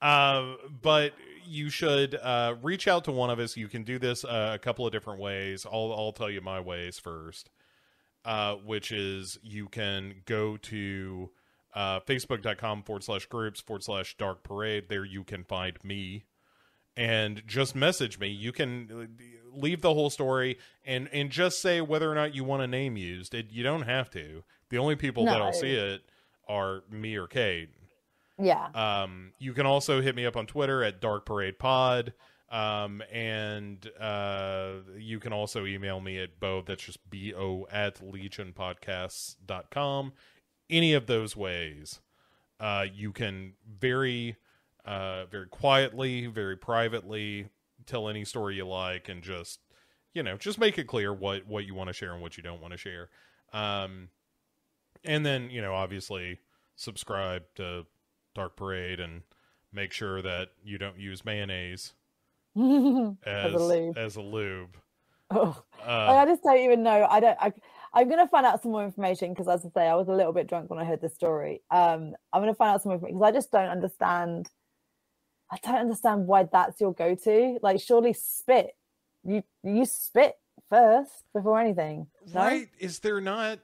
Speaker 1: um [laughs] but you should uh reach out to one of us you can do this uh, a couple of different ways i'll i'll tell you my ways first uh which is you can go to uh, facebook.com forward slash groups forward slash dark parade. There you can find me and just message me. You can uh, leave the whole story and, and just say whether or not you want a name used. It, you don't have to. The only people
Speaker 2: No.
Speaker 1: that'll see it are me or Kate.
Speaker 2: Yeah.
Speaker 1: Um, you can also hit me up on Twitter at Dark Parade Pod. Um, and uh, you can also email me at bo, that's just bo at legionpodcasts.com. Any of those ways, uh, you can very, uh, very quietly, very privately tell any story you like and just, you know, just make it clear what, what you want to share and what you don't want to share. Um, and then, you know, obviously subscribe to Dark Parade and make sure that you don't use mayonnaise [laughs] as,
Speaker 2: a lube.
Speaker 1: as a lube.
Speaker 2: oh.
Speaker 1: Uh,
Speaker 2: I just don't even know. I don't. I, I'm gonna find out some more information because, as I say, I was a little bit drunk when I heard the story. Um, I'm gonna find out some more information because I just don't understand. I don't understand why that's your go-to. Like, surely spit. You you spit first before anything. No?
Speaker 1: right? Is there not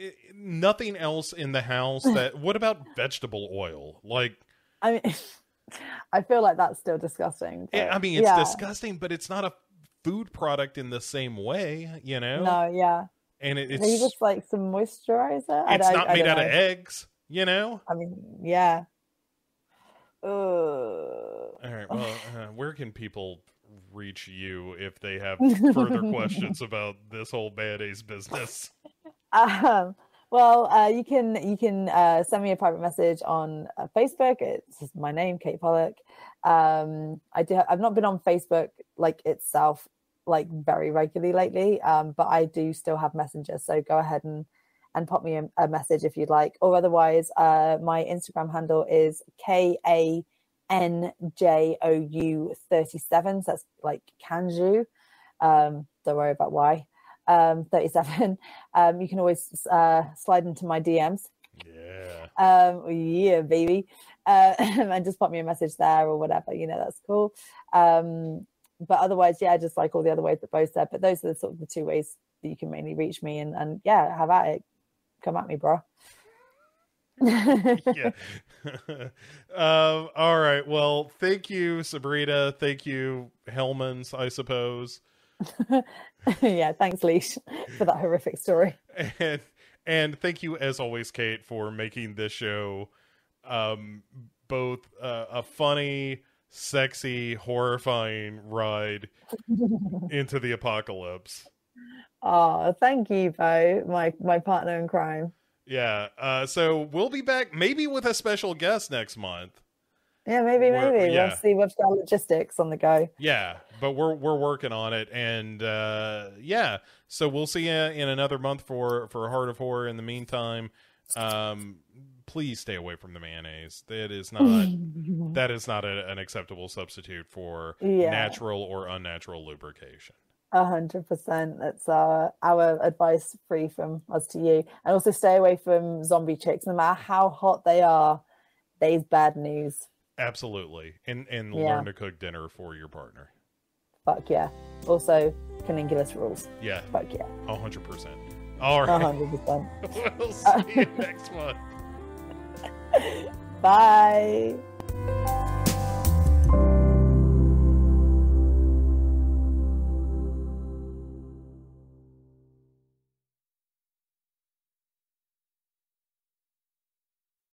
Speaker 1: i- nothing else in the house that? [laughs] what about vegetable oil? Like,
Speaker 2: I mean, [laughs] I feel like that's still disgusting.
Speaker 1: I-
Speaker 2: but
Speaker 1: I mean, it's
Speaker 2: yeah.
Speaker 1: disgusting, but it's not a food product in the same way, you know.
Speaker 2: No, yeah.
Speaker 1: And it,
Speaker 2: Maybe
Speaker 1: it's
Speaker 2: just like some moisturizer.
Speaker 1: It's
Speaker 2: I
Speaker 1: made out of eggs, you know.
Speaker 2: I mean, yeah. Ugh.
Speaker 1: All right. Well, uh, where can people reach you if they have further [laughs] questions about this whole mayonnaise business?
Speaker 2: Um, well, uh, you can you can uh, send me a private message on uh, Facebook. It's my name, Kate Pollock. Um, I do. I've not been on Facebook like itself like very regularly lately, um, but I do still have Messenger. So go ahead and and pop me a, a message if you'd like, or otherwise, uh, my Instagram handle is K A N J O U thirty seven. So that's like Kanju. Um, don't worry about why. Um, 37. [laughs] Um, you can always uh, slide into my DMs.
Speaker 1: Yeah.
Speaker 2: Um, yeah, baby. Uh, [laughs] and just pop me a message there or whatever. You know, that's cool. Um, but otherwise, yeah, just like all the other ways that both said. But those are the sort of the two ways that you can mainly reach me. And, and yeah, have at it. Come at me, bro. [laughs]
Speaker 1: yeah. [laughs] um, all right. Well, thank you, Sabrina. Thank you, Hellmann's, I suppose. [laughs]
Speaker 2: yeah, thanks, Leash, for that horrific story.
Speaker 1: And and thank you as always, Kate, for making this show um both uh, a funny, sexy, horrifying ride [laughs] into the apocalypse.
Speaker 2: Oh, thank you, Bo, my my partner in crime.
Speaker 1: Yeah. Uh so we'll be back maybe with a special guest next month.
Speaker 2: Yeah, maybe,
Speaker 1: We're-
Speaker 2: maybe
Speaker 1: yeah.
Speaker 2: we'll see what's our logistics on the go.
Speaker 1: Yeah, but we're we're working on it, and uh, yeah, so we'll see you in another month for for Heart of Horror. In the meantime, um, please stay away from the mayonnaise. That is [laughs] not that is not a, an acceptable substitute for
Speaker 2: Yeah.
Speaker 1: natural or unnatural lubrication.
Speaker 2: A hundred percent. That's our our advice, free from us to you, and also stay away from zombie chicks. No matter how hot they are, they's bad news.
Speaker 1: Absolutely, and and
Speaker 2: Yeah.
Speaker 1: learn to cook dinner for your partner.
Speaker 2: Fuck yeah. Also, cunnilingus rules.
Speaker 1: Yeah,
Speaker 2: Fuck yeah.
Speaker 1: hundred percent. All right.
Speaker 2: A hundred percent. [laughs]
Speaker 1: we'll see you next month.
Speaker 2: Bye.